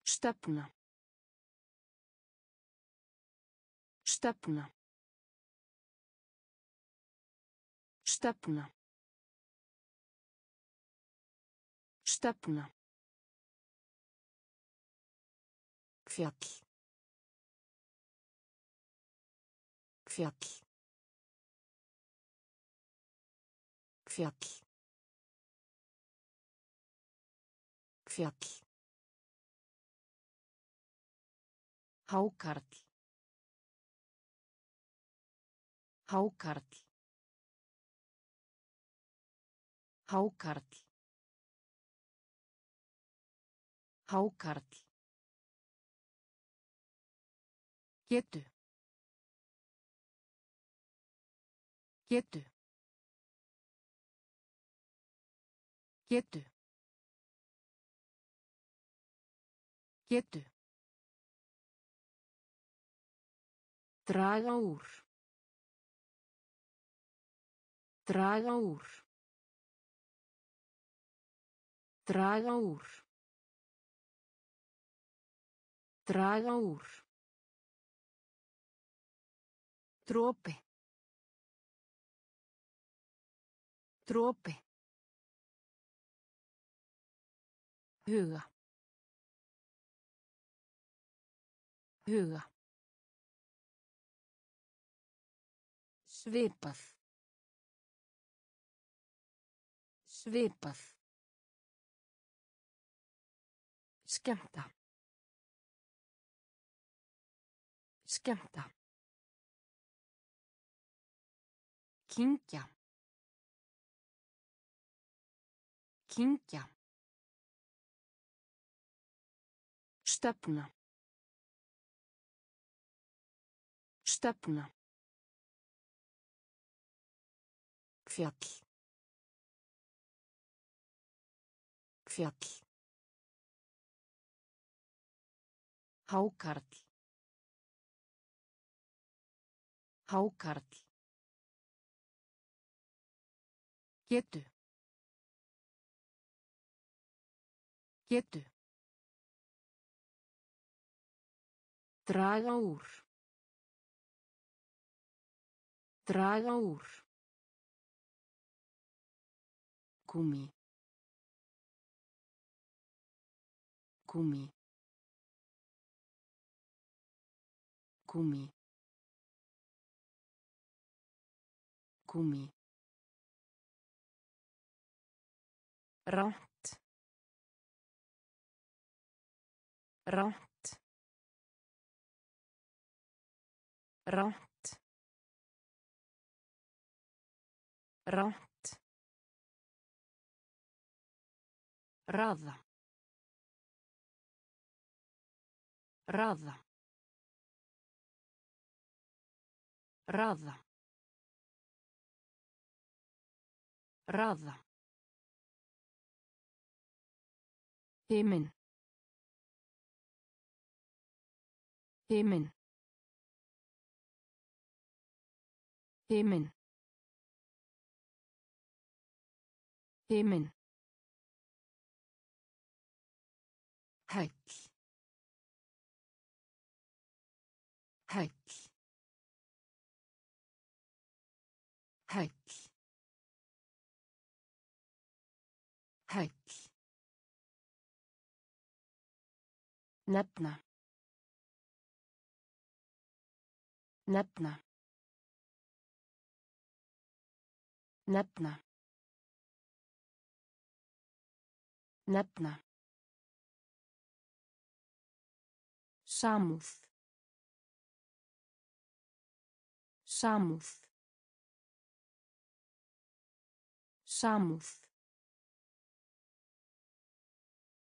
Stefna. Stefna. Stefna. Stefna. Fjall. Fjall. Fjall. Fjall. Hákarl. Hákarl. Hákarl. Hákarl. Getu. Getu. Getu. Getu. Draga úr. Draga úr. Draga úr. Draga úr. Dropi. Dropi. Huga. Huga. Svipað. Svipað. Skemmta. Skemmta. Kynkja. Kynkja. Stefna. Stefna. Fjall. Fjall. Hákarl. Hákarl. Getu. Getu. Draga úr. Draga úr. Gúmi. Gúmi. Gúmi. Gúmi. Ránt. Ránt. Ránt. Ránt. Raða. Raða. Raða. Raða. Himinn. Himinn. Himinn. Himinn. Nefna. Nefna. Nefna. Nefna. Samúð. Samúð. Samúð.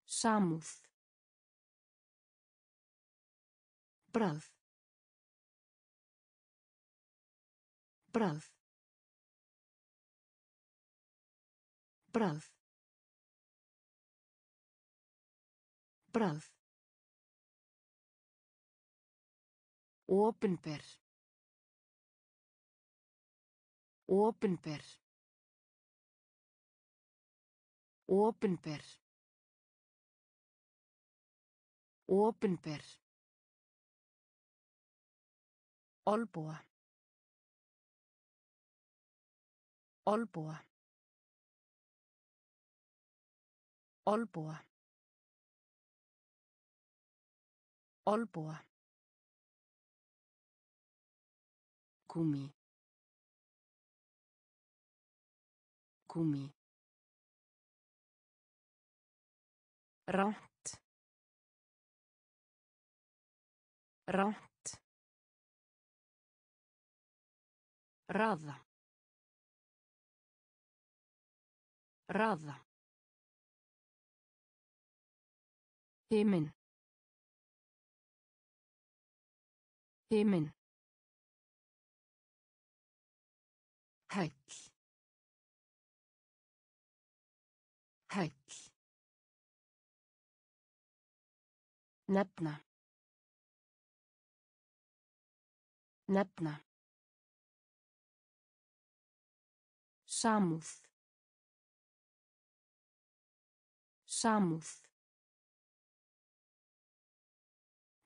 Samúð. Brað. Brað. Brað. Brað. Opinber. Opinber. Opinber. Opinber. Olbúa. Olbúa. Olbúa. Olbúa. Gúmi. Gúmi. Ránt. Ránt. رضع رضع امن امن هكل هكل نبنا نبنا Samúð. Samúð.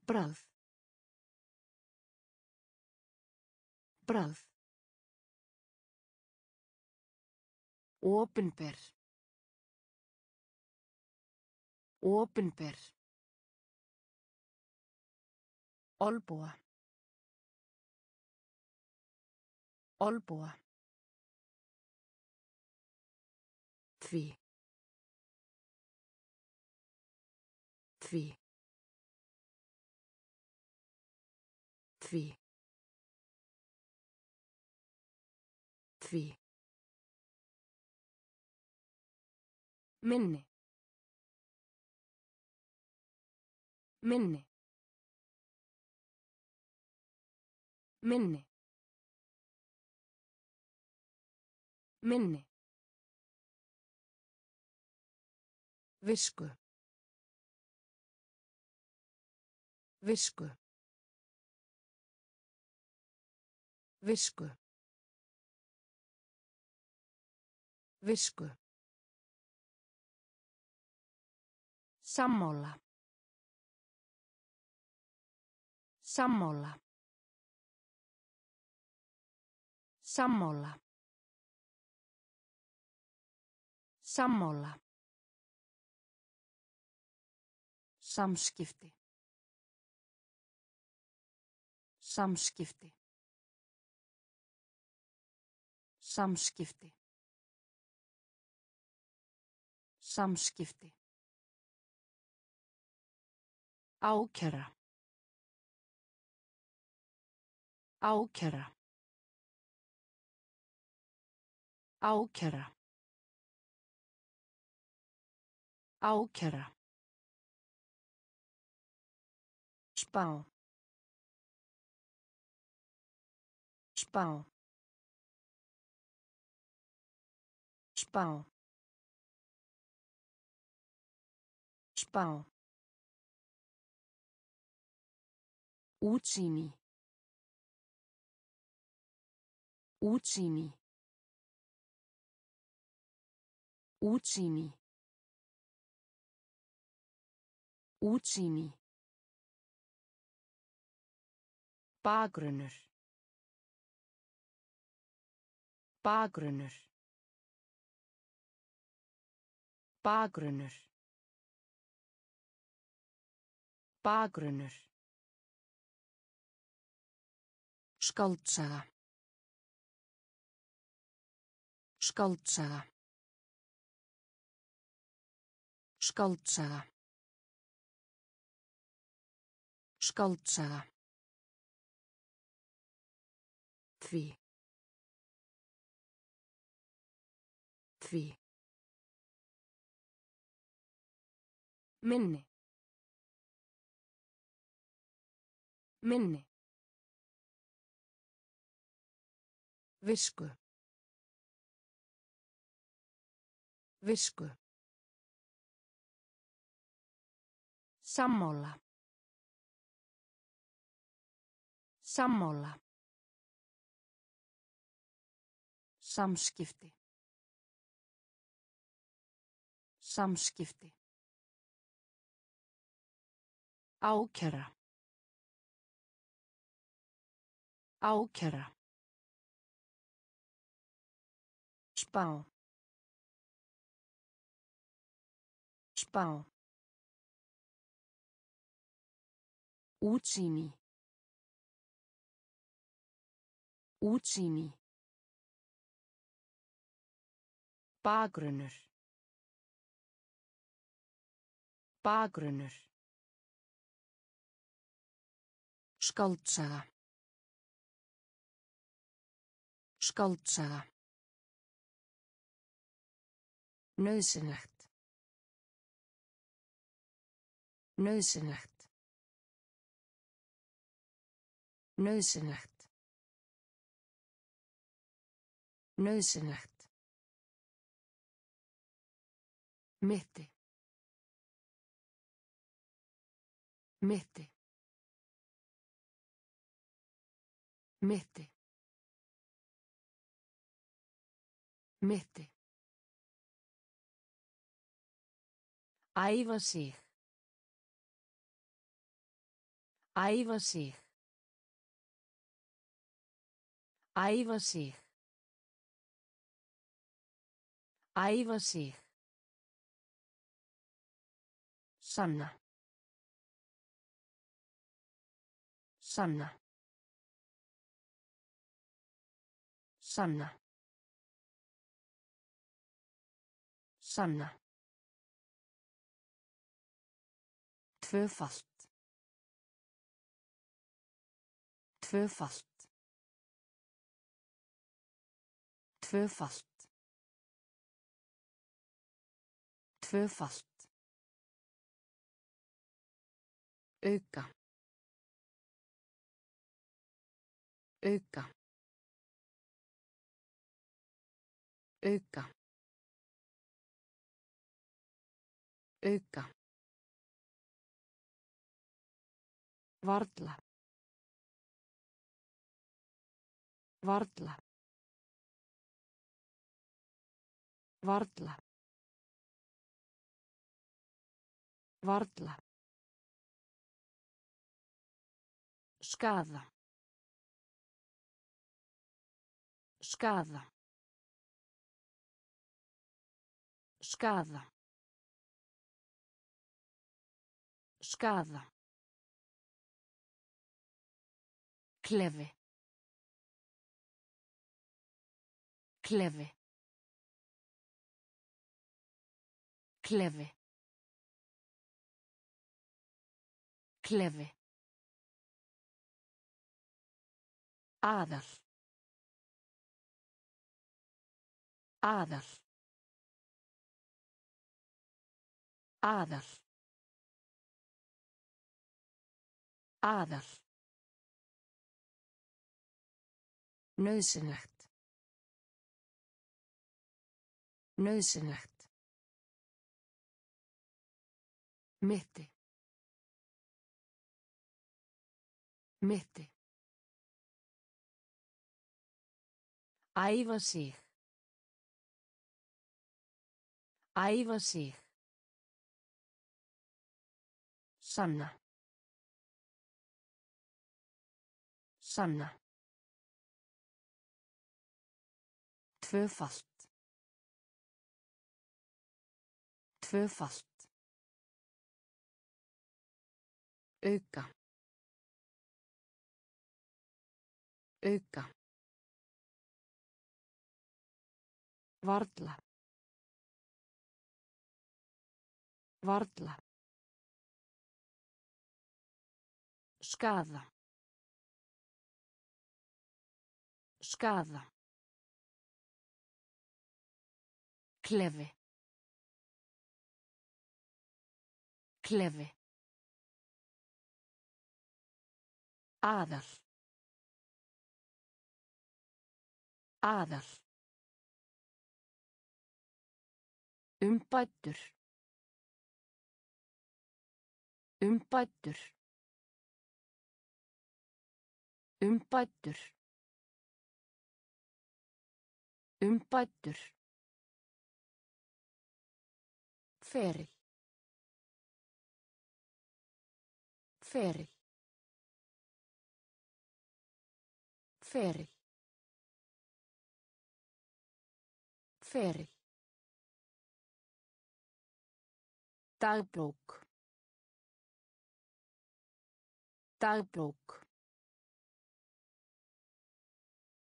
Brað. Brað. Opinber. Opinber. Olbúa. Olbúa. Því. Því. Því. Því. Minni. Minni. Minni. Minni. Visku. Visku. Visku. Visku. Sammála. Sammála. Sammála. Sammála. Samskipti. Samskipti. Samskipti. Samskipti. Ákæra. Ákæra. Ákæra. Ákæra. Spá. Spá. Spá. Spá. Útsýni. Útsýni. Útsýni. Útsýni. Bakgrunnur. Bakgrunnur. Bakgrunnur. Bakgrunnur. Skáldsaga. Skáldsaga. Skáldsaga. Skáldsaga. Því. Því. Minni. Minni. Visku. Visku. Sammála. Sammála. Samskipti. Samskipti. Ákæra. Ákæra. Spá. Spá. Útsýni. Útsýni. Bakgrunnur. Bakgrunnur. Skáldsaga. Skáldsaga. Nauðsynlegt. Nauðsynlegt. Nauðsynlegt. Nauðsynlegt. Mitti. Mitti. Mitti. Mitti. Æfa sig. Æfa sig. Æfa sig. Æfa sig. Sanna. Sanna. Sanna. Sanna. Tvöfalt. Tvöfalt. Tvöfalt. Tvöfalt. Auka. Auka. Auka. Auka. Varla. Varla. Varla. Varla. Skaða. Skaða. Skaða. Skaða. Klefi. Klefi. Klefi. Klefi. Aðal. Aðal. Aðal. Aðal. Nauðsynlegt. Nauðsynlegt. Mitti. Mitti. Æfa sig. Æfa sig. Sanna. Sanna. Tvöfalt. Tvöfalt. Auka. Auka. Varla. Varla. Skaða. Skaða. Klefi. Klefi. Aðal. Aðal. Umbættur. Umbættur. Umbættur. Umbættur. Feril. Feril. Feril. Feril. Dagbók. Dagbók.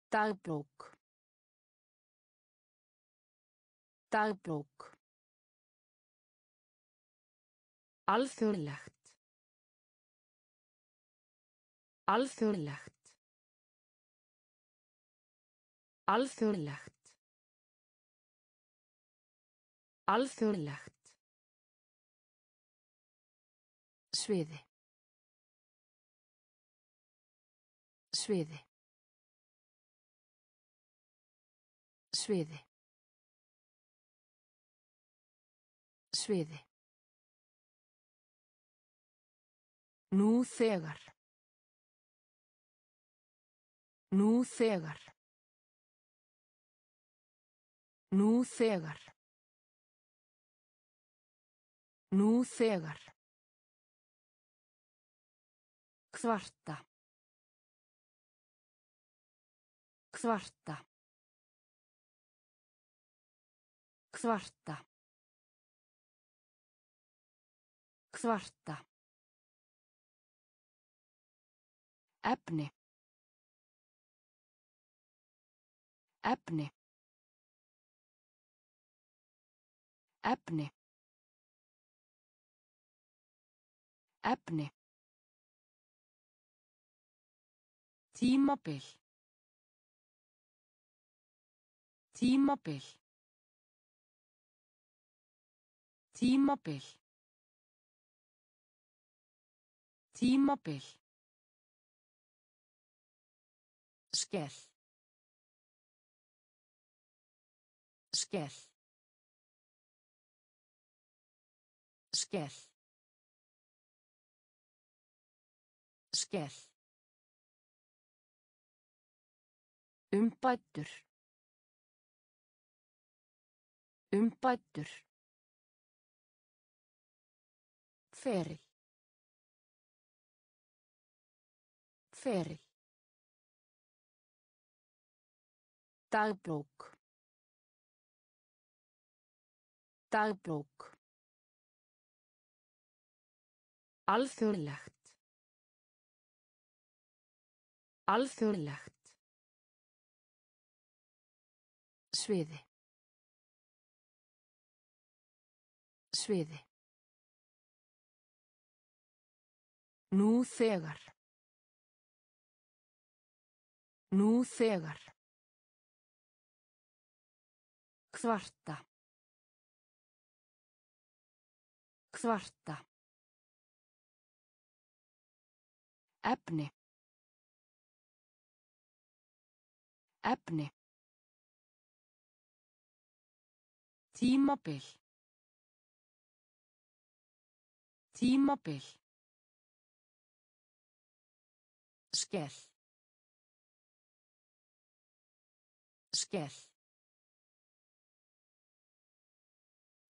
Dagbók. Dagbók. Alþjóðlegt. Alþjóðlegt. Alþjóðlegt. Alþjóðlegt. Sviði. Sviði. Sviði. Sviði. Nú þegar. Nú þegar. Nú þegar. Nú þegar. Kvarta. Kvarta. Kvarta. Kvarta. Efni. Efni. Efni. Efni. Tímabil. Tímabil. Tímabil. Tímabil. Skell. Skell. Skell. Skell. Umbættur. Umbættur. Feril. Feril. Dagbók. Dagbók. Alþjóðlegt. Alþjóðlegt. Sviði. Sviði. Nú þegar. Nú þegar. Kvarta. Kvarta. Efni. Efni. Tímabil. Tímabil. Skell. Skell.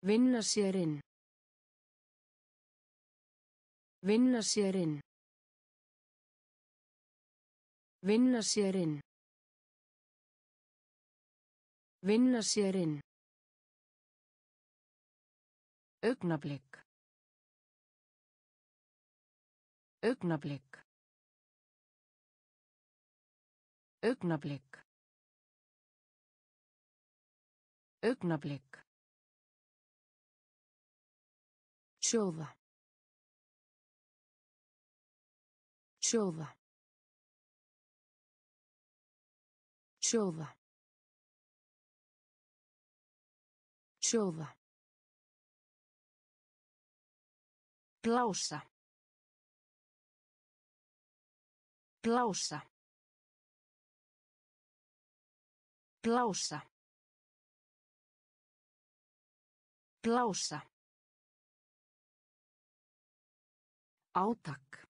Vinna sér inn. Vinna sér inn. Vinna sér inn. Vinna sér inn. Augnablik. Augnablik. Augnablik. Augnablik. Sjóða. Sjóða. Sjóða. Sjóða. Blása. Blása. Blása. Blása. Átak.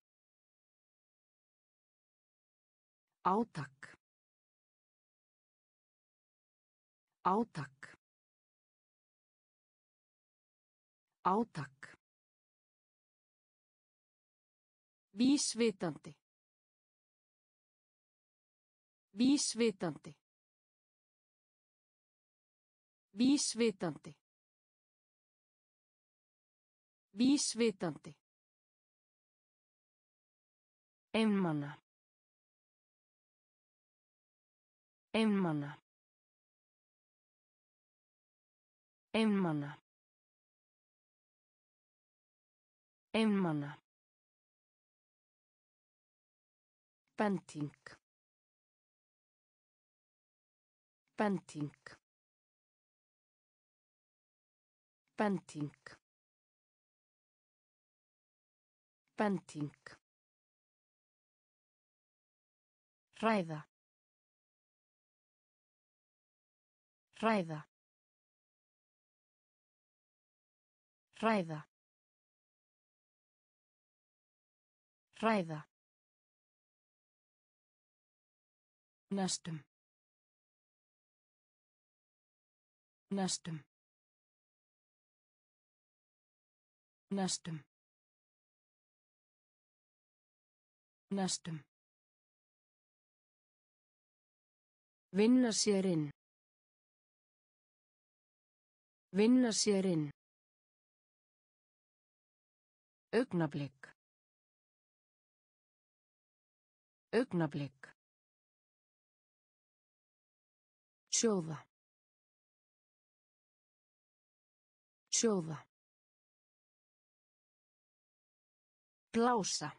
Átak. Átak. Átak. Vísvitandi. Vísvitandi. Vísvitandi. Vísvitandi. Einmana. Einmana. Einmana. Einmana. Bending. Bending. Bending. Bending. Hræða. Hræða. Hræða. Hræða. Næstum. Næstum. Næstum. Næstum. Vinna sér inn. Vinna sér inn. Augnablik. Augnablik. Sjóða. Sjóða. Blása.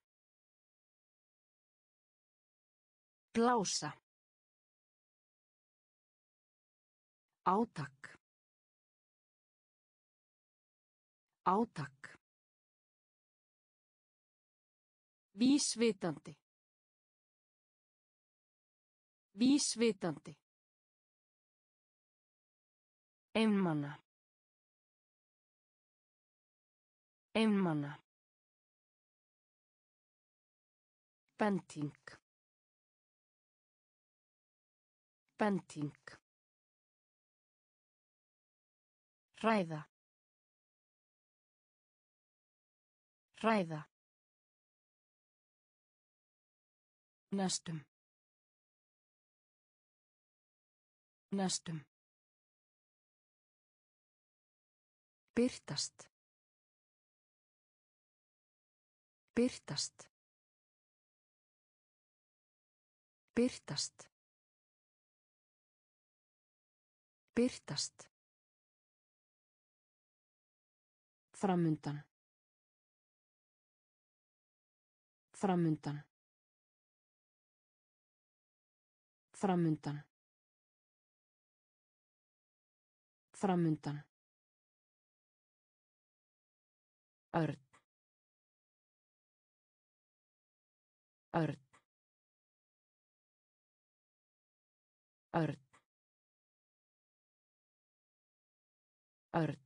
Blása. Átak. Átak. Vísvitandi. Vísvitandi. Einmana. Einmana. Bending. Bending. Hræða. Hræða. Næstum. Næstum. Byrtast. Byrtast. Byrtast. Byrtast. Framundan. Framundan. Framundan. Framundan. Örn. Örn. Örn. Örn.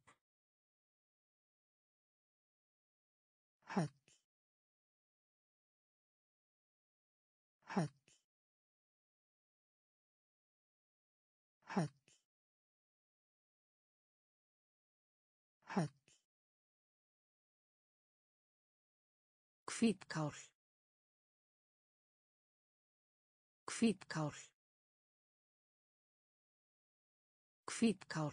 Hvítkál. Hvítkál. Hvítkál.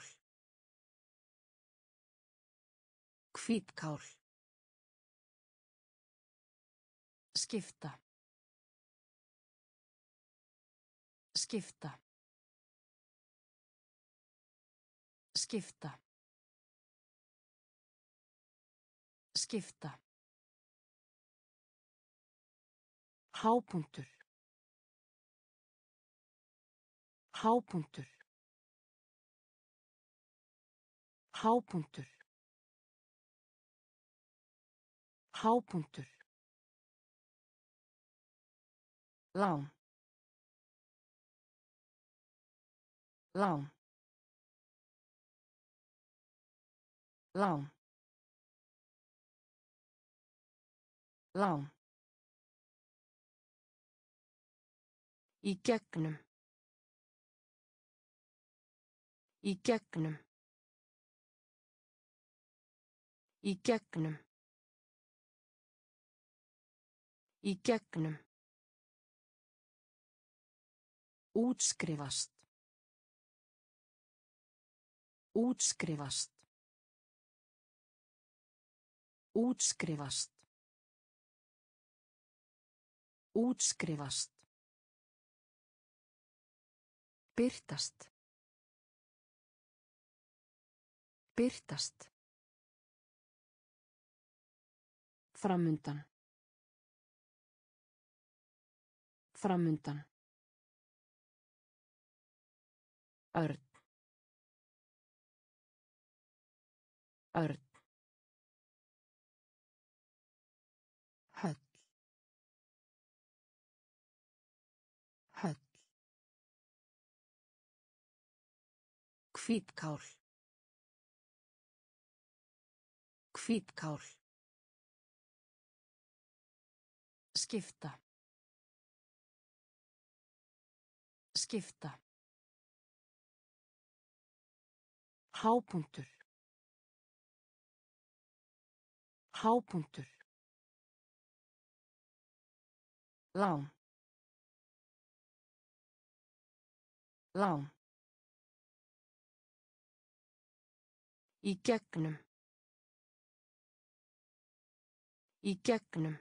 Hvítkál. Skipta. Skipta. Skipta. Skipta. Hápunktur. Hápunktur. Hápunktur. Hápunktur. Lán. Lán. Lán. Lán. Í gegnum. Í gegnum. Í gegnum. Í gegnum. Útskrifast. Útskrifast. Útskrifast. Útskrifast. Byrtast. Byrtast. Framundan. Framundan. Örn. Örn. Hvítkál. Hvítkál. Skipta. Skipta. Hápunktur. Hápunktur. Lán. Lán. Í gegnum. Í gegnum.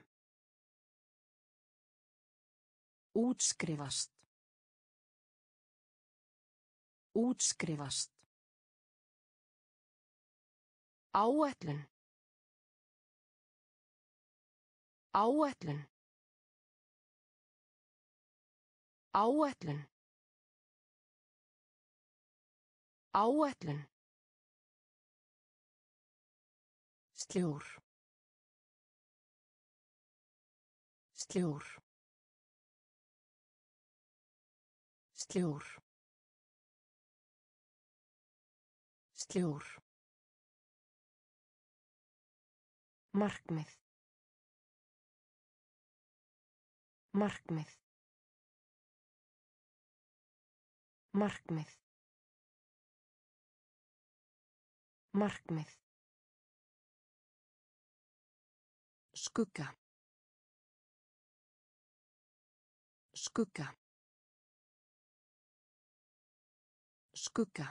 Útskrifast. Útskrifast. Áætlun. Áætlun. Áætlun. Áætlun. Sljór. Sljór. Sljór. Sljór. Markmið. Markmið. Markmið. Markmið. Skugga. Skugga. Skugga.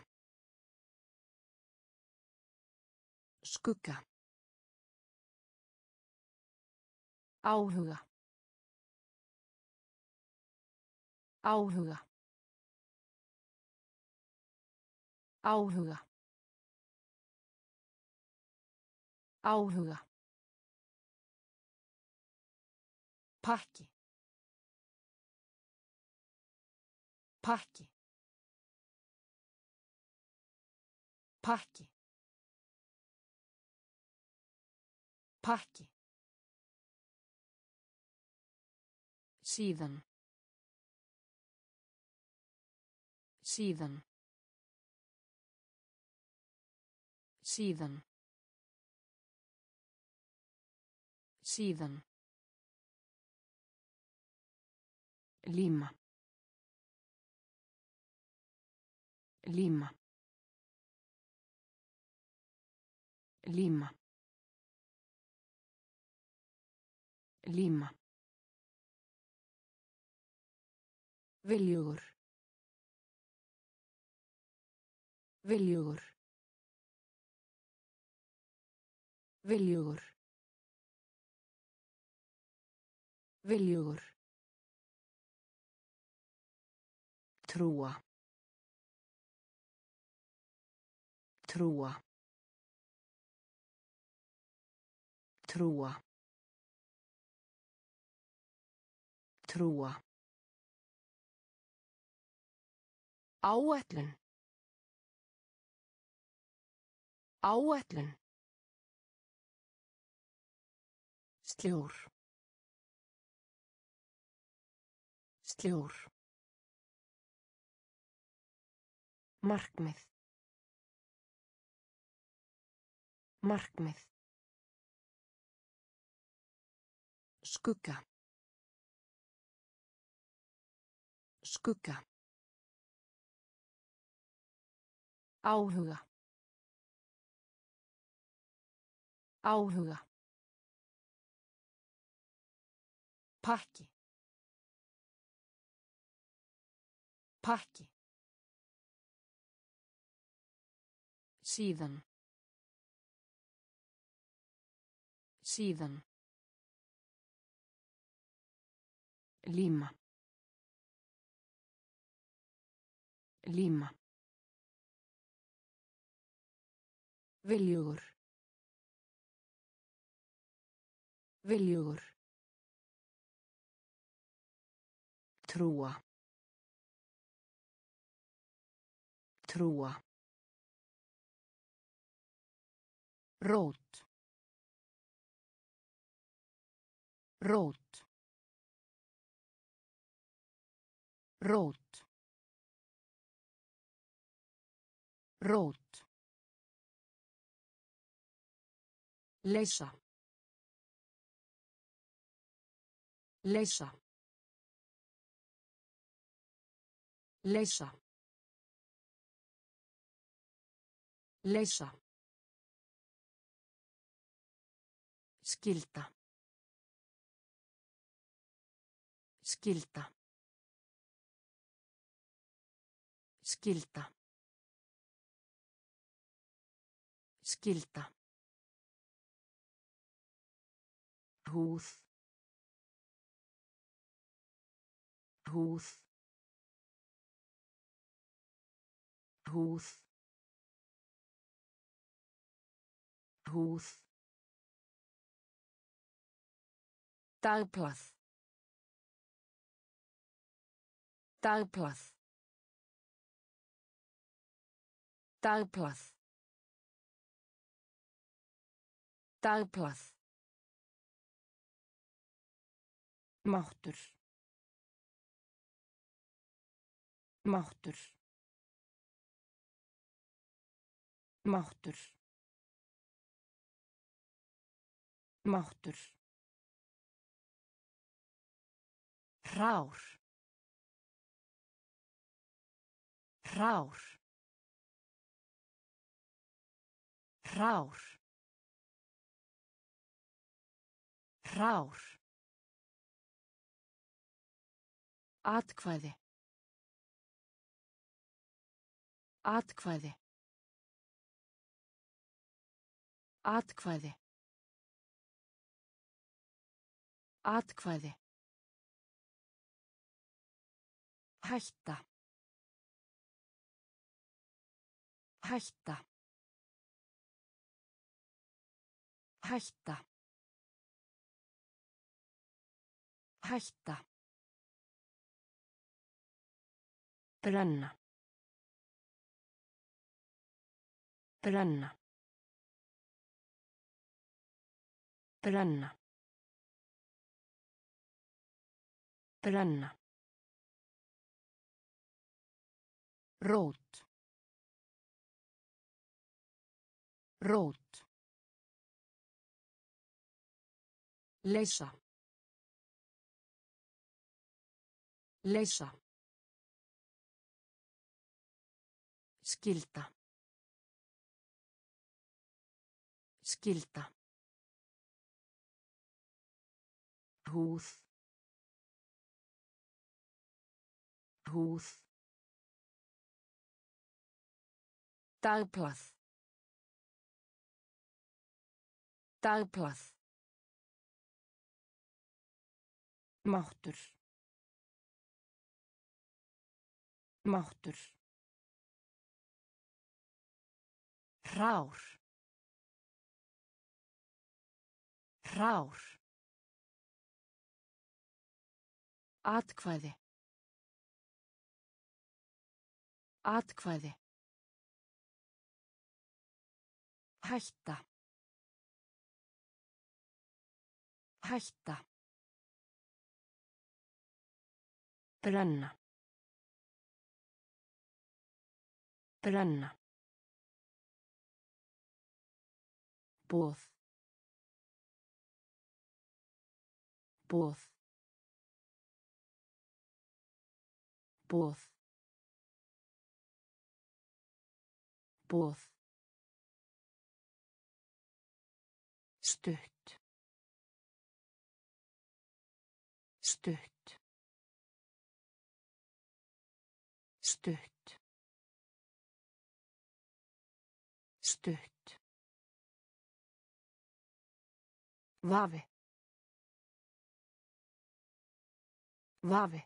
Skugga. Áhuga. Áhuga. Áhuga. Áhuga. Pakki. Pakki. Pakki. Pakki. Síðan. Síðan. Síðan. Síðan. Líma. Líma. Líma. Líma. Viljugur. Viljugur. Viljugur. Viljugur. Trúa. Trúa. Trúa. Trúa. Áætlun. Áætlun. Sljór. Sljór. Markmið. Markmið. Skugga. Skugga. Áhuga. Áhuga. Pakki. Pakki. Síðan. Síðan. Líma. Líma. Viljugur. Viljugur. Trúa. Trúa. Rót. Rót. Rót. Rót. Leysa. Leysa. Leysa. Leysa. Skilda. Skilda. Skilda. Skilda. Húð. Húð. Húð. Húð. Dagblað. Dagblað. Dagblað. Dagblað. Máttur. Máttur. Máttur. Máttur. Hrár. Hrár. Hrár. Hrár. Atkvæði. Atkvæði. Atkvæði. Atkvæði. Hætta. Hætta. Hætta. Hætta. Brenna. Brenna. Brenna. Brenna. Rót. Rót. Leysa. Leysa. Skilda. Skilda. Húð. Húð. Dagblað. Dagblað. Máttur. Máttur. Hrár. Hrár. Atkvæði. Atkvæði. Hætta. Hætta. Brenna. Brenna. Bóð. Bóð. Bóð. Bóð. Vafi. Vafi.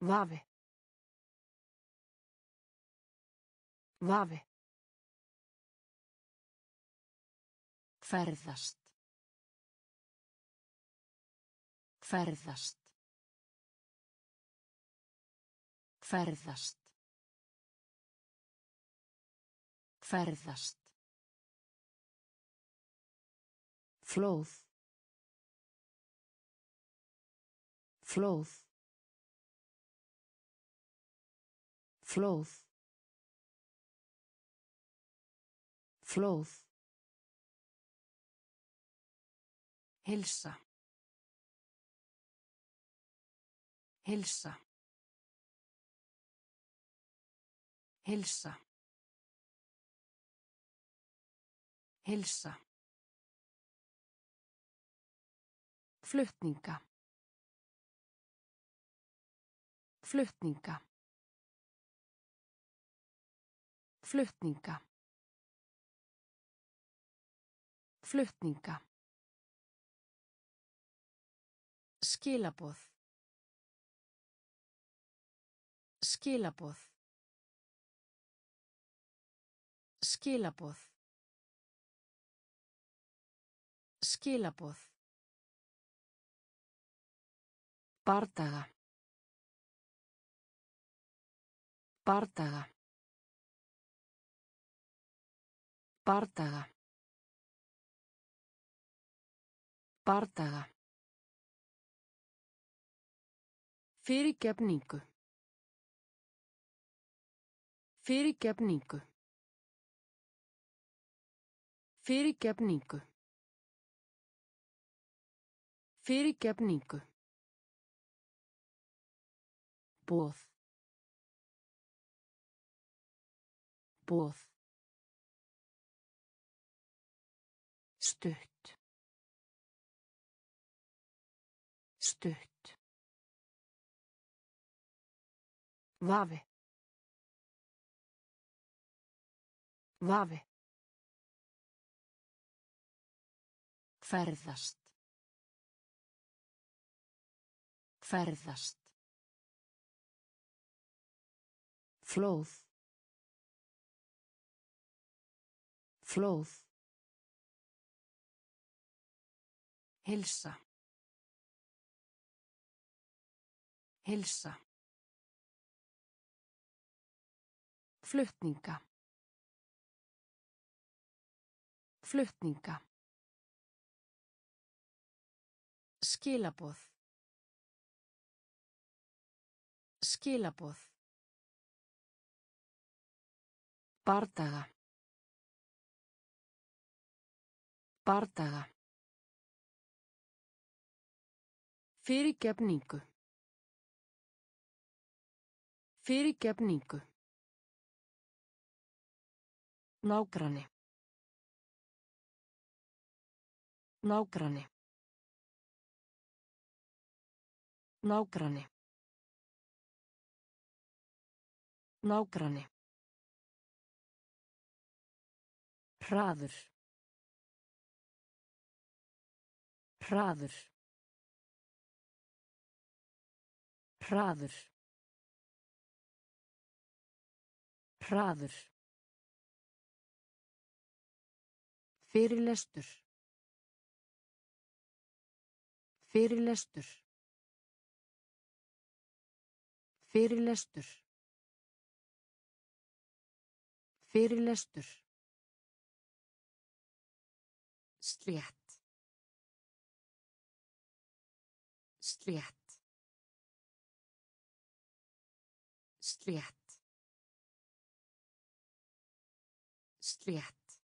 Vafi. Vafi. Ferðast. Ferðast. Ferðast. Ferðast. Flóð. Flóð. Flóð. Flóð. Hilsa. Hilsa. Hilsa. Hilsa. Flutninga. Flutninga. Flutninga. Flutninga. Skilaboð. Skilaboð. Skilaboð. Skilaboð. Bardaga. Bardaga. Bardaga. Bardaga. Fyrirgefningu. Fyrirgefningu. Fyrirgefningu. Fyrirgefningu. Boð. Boð. Stutt. Stutt. Vafi. Vafi. Ferðast. Ferðast. Flóð. Flóð. Hilsa. Hilsa. Flutninga. Flutninga. Skilaboð. Skilaboð. Bardaga. Bardaga. Fyrirgefningu. Fyrirgefningu. Nágranni. Nágranni. Nágranni. Nágranni. Hraður. Hraður. Hraður. Hraður. Fyrirlestur. Fyrirlestur. Fyrirlestur. Fyrirlestur. Slétt. Slétt. Slétt. Slétt.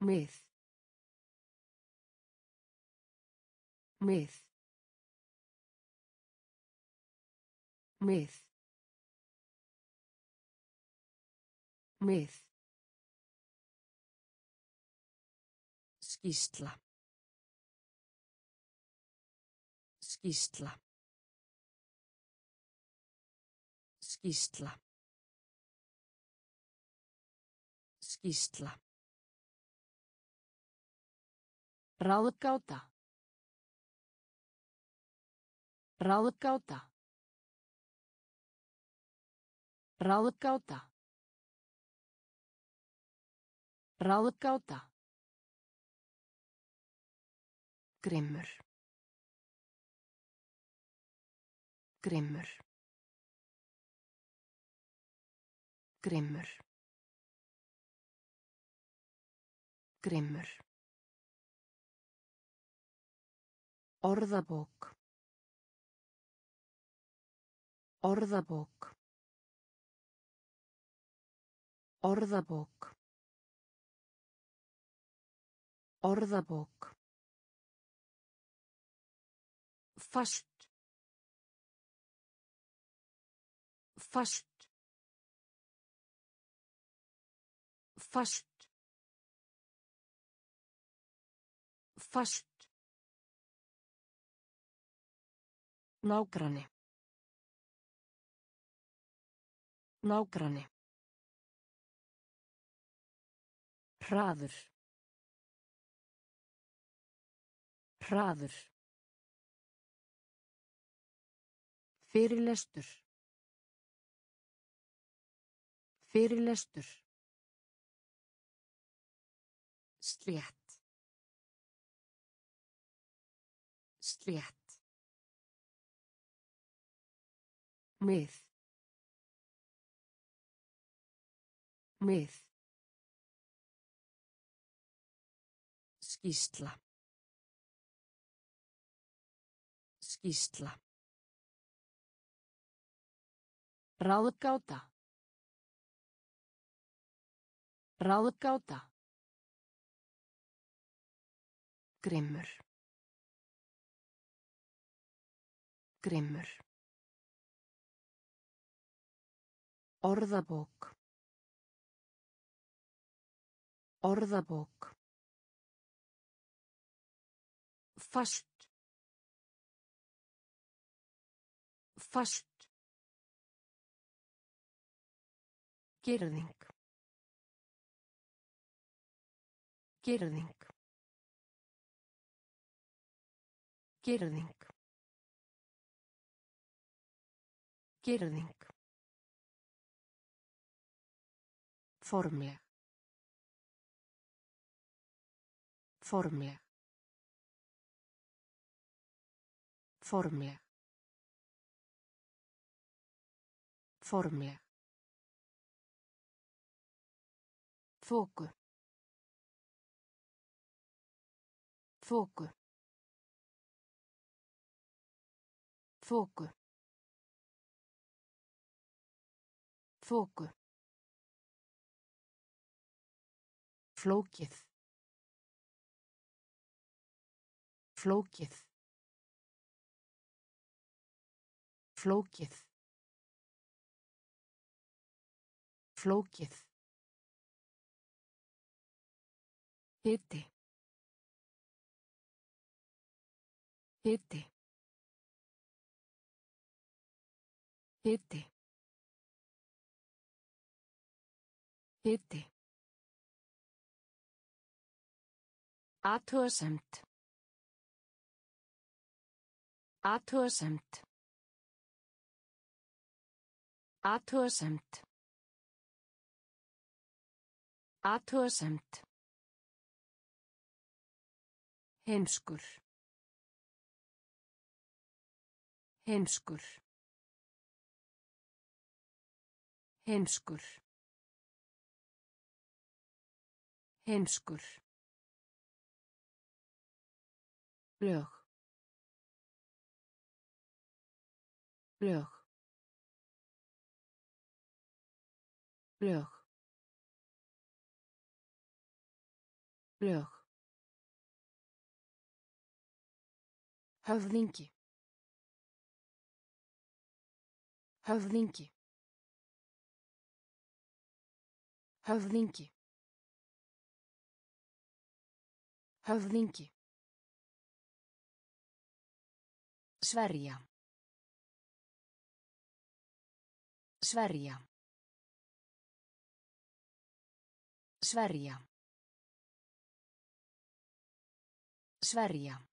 Mið. Mið. Mið. Mið. Skýsla. Skýsla. Skýsla. Skýsla. Ráðgáta. Ráðgáta. Ráðgáta. Ráðgáta. Grimmur. Grimmur. Grimmur. Grimmur. Orðabók. Orðabók. Orðabók. Orðabók. Fast. Fast. Fast. Fast. Nágranni. Nágranni. Hraður. Hraður. Fyrirlestur. Fyrirlestur. Slétt. Slétt. Mið. Mið. Skýsla. Skýsla. Ráðgáta. Ráðgáta. Grimmur. Grimmur. Orðabók. Orðabók. Fast. Fast. Girðing. Girðing. Girðing. Girðing. Formleg. Formleg. Formleg. Formleg. Þóku. Þóku. Þóku. Þóku. Flókið. Flókið. Flókið. Flókið. Hiti. Hiti. Hiti. Hiti. Athugasemt. Athugasemt. Athugasemt. Athugasemt. Heimskur. Heimskur. Heimskur. Heimskur. Lög. Lög. Lög. Lög. Höfðingi. Höfðingi. Höfðingi. Höfðingi. Sverja. Sverja. Sverja. Sverja.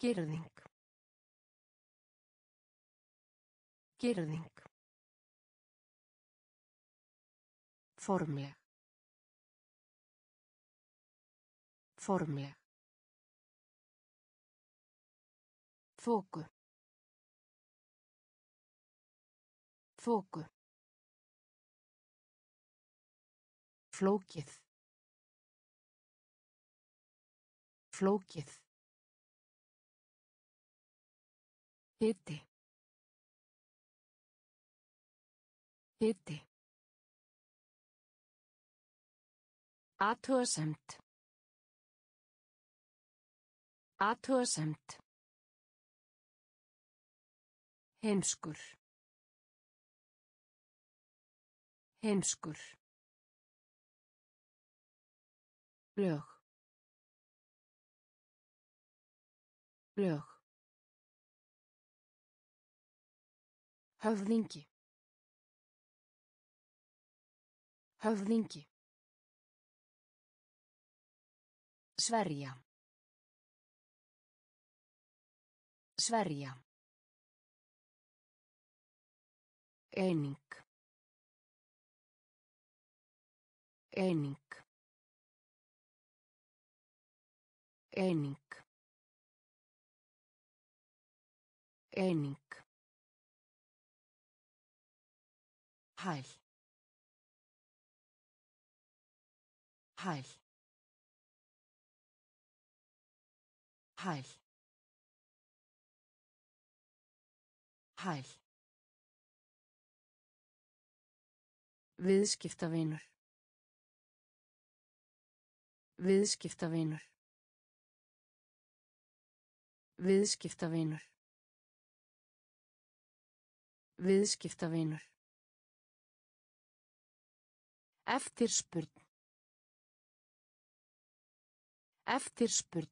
Girðing. Girðing. Formleg. Formleg. Þóku. Þóku. Flókið. Flókið. Hiti. Hiti. Athugasemt. Athugasemt. Heimskur. Heimskur. Lög. Lög. Höfðingi. Höfðingi. Sverja. Sverja. Eining. Eining. Eining. Eining. Hæl. Hæl. Hæl. Hæl. Viðskiptavinur. Viðskiptavinur. Viðskiptavinur. Viðskiptavinur. Eftirspurn. Eftirspurn.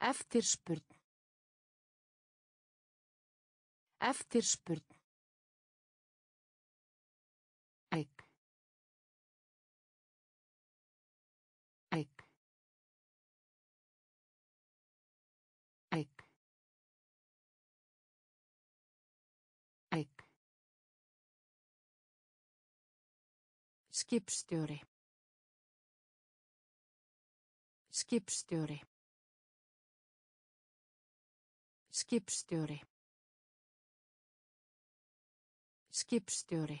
Eftirspurn. Eftirspurn. Skipstjóri. Skipstjóri. Skipstjóri. Skipstjóri.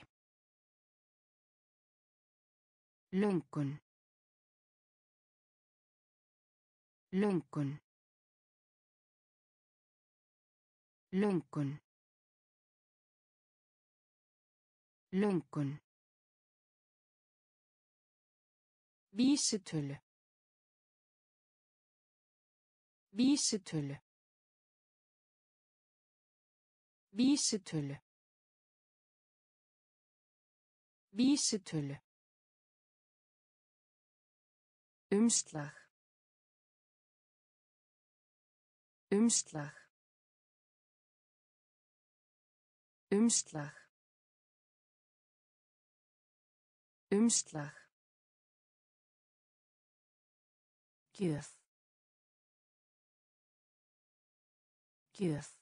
Löngun. Löngun. Löngun. Löngun. Vísitölu. Vísitölu. Vísitölu. Vísitölu. Umslag. Umslag. Umslag. Umslag. Gjöf. Gjöf.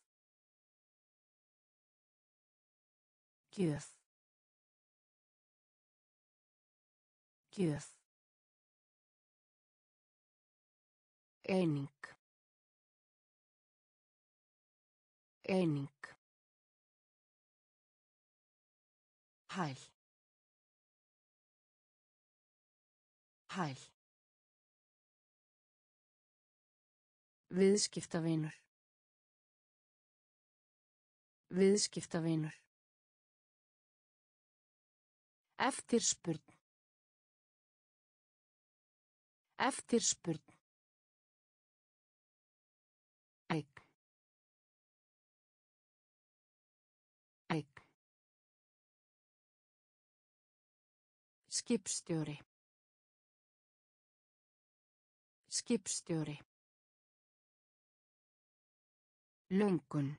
Gjöf. Gjöf. Eining. Eining. Hæl. Hæl. Viðskiptavinur. Viðskiptavinur. Eftirspurn. Eftirspurn. Eik. Eik. Skipstjóri. Skipstjóri. Löngun.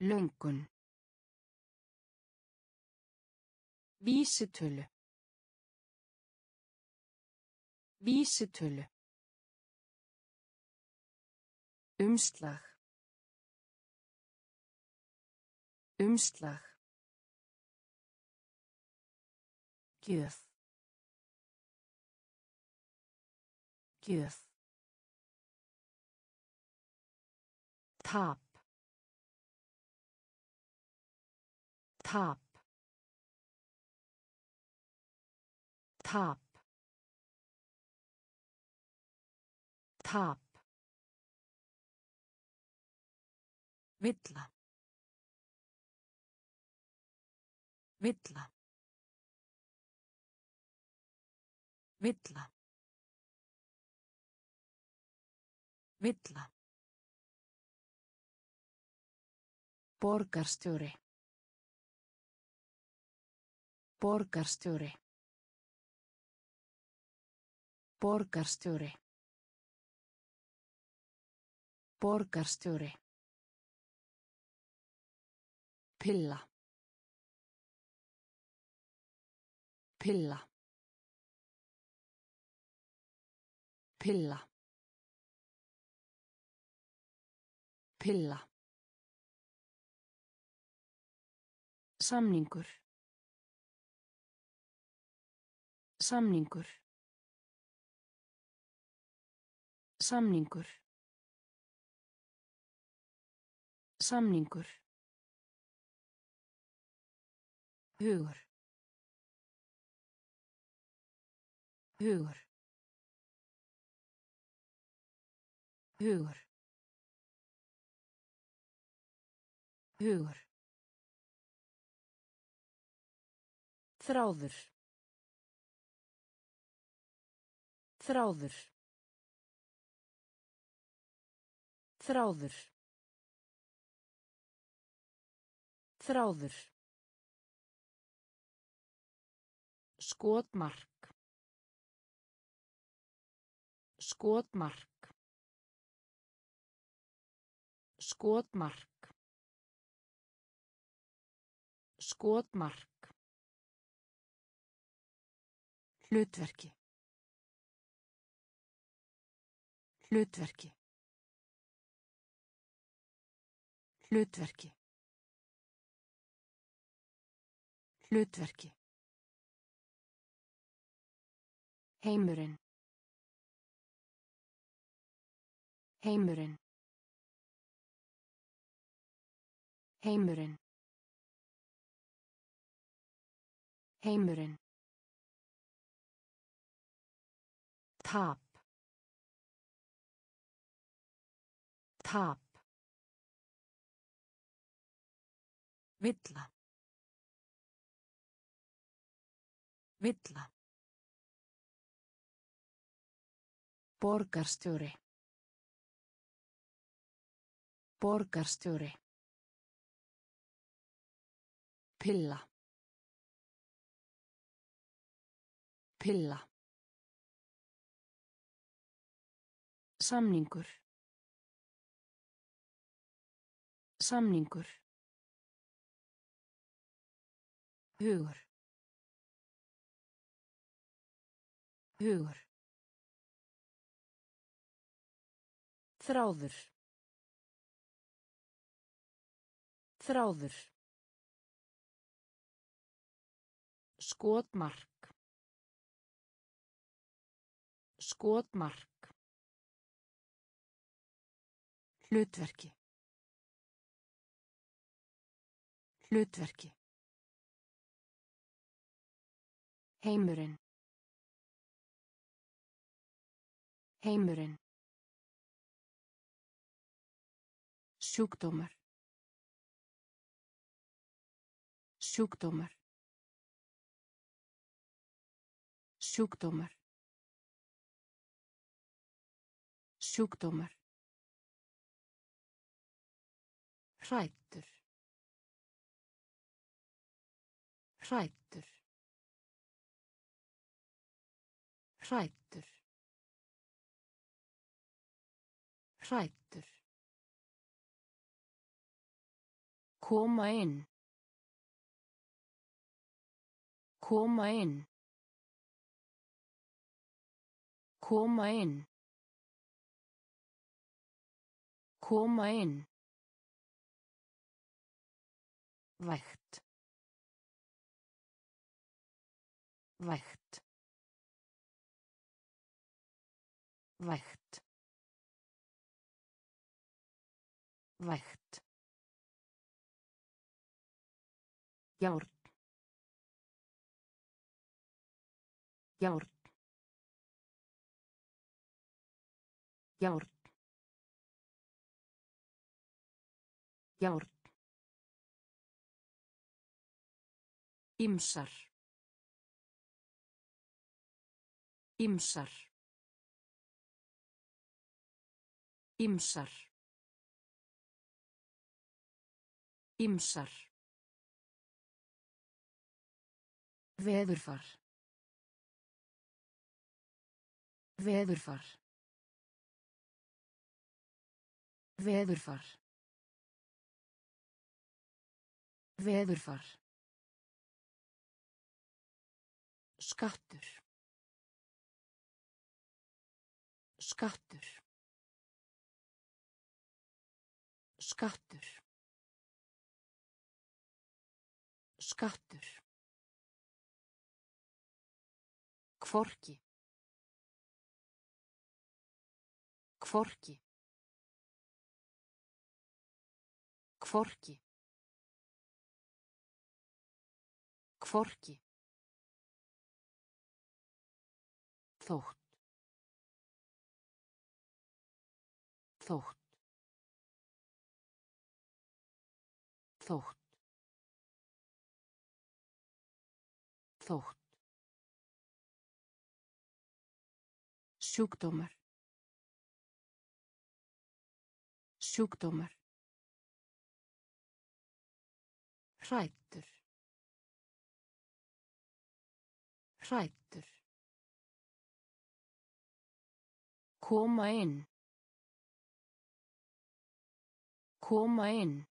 Löngun. Vísitölu. Vísitölu. Umslag. Umslag. Gjöf. Gjöf. Tap. Tap. Tap. Tap. Villa. Villa. Villa. Villa. Borgarstjóri. Borgarstjóri. Borgarstjóri. Borgarstjóri. Pilla. Pilla. Pilla. Pilla. Samningur. Samningur. Samningur. Samningur. Hugur. Hugur. Hugur. Hugur. Þráður. Þráður. Þráður. Þráður. Skotmark. Skotmark. Skotmark. Skotmark. Hlutverki. Hlutverki. Hlutverki. Hlutverki. Heimurinn. Heimurinn. Heimurinn. Heimurinn. Tap. Tap. Villa. Villa. Borgarstjóri. Borgarstjóri. Pilla. Pilla. Samningur. Samningur. Hugur. Hugur. Þráður. Þráður. Skotmark. Skotmark. Hlutverki. Hlutverki. Heimurinn. Heimurinn. Sjúkdómar. Sjúkdómar. Sjúkdómar. Sjúkdómar. Hrættur. Hrættur. Hrættur. Hrættur. Koma inn. Koma inn. Koma inn. Koma inn. Vægt. Vægt. Vægt. Vægt. Járn. Járn. Járn. Járn. Ýmsar. Ýmsar. Ýmsar. Ýmsar. Veðurfar. Veðurfar. Veðurfar. Veðurfar. Skattur. Skattur. Skattur. Skattur. Kvorki. Kvorki. Kvorki. Kvorki. Þótt. Þótt. Þótt. Þótt. Sjúkdómar. Sjúkdómar. Hrættur. Hrættur. Koma inn. Koma inn.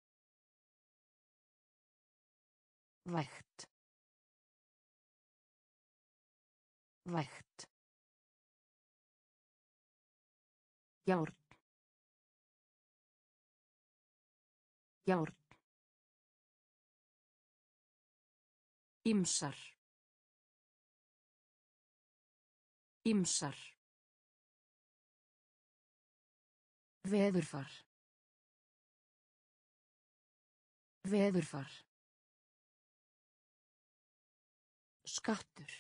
Vægt. Vægt. Járn. Járn. Ýmsar. Ýmsar. Veðurfar. Veðurfar. Skattur.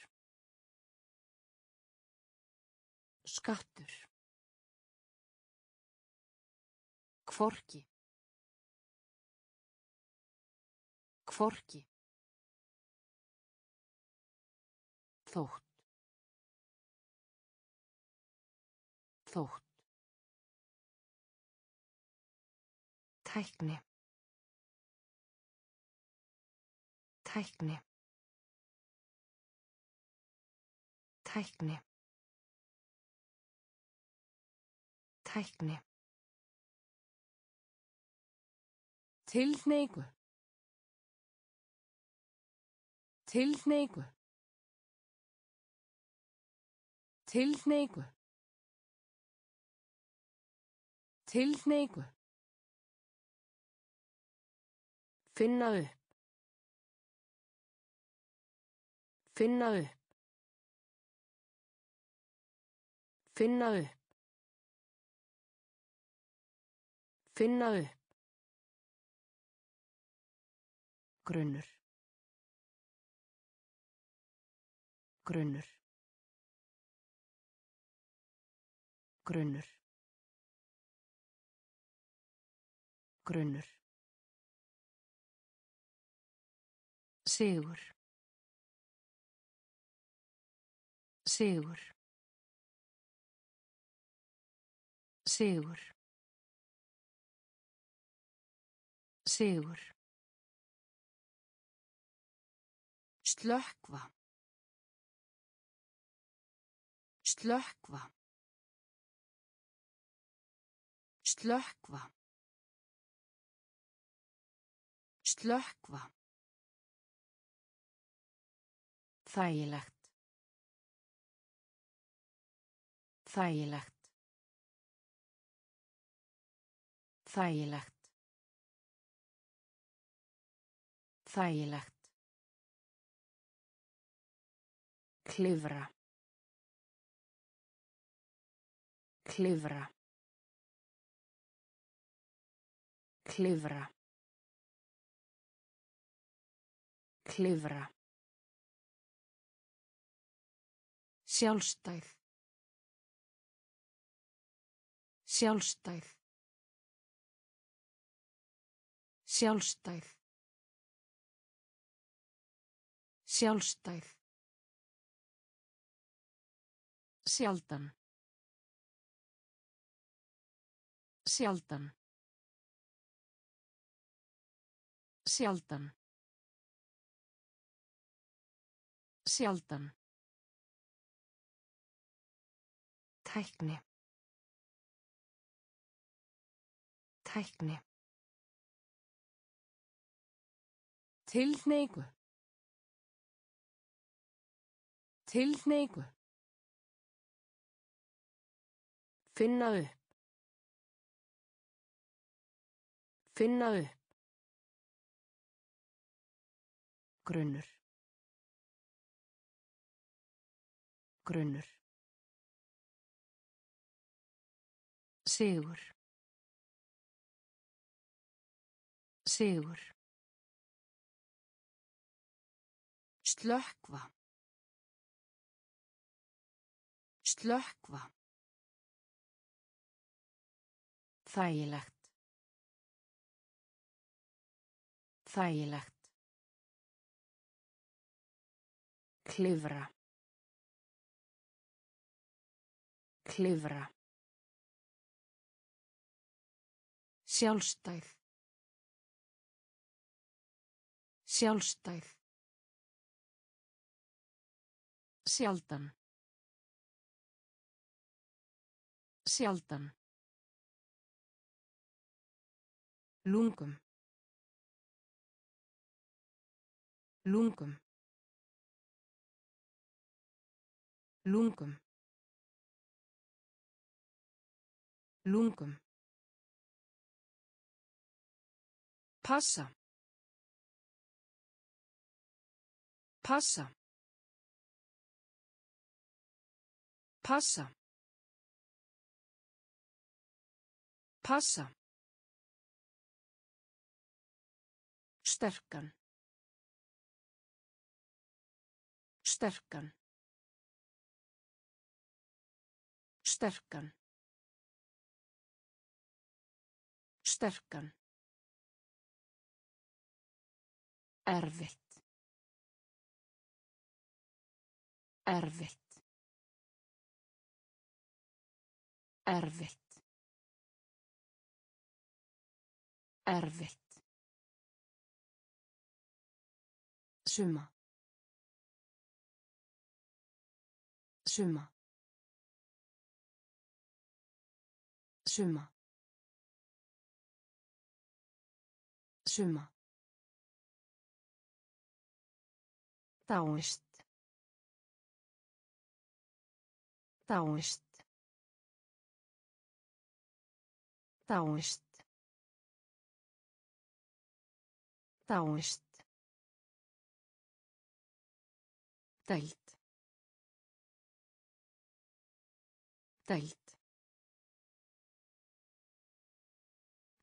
Skattur. Kvorki. Kvorki. Þótt. Þótt. Tækni. Tækni. Tækni. Tækni. Tilhneigu. Tilhneigu. Tilhneigu. Tilhneigu. Finna upp. Finna upp. Finna upp. Finna upp. Grunnur. Grunnur. Grunnur. Grunnur. Sigur. Sigur. Sigur. Sigur. Slökkva. Slökkva. Slökkva. Slökkva. Þægilegt. Þægilegt. Þægilegt. Þægilegt. Klifra. Klifra. Klifra. Klifra. Sjálfstæð. Sjálfstæð. Sjálfstæð. Sjálfstæð. Sjaldan. Sjaldan. Sjaldan. Sjaldan. Tækni. Tækni. Tilhneigu. Tilhneigu. Finna upp. Finna upp. Grunnur. Grunnur. Sigur. Sigur. Slökkva. Slökkva. Þægilegt. Þægilegt. Klifra. Klifra. Sjálfstæð. Sjálfstæð. Sjaldan. Sjaldan. Lungum. Lungum. Lungum. Lungum. Passa. Passa. Passa. Passa. Sterkan. Sterkan. Sterkan. Sterkan. Erfitt. Erfitt. Erfitt. Erfitt. Suma. Suma. Suma. Suma. Dáist. Dáist. Dáist. Dáist. Deild. Deild.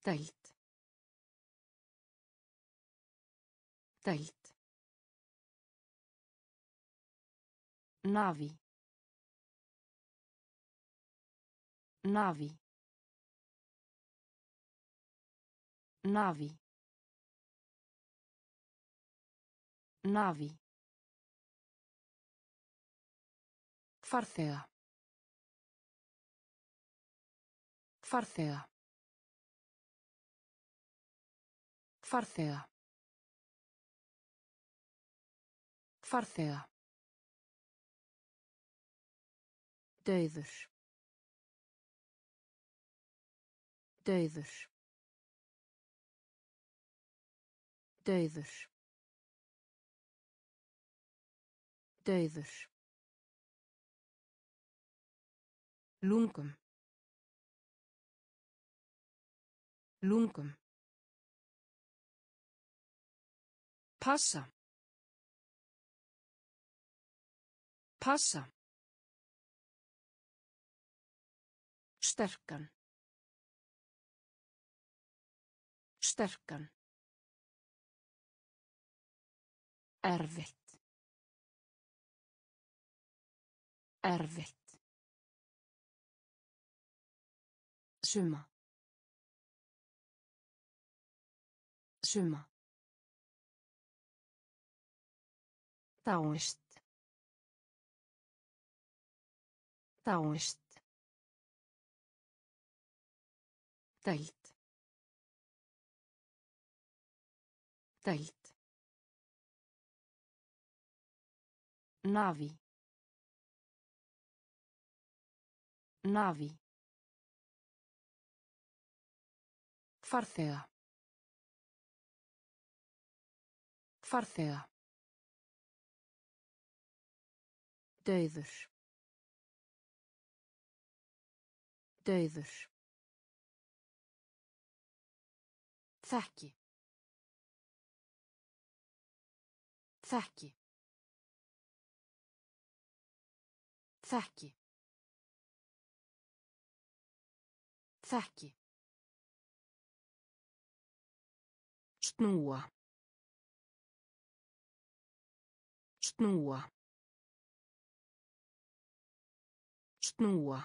Deild. Deild. Navi. Navi. Navi. Navi. Farþega. Farþega. Farþega. Farþega. Dauður. Dauður. Dauður. Dauður. Lungum. Lungum. Passa. Passa. Sterkan. Sterkan. Erfitt. Erfitt. Summa. Summa. Dáist. Dáist. Dælt. Dælt. Navi. Navi. Farþega. Farþega. Dauður. Dauður. Þekki. Þekki. Þekki. Þekki. Snúa. Snúa. Snúa.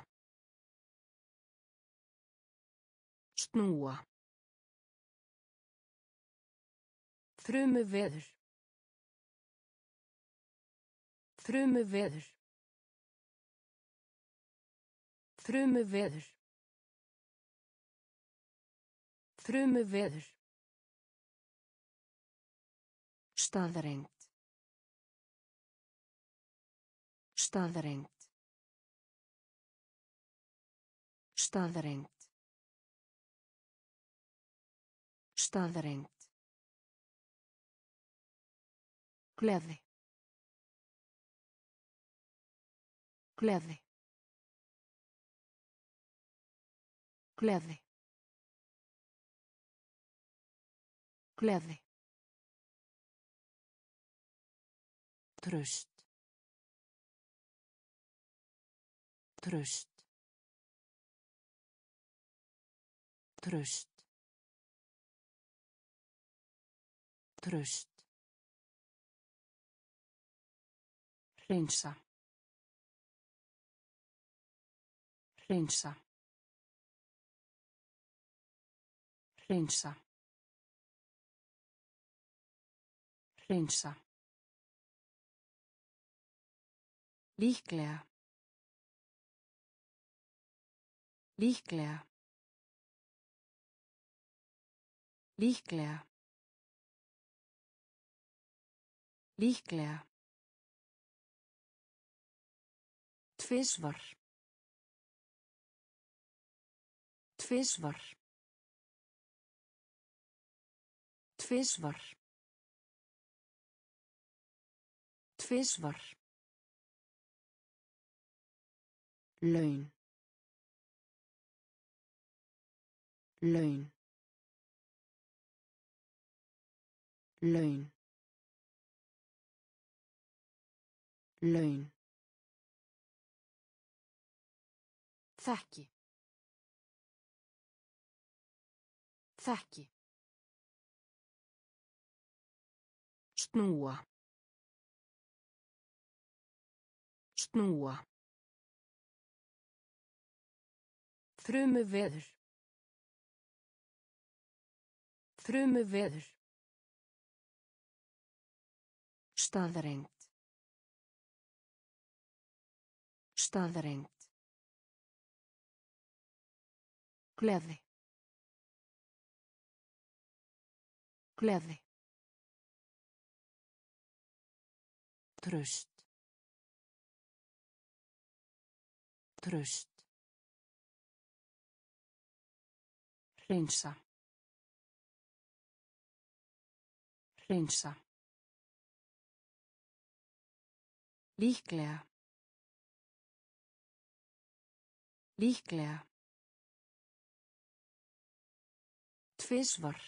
Snúa. Frumu veður. Frumu veður. Frumu veður. Frumu veður. Staðrengt. Staðrengt. Staðrengt. Staðrengt. Gleði. Gleði. Gleði. Gleði. Tröst. Tröst. Tröst. Tröst. Hreinsa. Hreinsa. Hreinsa. Hreinsa. Líklega. Líklega. Líklega. Líklega. Tvisvar. Tvisvar. Tvisvar. Tvisvar. Laun. Laun. Laun. Laun. Þekki. Þekki. Snúa. Snúa. Frumu veður. Frumu veður. Staðrengt. Staðrengt. Gleði. Gleði. Tröst. Tröst. Hreinsa. Hreinsa. Líklega. Líklega. Tvisvar.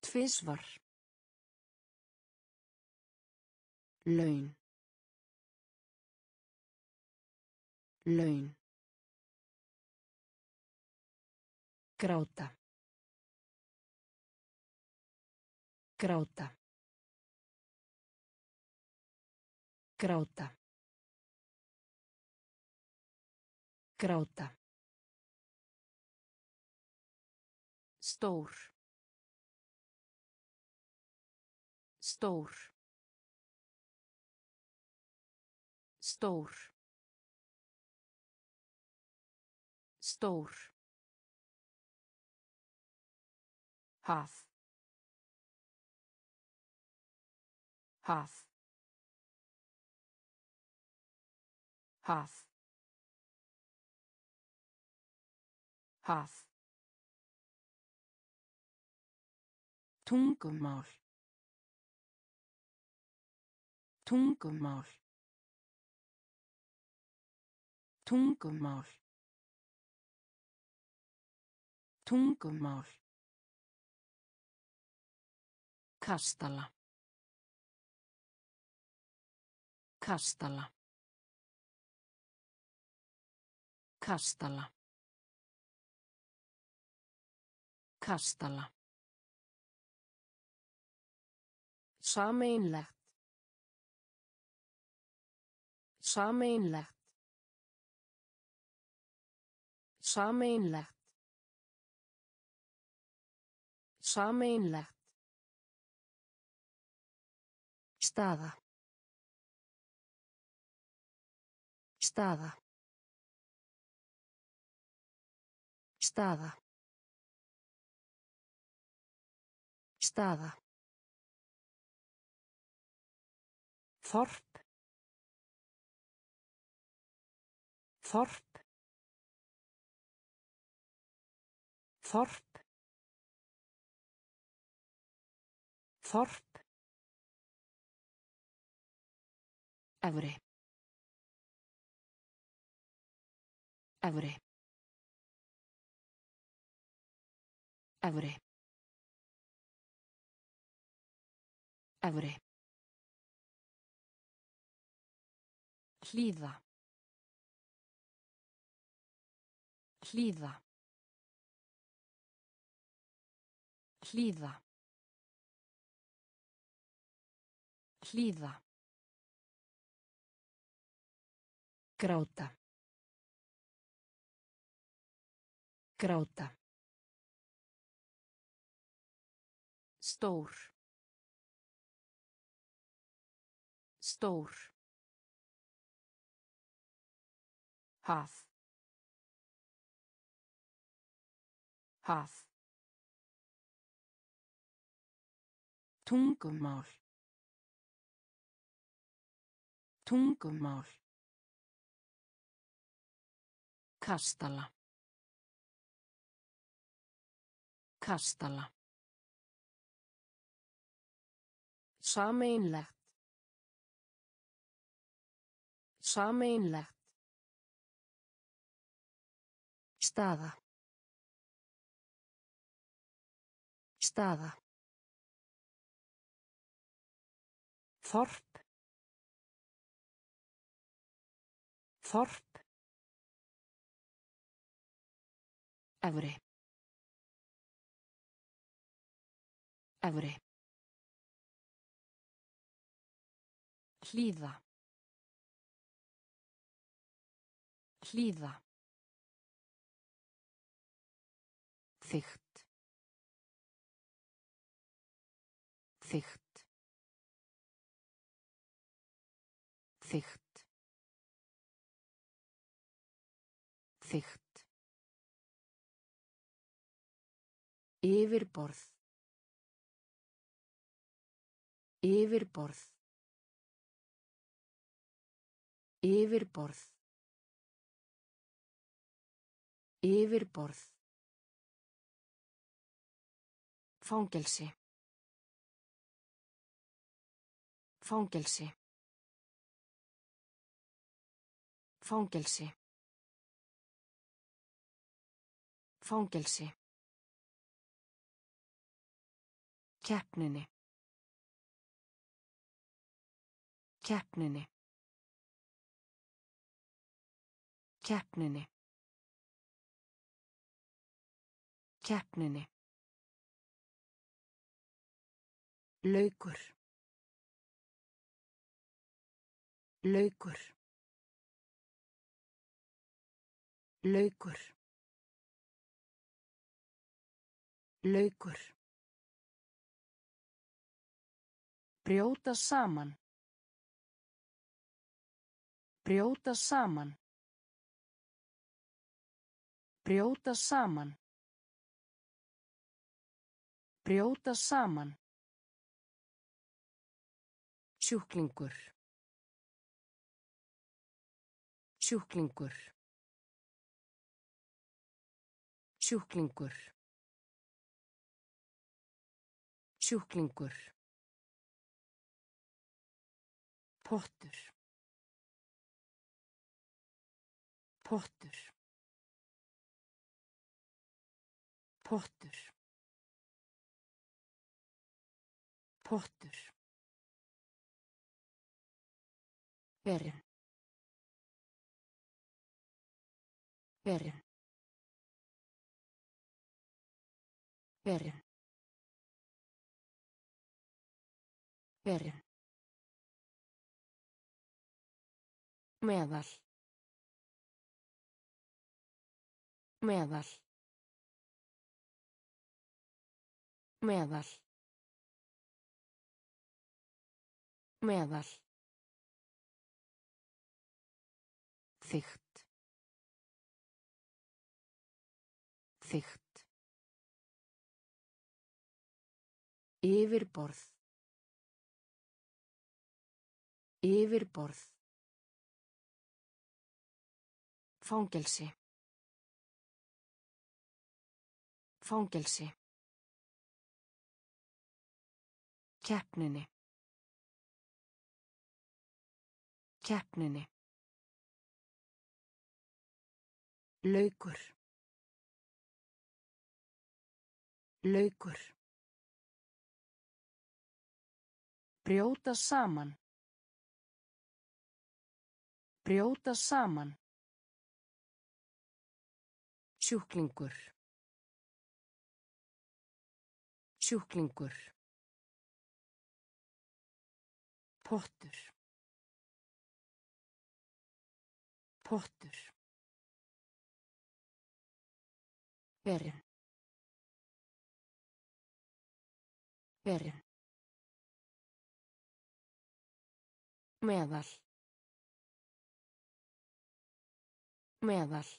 Tvisvar. Laun. Laun. Gráta. Gráta. Gráta. Gráta. Stór. Stór. Stór. Stór. Haf. Haf. Haf. Haf. Tungumál. Tungumál. Tungumál. Tungumál. Kastala. Kastala. Kastala. Kastala. Sameinlegt. Sameinlegt. Sameinlegt. Sameinlegt. Staða. Staða. Staða. Staða. Þorp. Þorp. Þorp. Þorp. Efri. Efri. Efri. Efri. Hlýða. Hlýða. Hlýða. Hlýða. Gráta. Gráta. Stór. Stór. Haf. Haf. Tungumál. Tungumál. Kastala. Kastala. Sameinlegt. Sameinlegt. Staða. Staða. Þorp. Þorp. Efri. Efri. Hlýða. Hlýða. Þygt. Þygt. Þygt. Þygt. Yfirborð. Yfirborð. Yfirborð. Yfirborð. Fangelsi. Fangelsi. Fangelsi. Fangelsi. Keppninni. Keppninni. Keppninni. Keppninni. Laukur. Laukur. Laukur. Laukur. Brjóta saman. Brjóta saman. Brjóta saman. Brjóta saman. Sjúklingur. Sjúklingur. Sjúklingur. Sjúklingur. Pottur. Pottur. Pottur. Pottur. Berin. Berin. Berin. Berin. Meðal. Meðal. Meðal. Meðal. Þygt. Þygt. Yfirborð. Yfirborð. Fangelsi. Fangelsi. Keppninni. Keppninni. Laukur. Laukur. Brjóta saman. Brjóta saman. Sjúklingur. Sjúklingur. Pottur. Pottur. Berin. Berin. Meðal. Meðal.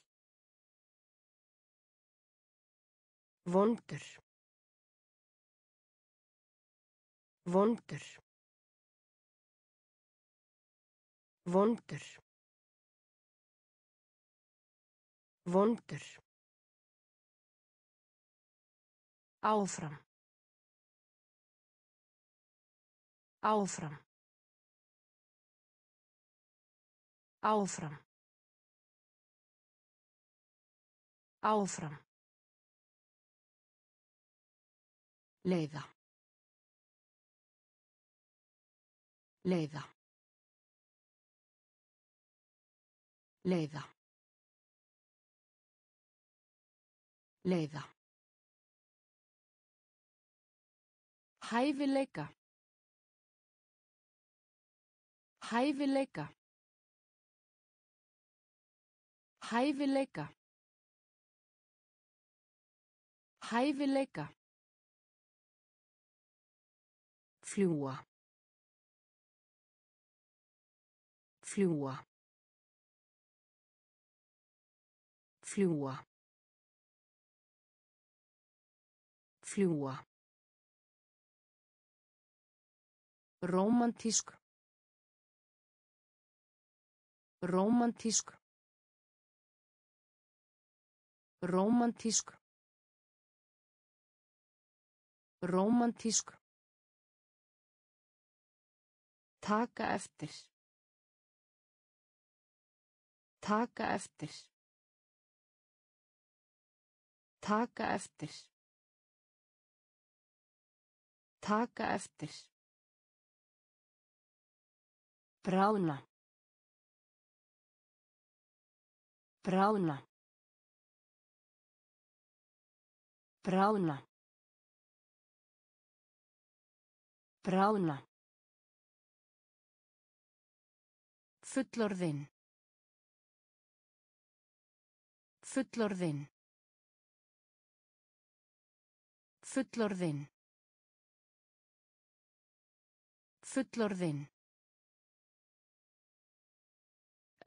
Vondur. Vondur. Vondur. Vondur. Áfram. Áfram. Áfram. Áfram. Leiða. Leiða. Leiða. Leiða. Hæfileika. Hæfileika. Hæfileika. Hæfileika. Fljúa. Fljúa. Fljúa. Fljúa. Rómantísk. Rómantísk. Rómantísk. Rómantísk. Taka eftir. Taka eftir. Taka eftir. Taka eftir. Bráðna. Bráðna. Bráðna. Bráðna. Fullorðinn. Fullorðinn. Fullorðinn. Fullorðinn.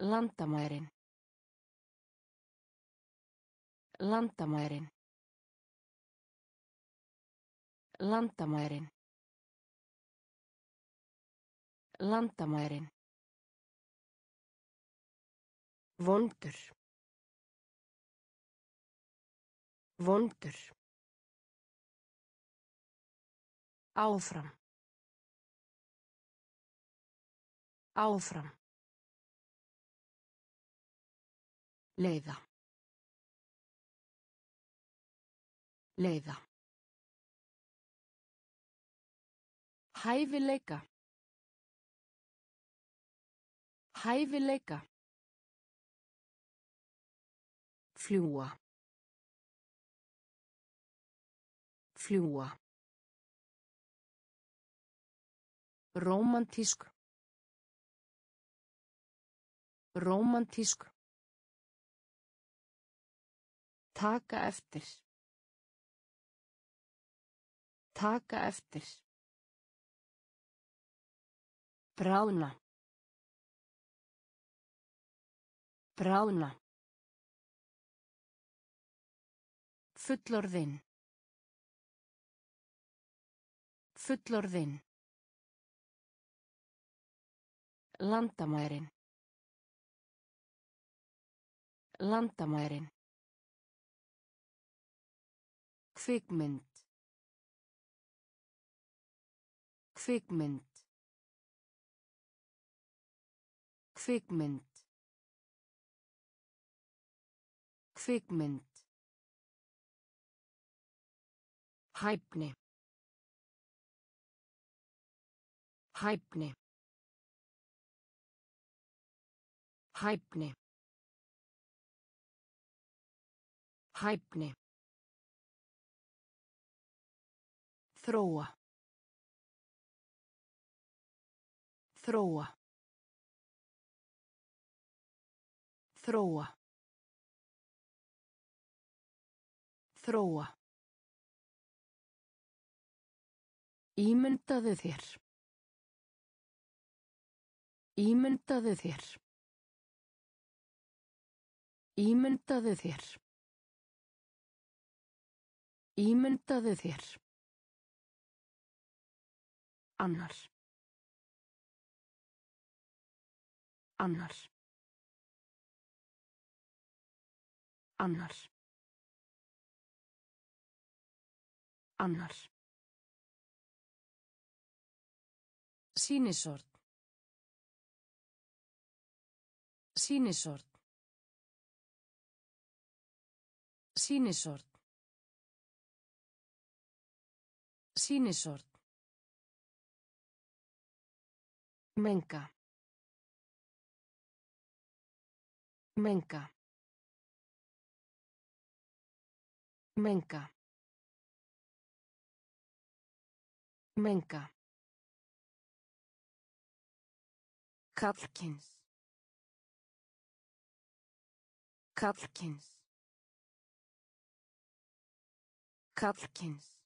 Landamærin. Landamærin. Landamærin. Landamærin. Vondur. Vondur. Áfram. Áfram. Leiða. Leiða. Hæfileika. Hæfileika. Fljúa. Fljúa. Rómantísk. Rómantísk. Taka eftir. Taka eftir. Bráðna. Bráðna. Fullorðinn. Fullorðinn. Landamærin. Landamærin. Kvikmynd. Kvikmynd. Kvikmynd. Kvikmynd. Hæfni. Hæfni. Hæfni. Hæfni. Þróa. Þróa. Þróa. Þróa. Ímyndaðu þér. Ímyndaðu þér. Ímyndaðu þér. Ímyndaðu þér. Annar. Annar. Annar. Annar. Sýnisort. Sýnisort. Sýnisort. Sýnisort. Menga. Menga. Menga. Menga. Kallkins. Kallkins. Kallkins.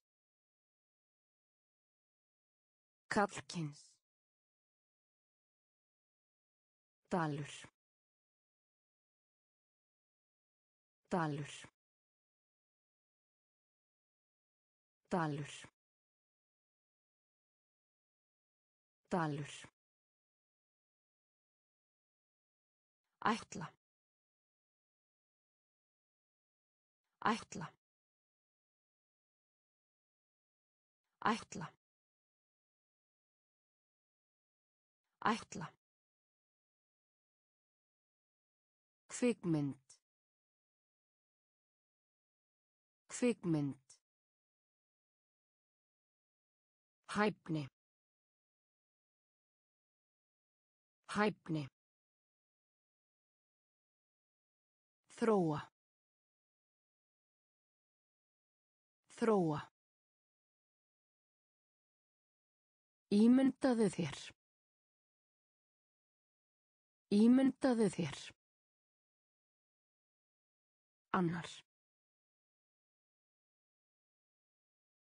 Kallkins. Dalur. Dalur. Dalur. Dalur. Ætla. Ætla. Ætla. Ætla. Kvikmynd. Kvikmynd. Hæfni. Hæfni. Þróa. Þróa. Ímyndaðu þér. Ímyndaðu þér. Annar.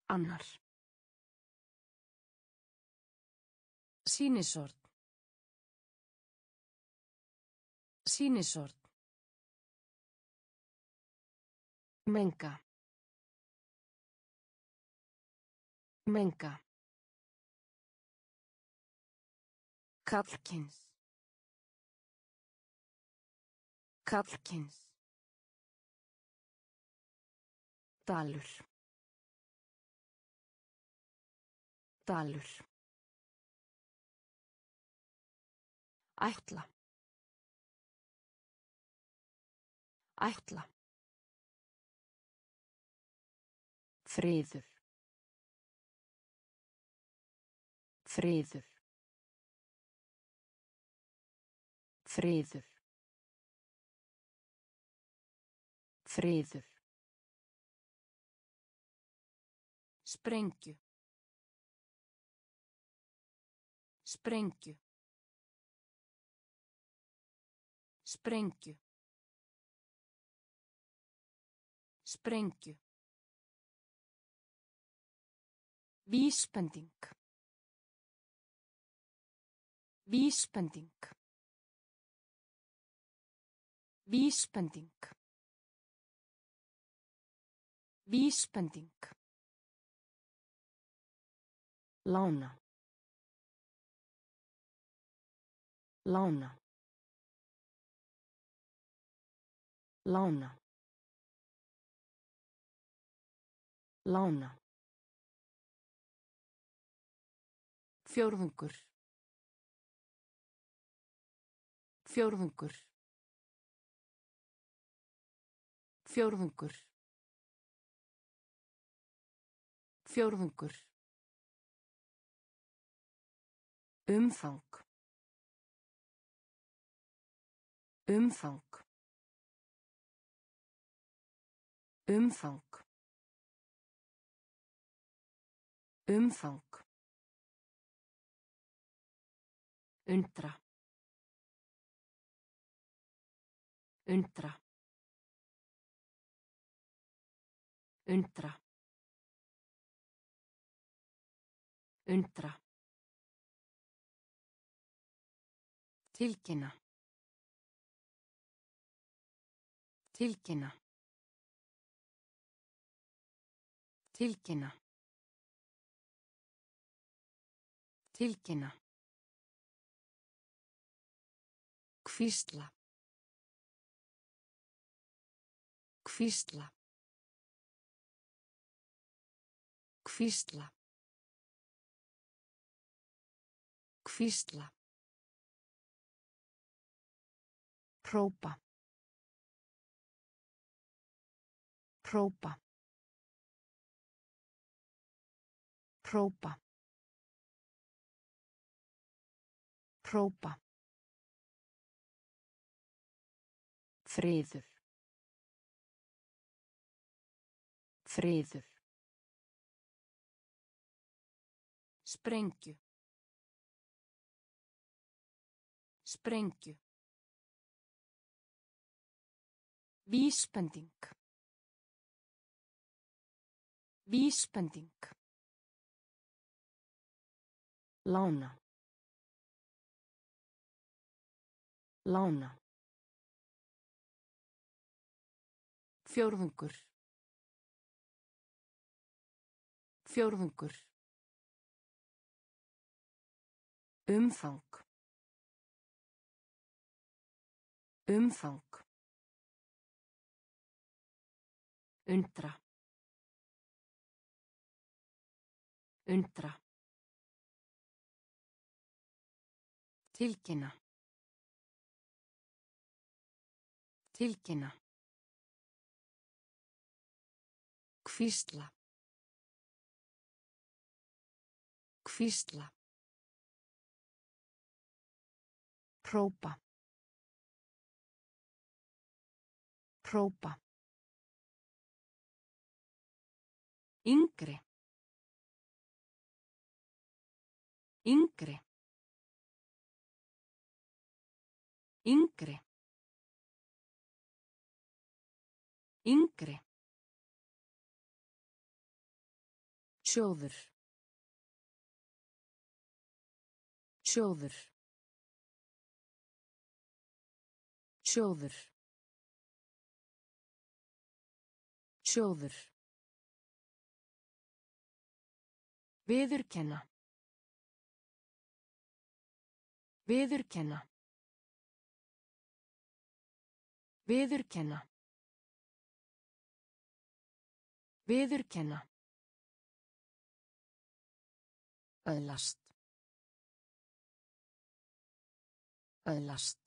Annar. Sýnisort. Sýnisort. Menga. Menga. Kallkins. Kallkins. Dalur. Dalur. Ætla. Ætla. Friður. Friður. Friður. Friður. Sprengju. Sprengju. Sprengju. Sprengju. Vísbending. Vísbending. Vísbending. Vísbending. Lána. Lána. Lána. Lána. Fjórðungur. Fjórðungur. Fjórðungur. Fjórðungur. Umfang. Umfang. Umfang. Umfang. Undra. Undra. Undra. Undra. Tilkynna. Tilkynna. Tilkynna. Tilkynna. Hvísla. Hvísla. Hvísla. Hvísla. Hrópa. Hrópa. Hrópa. Hrópa. Friður. Friður. Sprengju. Sprengju. Vísbending. Vísbending. Lána. Lána. Fjórðungur. Fjórðungur. Umfang. Umfang. Undra. Undra. Tilkynna. Tilkynna. Hvísla. Hvísla. Hrópa. Hrópa. Yngri. Yngri. Yngri. Yngri. Sjóður. Sjóður. Sjóður. Sjóður. Viðurkenna. Viðurkenna. Viðurkenna. Viðurkenna. Öðlast. Öðlast.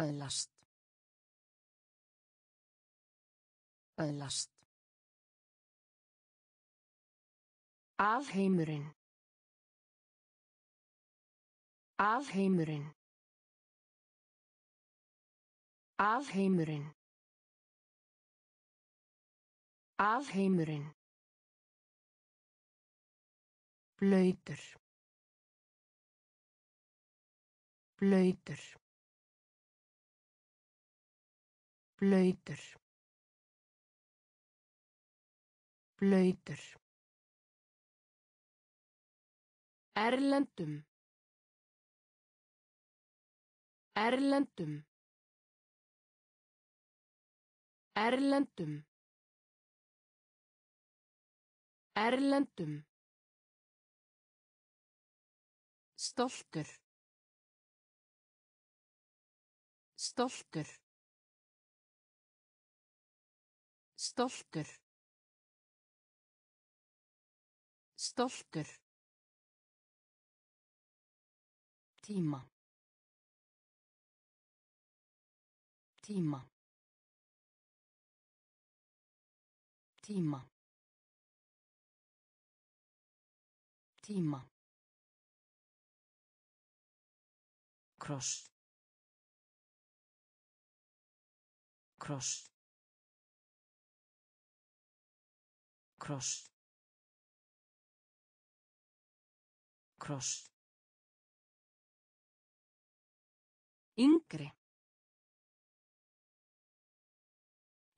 Öðlast. Öðlast. Alheimurinn. Alheimurinn. Alheimurinn. Alheimurinn. Blöytur. Blöytur. Blöytur. Blöytur. Erlendum. Erlendum. Erlendum. Erlendum. Stoltur. Stoltur. Stoltur. Stoltur. Tíma. Tíma. Tíma. Tíma. Kross. Kross. Kross. Kross. Yngri.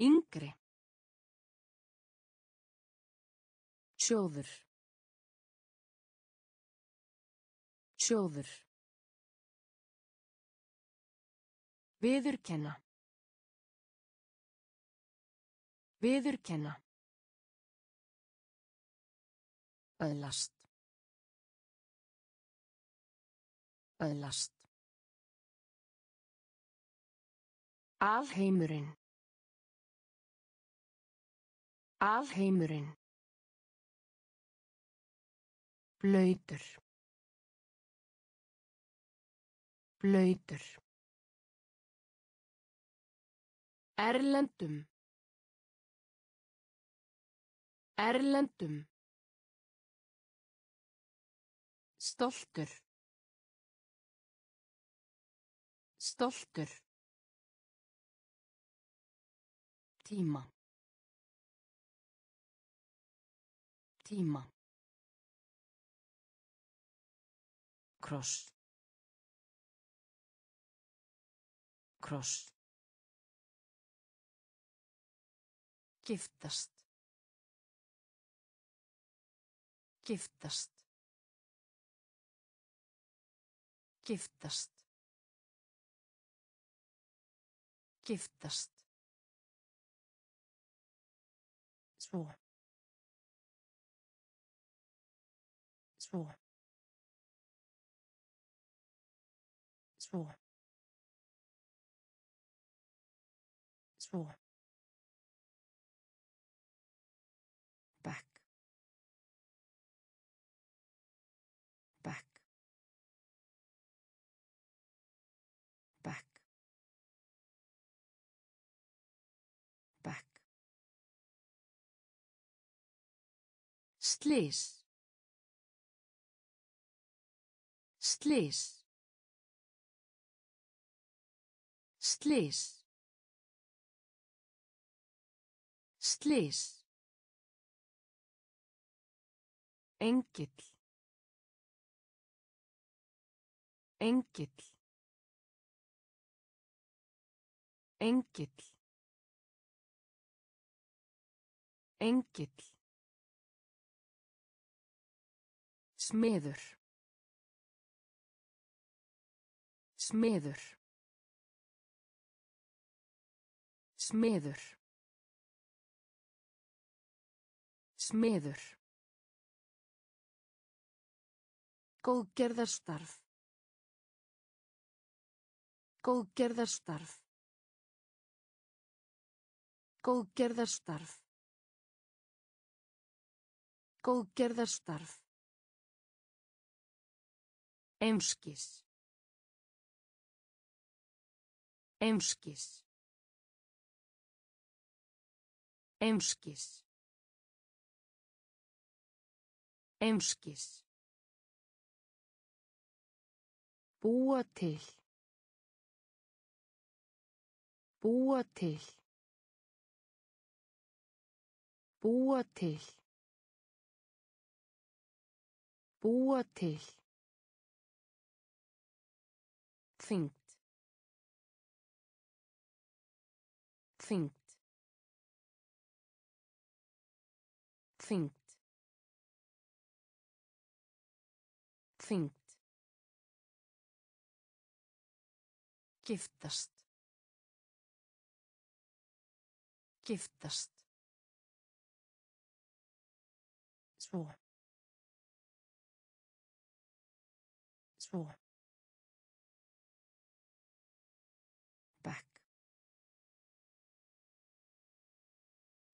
Yngri. Sjóður. Sjóður. Viðurkenna. Viðurkenna. Öðlast. Öðlast. Alheimurinn. Alheimurinn. Blöytur. Blöytur. Erlendum. Erlendum. Stoltur. Stoltur. Tíma. Tíma. Kross. Kross. Giftast. Giftast. Giftast. Giftast. Svo. Svo. Svo. Svo. Slys. Slys. Slys. Slys. Engill. Engill. Engill. Engill. Smiður. Smiður. Smiður. Smiður. Góðgerðarstarf. Góðgerðarstarf. Góðgerðarstarf. Góðgerðarstarf. Einskis. Einskis. Einskis. Einskis. Búa til. Búa til. Búa til. Búa til. Þyngt. Þyngt. Þyngt. Þyngt. Giftast. Giftast. Svo. Svo.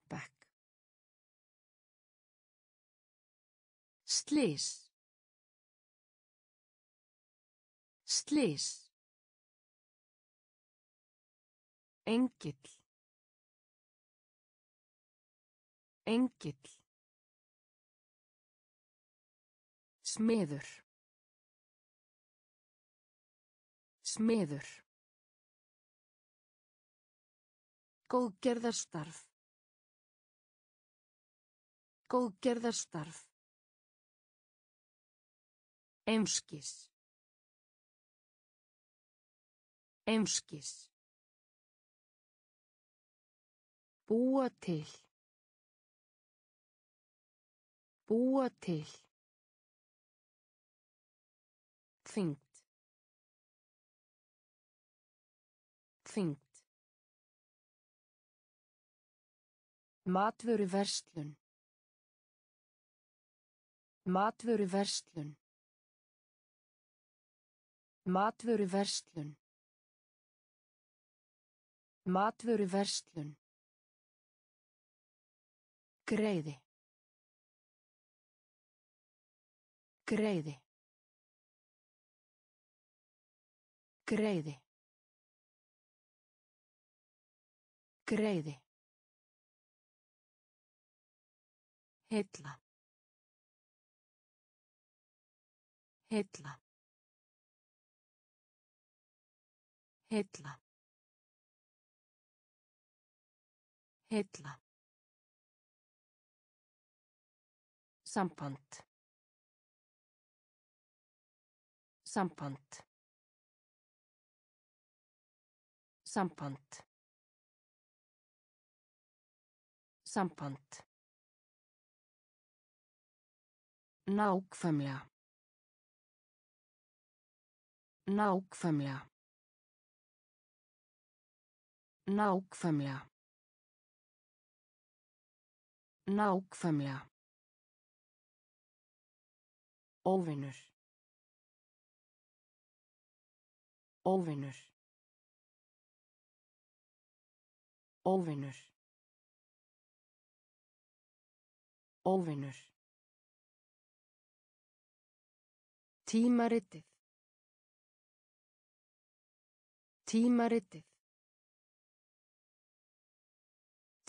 Back Slís. Slís. Engill. Engill. Smiður. Smiður. Góðgerðarstarf. Góðgerðarstarf. Einskis. Einskis. Búa til. Búa til. Þyngt. Þyngt. Matvöru verslun. Matvöru verslun. Matvöru verslun. Matvöru verslun. Greiði. Greiði. Greiði. Greiði. Heilla. Heilla. Heilla. Heilla. Samband. Samband. Samband. Samband. Nákvæmlega. Nákvæmlega. Nákvæmlega. Nákvæmlega. Óvinur. Óvinur. Óvinur. Óvinur. Tímaritið. Tímaritið.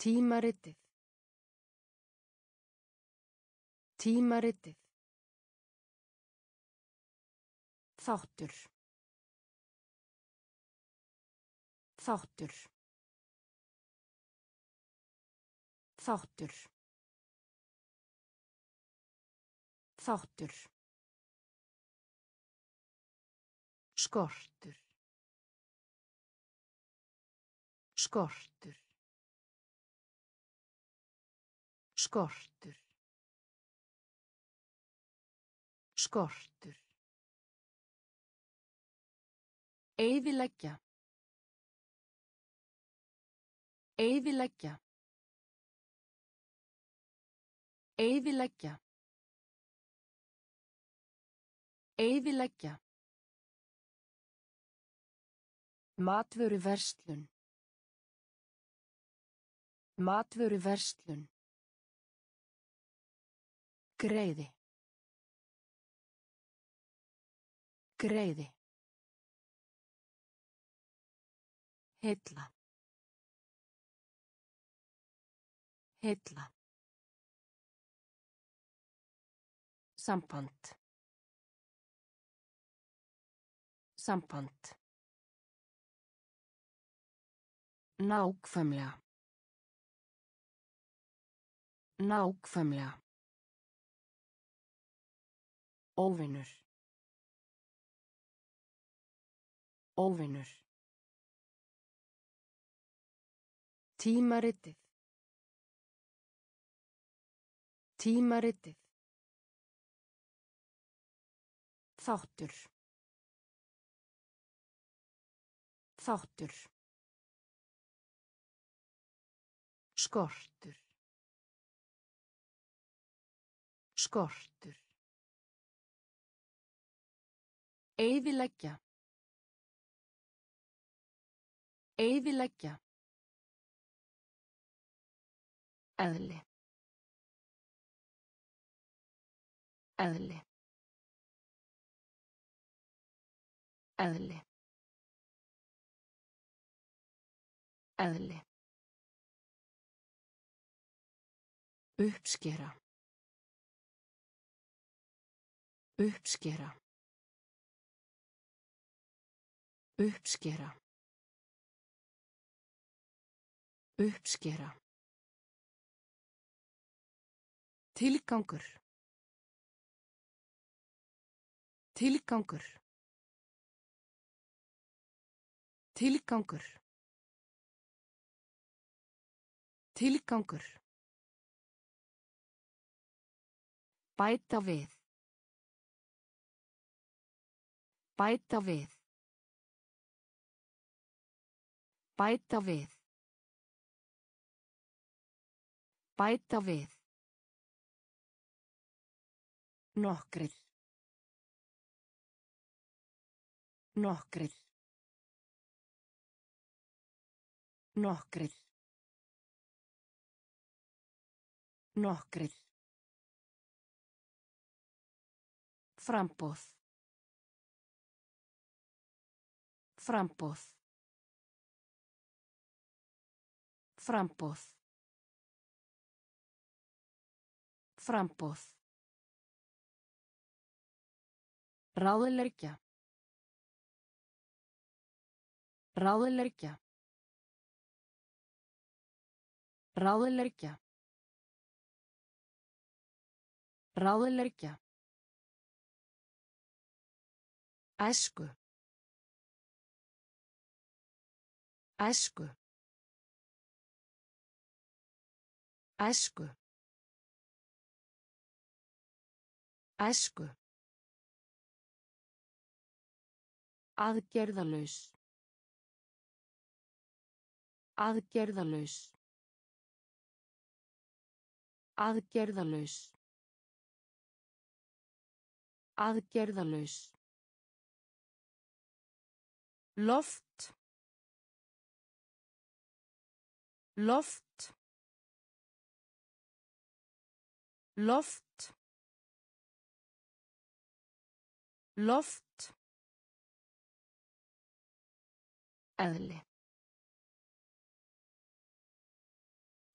Tímaritið. Tímaritið. Þáttur. Þáttur. Þáttur. Þáttur. Skortur. Skortur skortur skortur Eyðileggja. Eyðileggja. Eyðileggja. Eyðileggja. Matvöru verslun. Matvöru verslun. Greiði. Greiði. Heilla. Heilla. Samband. Samband. Nákvæmlega. Nákvæmlega. Óvinur. Óvinur. Tímaritið. Tímaritið. Þáttur. Þáttur. skortur skortur. Eyðileggja. Eyðileggja. eðli. Eðli. Eðli. Eðli. Uppskera uppskera uppskera uppskera Tilgangur. Tilgangur. Tilgangur. Tilgangur. Bæta við. Bæta við. Bæta við. Bæta við. Nokkrir. Nokkrir. Nokkrir. Nokkrir. Framboð. Framboð. Framboð. Framboð. Ráðleggja. Ráðleggja. Ráðleggja. Ráðleggja. Æsku. Æsku. Æsku. Æsku. Aðgerðalaus. Aðgerðalaus. Aðgerðalaus. Aðgerðalaus. Loft. Loft. Loft. Loft. Eðli.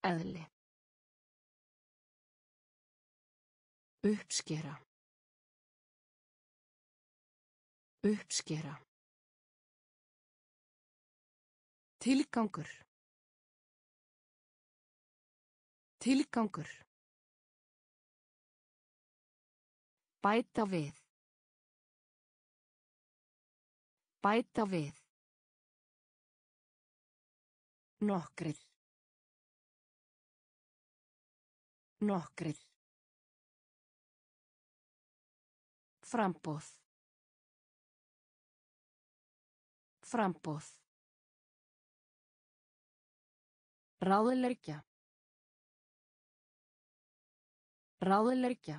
Eðli. Uppskera. Uppskera. Tilgangur. Tilgangur. Bæta við. Bæta við. Nokkrir. Nokkrir. Framboð. Framboð. Ráðleggja. Ráðleggja.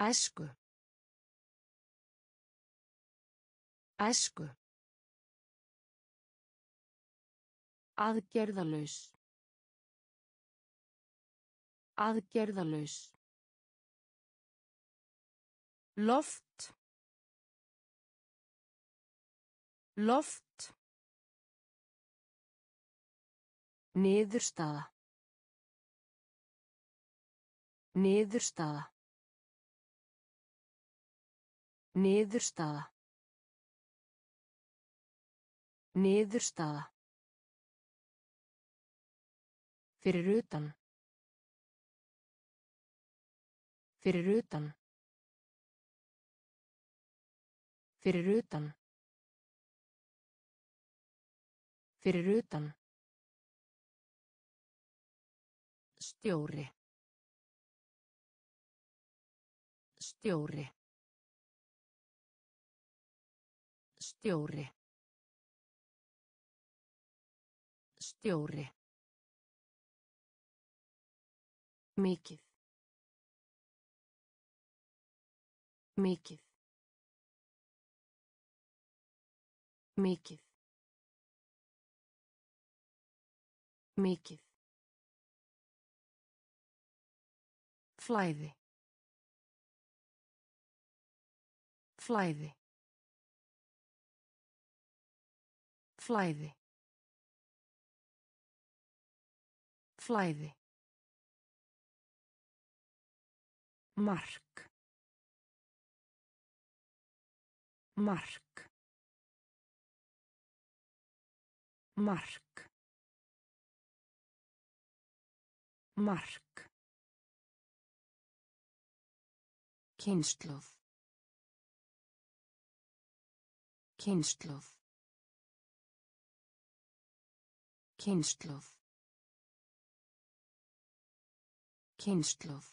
Æsku. Æsku. Aðgerðalaus. Aðgerðalaus. Loft. Loft. Niðurstaða. Niðurstaða. Niðurstaða. Niðurstaða. Fyrir utan. Fyrir utan. Fyrir utan. Fyrir utan. Stjóri. Stjóri. Stjóri. Stjóri. Mikið. Mikið. Mikið. Mikið. Flæði. Flæði. Flæði. Flæði. Mark. Mark. Mark. Mark. Kynnslóð. Kynnslóð. Kynnslóð. Kynnslóð.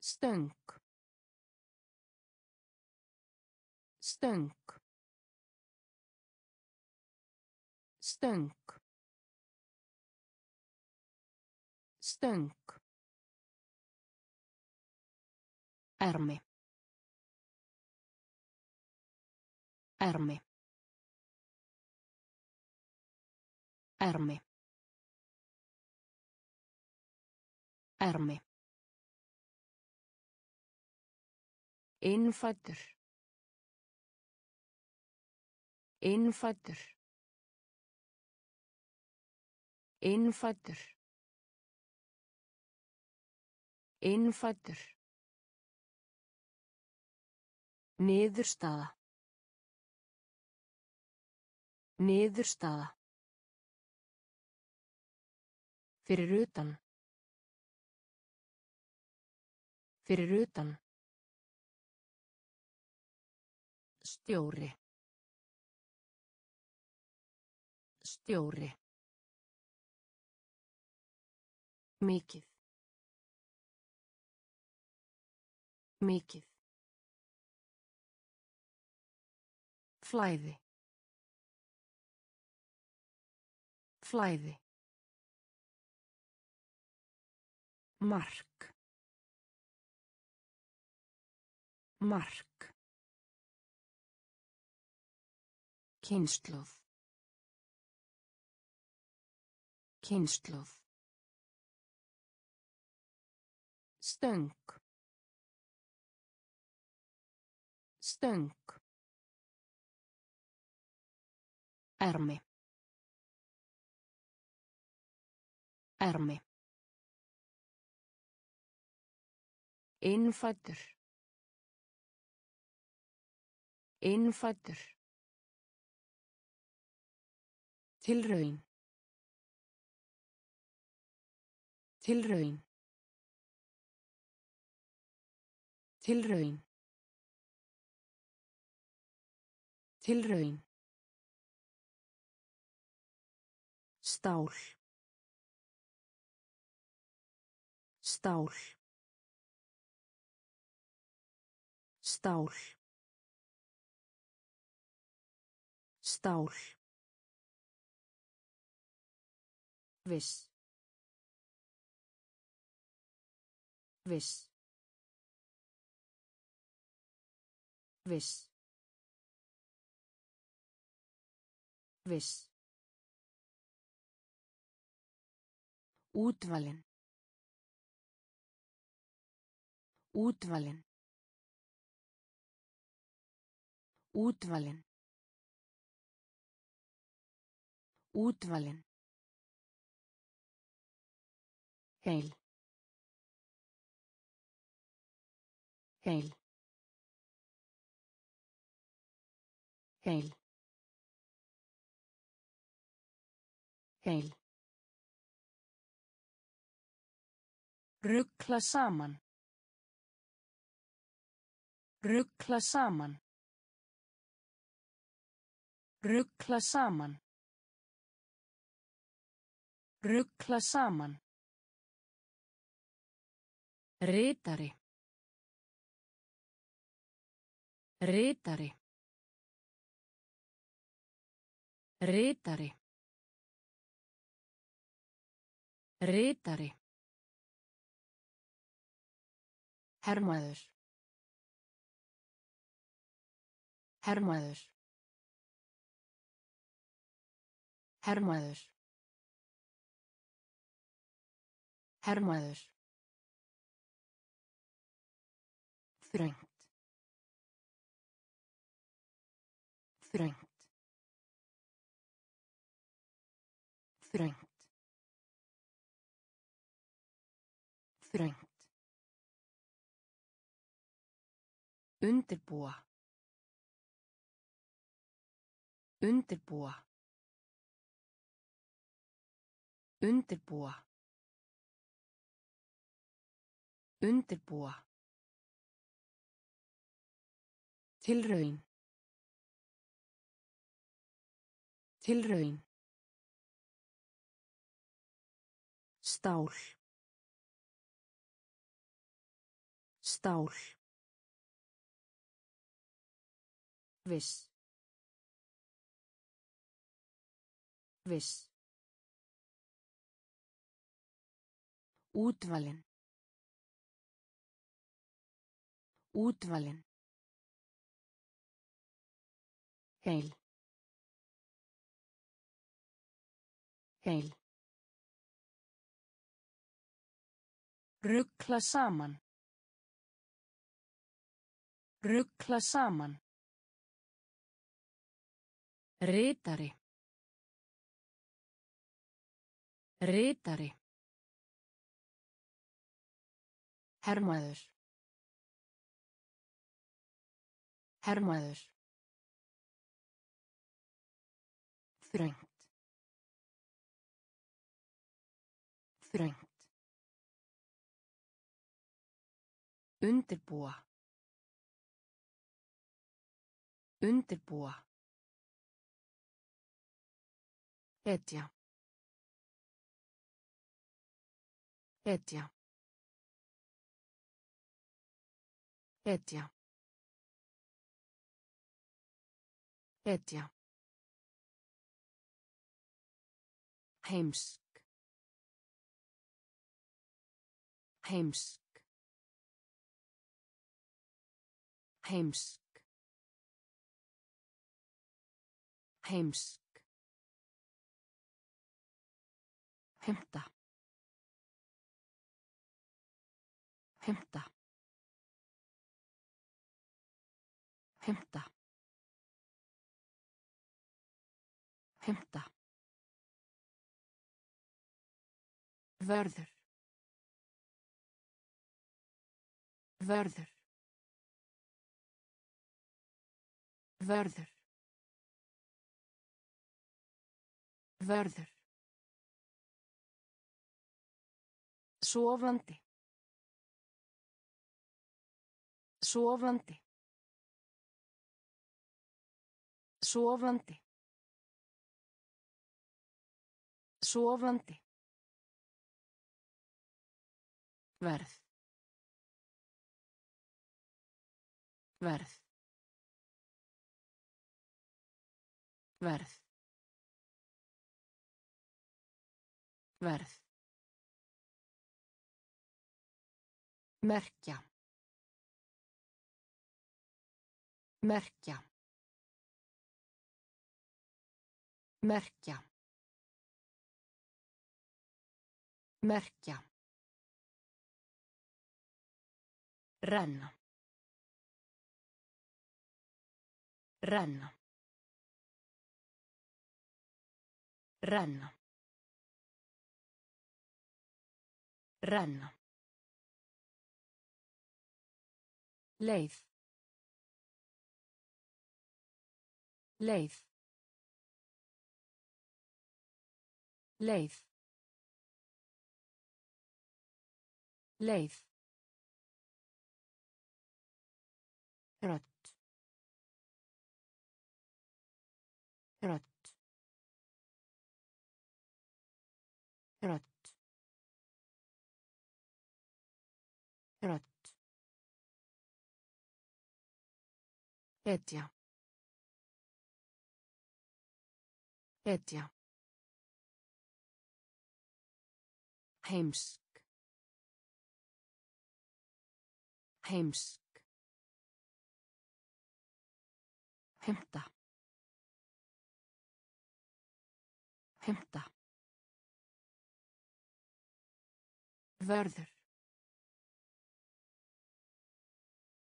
Stöng. Stöng. Stöng. Stöng. Ermi. Ermi. Ermi. Ermi. Innfættur. Innfættur. Innfættur. Innfættur. Niðurstaða. Niðurstaða. Fyrir utan. Fyrir utan. Stjóri. Stjóri. Mikið. Mikið. Flæði. Flæði. Mark. Mark. Kynnslóð. Kynnslóð. Stöng. Stöng. Ermi. Ermi. Innfættur. Innfættur. Tilraun. Tilraun. Tilraun. Tilraun. Stál. Stál. Stál. Stál. Viss. Viss. Viss. Viss. Útvalin. Útvalin. Útvalin. Útvalin. Heil. Heil. Heil. Heil. Ruggla saman. Ruggla saman. Ruggla saman. Ruggla saman. Ritari. Ritari. Ritari. Ritari. Hermaður. Hermaður. Hermaður. Hermaður. Þröngt. Þröngt. Þröngt. Þröngt. Undirbúa. Undirbúa. Undirbúa. Undirbúa. Tilraun. Tilraun. Stál. Stál. Viss. Viss. Útvalin. Útvalin. Heil. Heil. Ruggla saman. Ruggla saman. Ritari. Ritari. Hermaður. Hermaður. Þröngt. Þröngt. Undirbúa. Undirbúa. Etja. Etja. Etja. Etja. Heimsk. Heimsk. Heimsk. Heimsk. Heimta. Heimta. Heimta. Heimta. Vörður. Vörður. Vörður. Vörður. Sofandi. Sofandi. Sofandi. Sofandi. Verð. Verð. Verð. Verð. Merkja. Merkja. Merkja. Merkja. Renna. Renna. Renna. Renna. Leið. Leið. Leið. Leið. Rödd. Rödd. Rödd. Rödd. Hetja. Hetja. Heimsk. Heimsk. Heimta. Heimta. Vörður.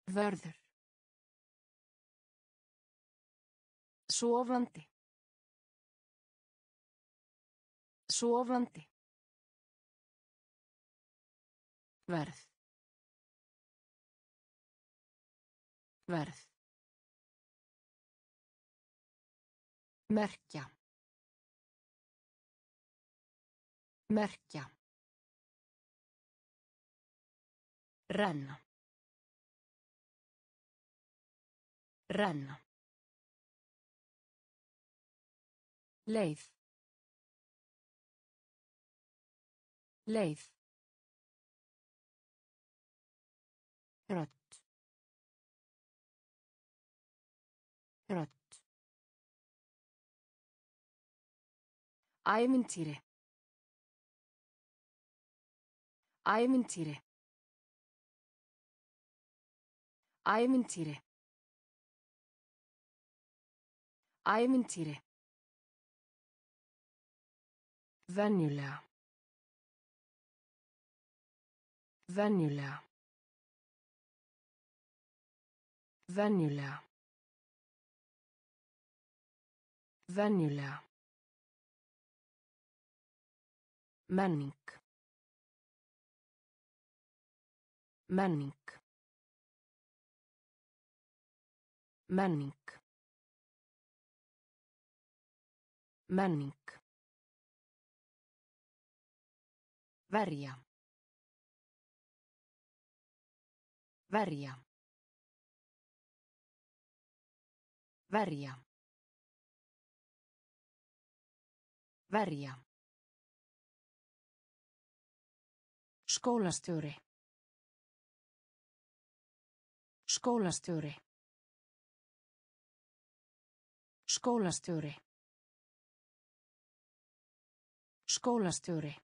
Vörður. Sofandi. Sofandi. Verð. Verð. Merkja. Merkja. Renna. Renna. Leið. Leið. Rödd. Rödd. Ævintýri. Ævintýri. Ævintýri. Ævintýri. Venjulega. Venjulega. Venjulega. Venjulega. Menning. Menning. Menning. Menning. Verja. Verja. Verja. Verja. Skólastjóri. Skólastjóri. Skólastjóri. Skólastjóri.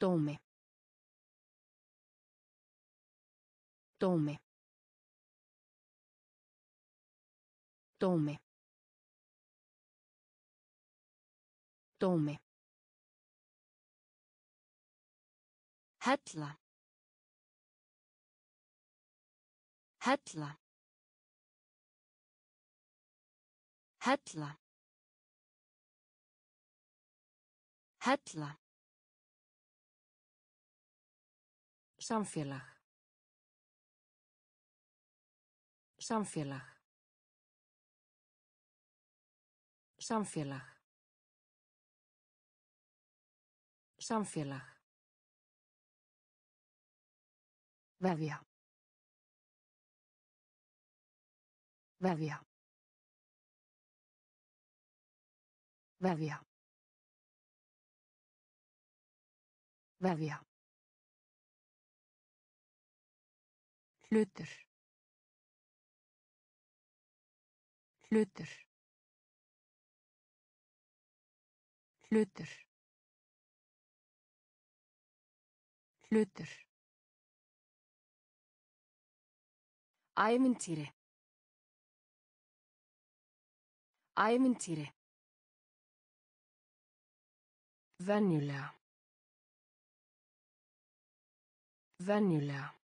Dómi. Dómi. Dómi. Dómi. Hella. Hella. Hella. Hella. Samfélag. Samfélag. Samfélag. Samfélag. Vefja. Vefja. Vefja. Vefja. Hlutur. Hlutur. Hlutur. Hlutur. Ævintýri. Ævintýri. Venjulega. Venjulega.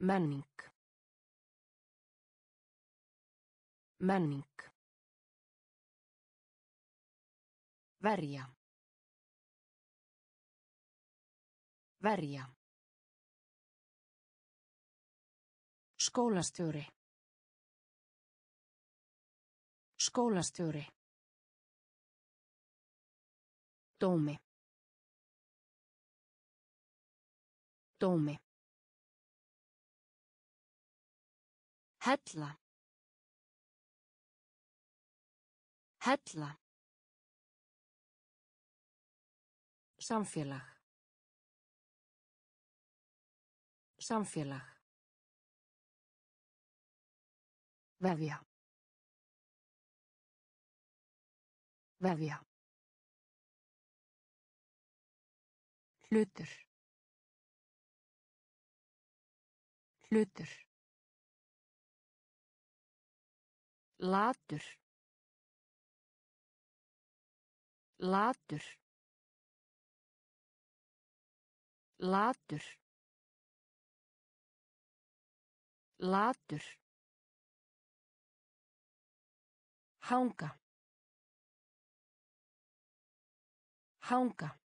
Menning. Menning. Verja. Verja. Skólastjóri. Skólastjóri. Dómi. Dómi. Hella. Hella. Samfélag. Samfélag. Vefja. Vefja. Hlutur. Hlutur. Latur. Latur. Latur. Latur. Hanga. Hanga.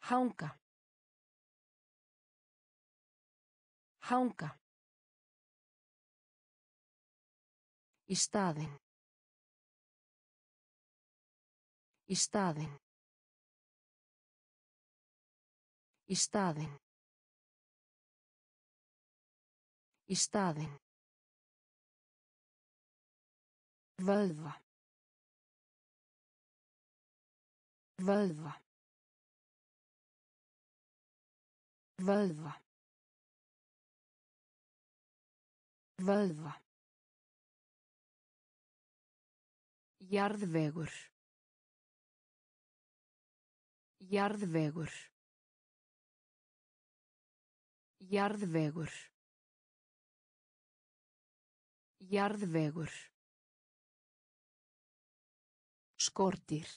Hanga. Hanga. Í staðinn. Í staðinn. Í staðinn. Í staðinn. Vöðva. Vöðva. Vöðva. Vöðva. Jarðvegur. Jarðvegur. Jarðvegur. Jarðvegur. Skortýr.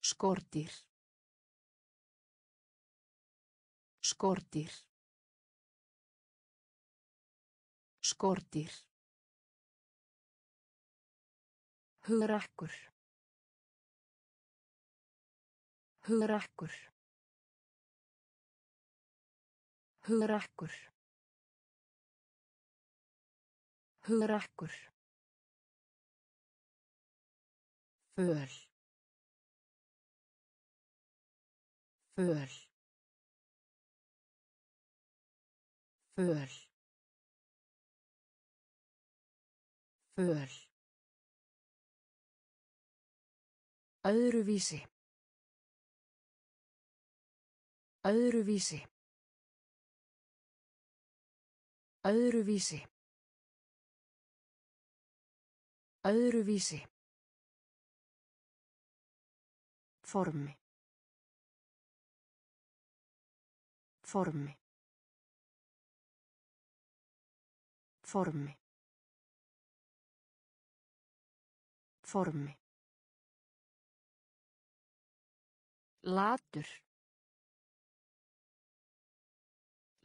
Skortýr. Skortýr. Skortýr. Hugrakkur. Hugrakkur. Hugrakkur. Hugrakkur. Föl. Föl. Föl. Föl. Öðruvísi. Öðruvísi. Öðruvísi. Öðruvísi. Formi. Formi. Formi. Formi. Latur.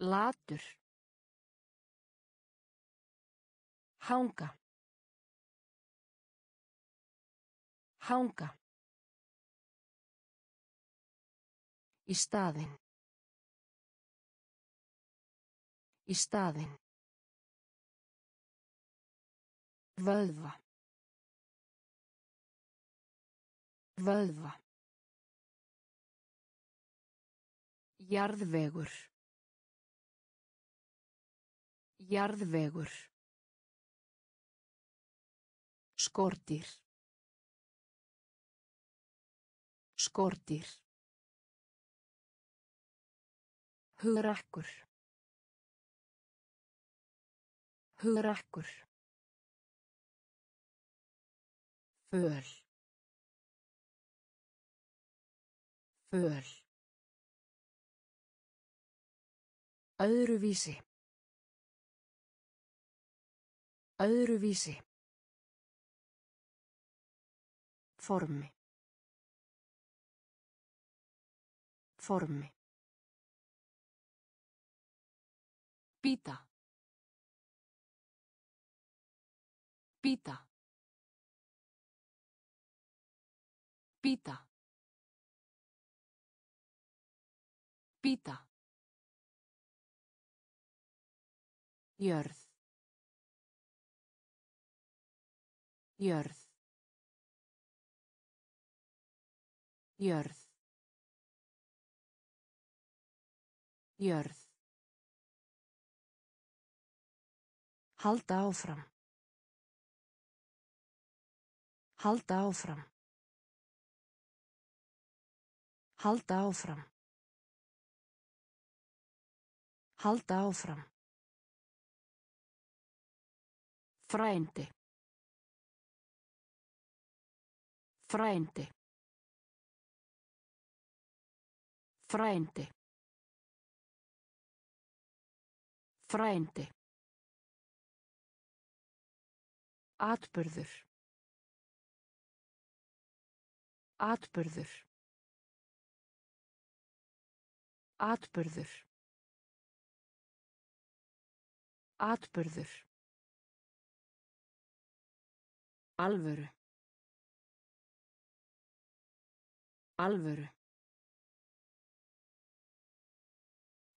Latur. Hanga. Hanga. Í staðinn. Í staðinn. Vöðva. Vöðva. Jarðvegur. Jarðvegur. Skortýr. Skortýr. Hugrakkur. Hugrakkur. Föl. Föl. Öðruvísi. Öðruvísi. Formi. Formi. Pita. Pita. Pita. Pita. Jörð. Jörð. Jörð. Jörð. Halda áfram. Halda áfram. Halda áfram. Halda áfram. Frændi. Frændi. Frændi. Frændi. Atburður. Atburður. Atburður. Atburður. Alvöru. Alvöru.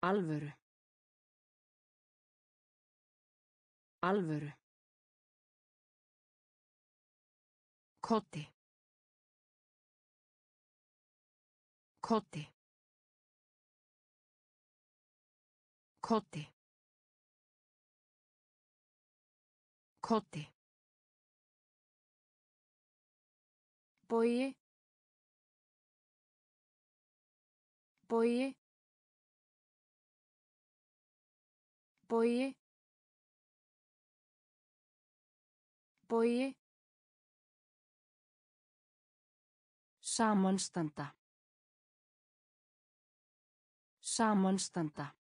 Alvöru. Alvöru. Koti. Koti. Koti. Koti. Bogi. Bogi. Bogi. Bogi. Samanstanda. Samanstanda.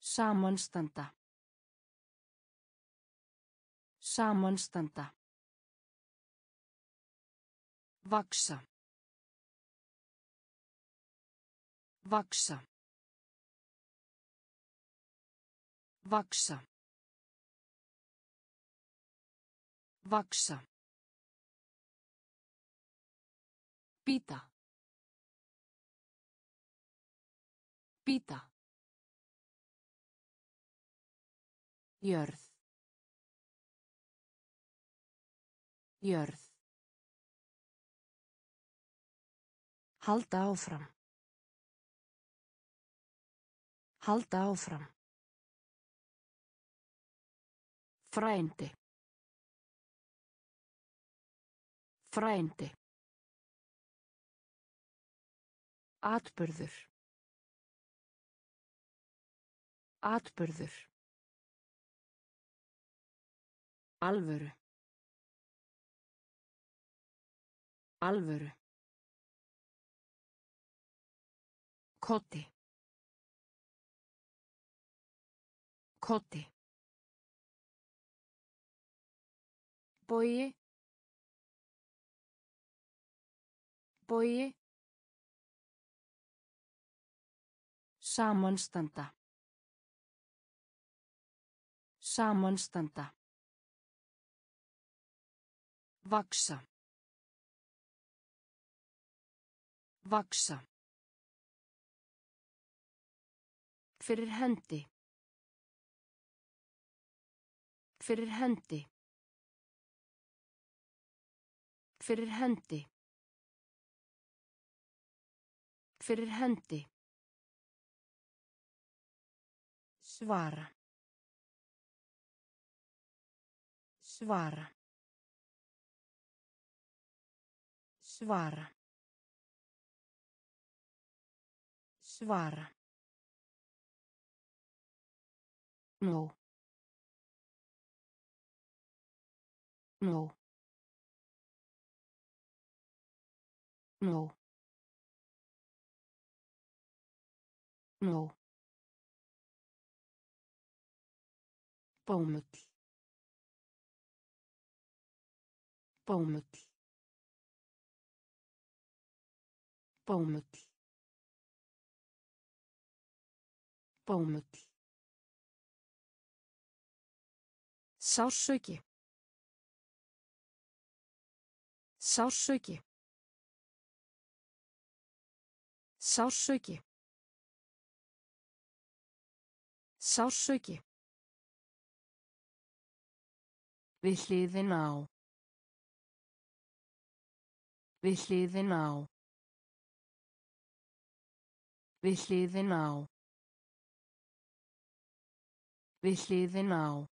Samanstanda. Samanstanda. Vaksa. Vaksa. Vaksa. Vaksa. Pita. Pita. Jörð. Jörð. Halda áfram. Halda áfram. Frændi. Frændi. Atburður. Atburður. Alvöru. Alvöru. Koti. Koti. Bogi. Bogi. Samanstanda. Samanstanda. Vaksa. Vaksa. Fyrir hendi. Fyrir hendi. Fyrir hendi. Fyrir hendi. Svara. Svara. Svara. Svara. Nú. Nú. Nú. Nú. Bómull. Bómull. Bómull. Bómull. Sársauki. Sársauki. Sársauki. Sársauki. Við hliðin á. Við hliðin á. Við hliðin á. Við hliðin á.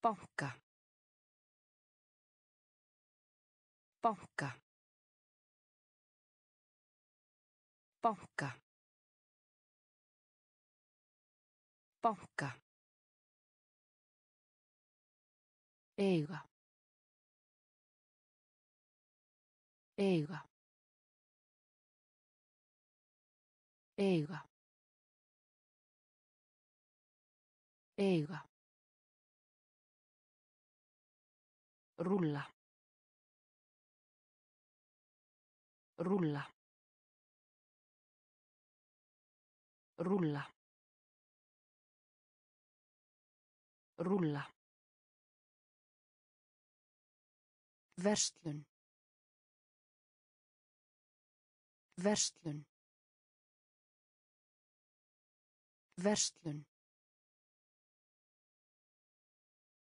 Banka. Banka. Banka. Banka. Eiga. Eiga. Eiga. Eiga. Rúlla. Rúlla. Rúlla. Rúlla. Verslun. Verslun. Verslun.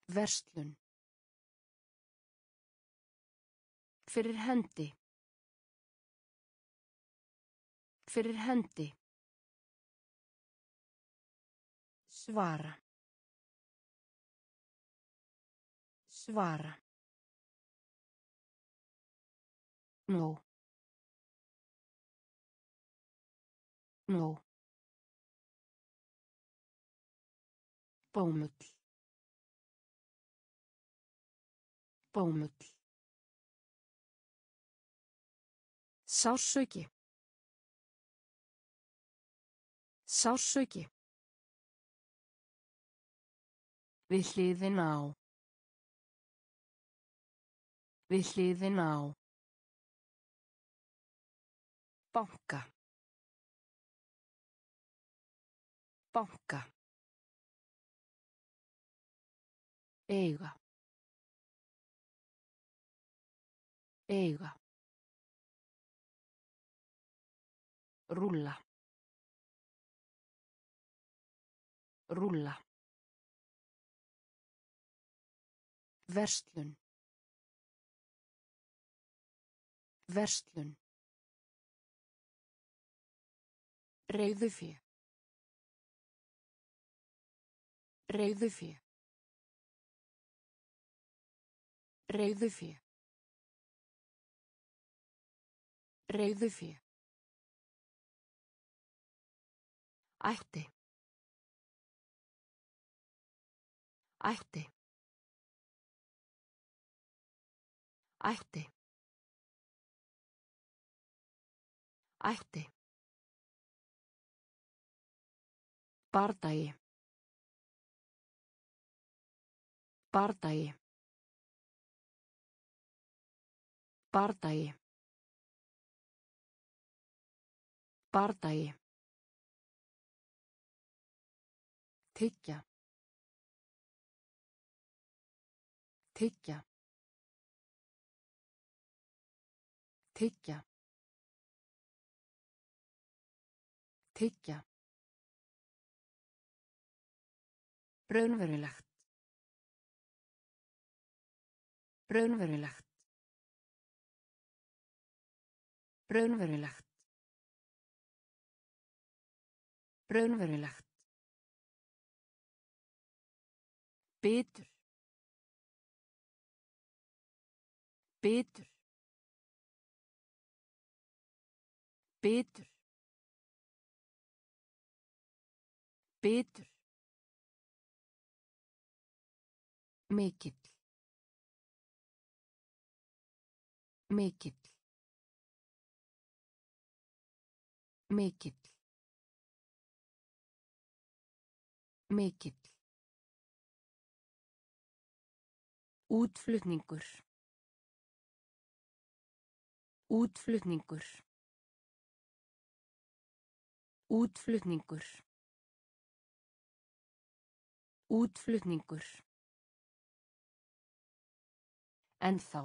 Verslun. Fyrir hendi. Fyrir hendi. Svara. Svara. Nú. Nú. Bómull. Bómull. Sársauki. Sársauki. Við hliðin á. Við hliðin á. Banka. Banka. Eiga. Eiga. Rúlla. Rúlla. Verslun. Verslun. Reyðufé. Reyðufé. Reyðufé. Reyðufé. Ætti. Ætti. Ætti. Ætti. Bardagi. Bardagi. Bardagi. Bardagi. Tyggja. Tyggja. Tyggja. Tyggja. Raunverulegt. Raunverulegt. Raunverulegt. Raunverulegt. Bitur. Bitur. Bitur. Bitur. Mikill. Mikill. Mikill. Mikill. Útflutningur. Útflutningur. Útflutningur. Útflutningur. Ennþá.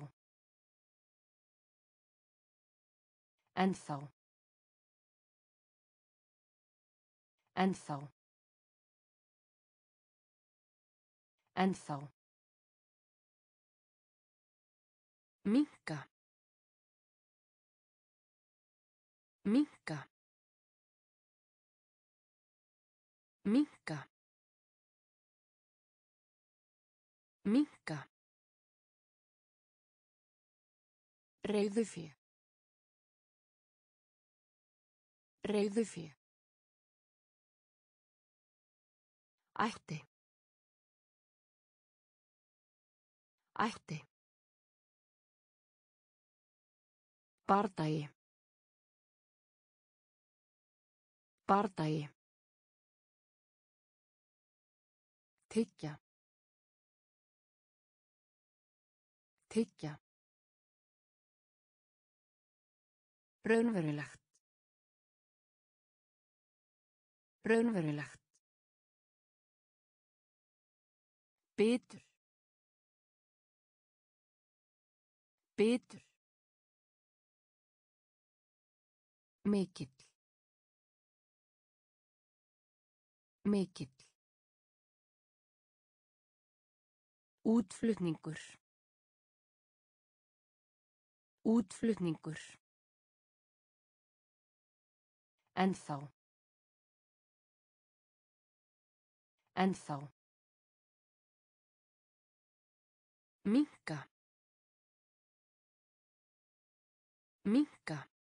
Ennþá. Ennþá. Ennþá. Minka. Minka. Minka. Minka. Reiðufé. Reiðufé. Ætti. Ætti. Bardagi. Bardagi. Tyggja. Tyggja. Raunverulegt. Raunverulegt. Bitur. Bitur. Mikill. Mikill. Útflutningur. Útflutningur. Ennþá. Ennþá. Minka. Minka.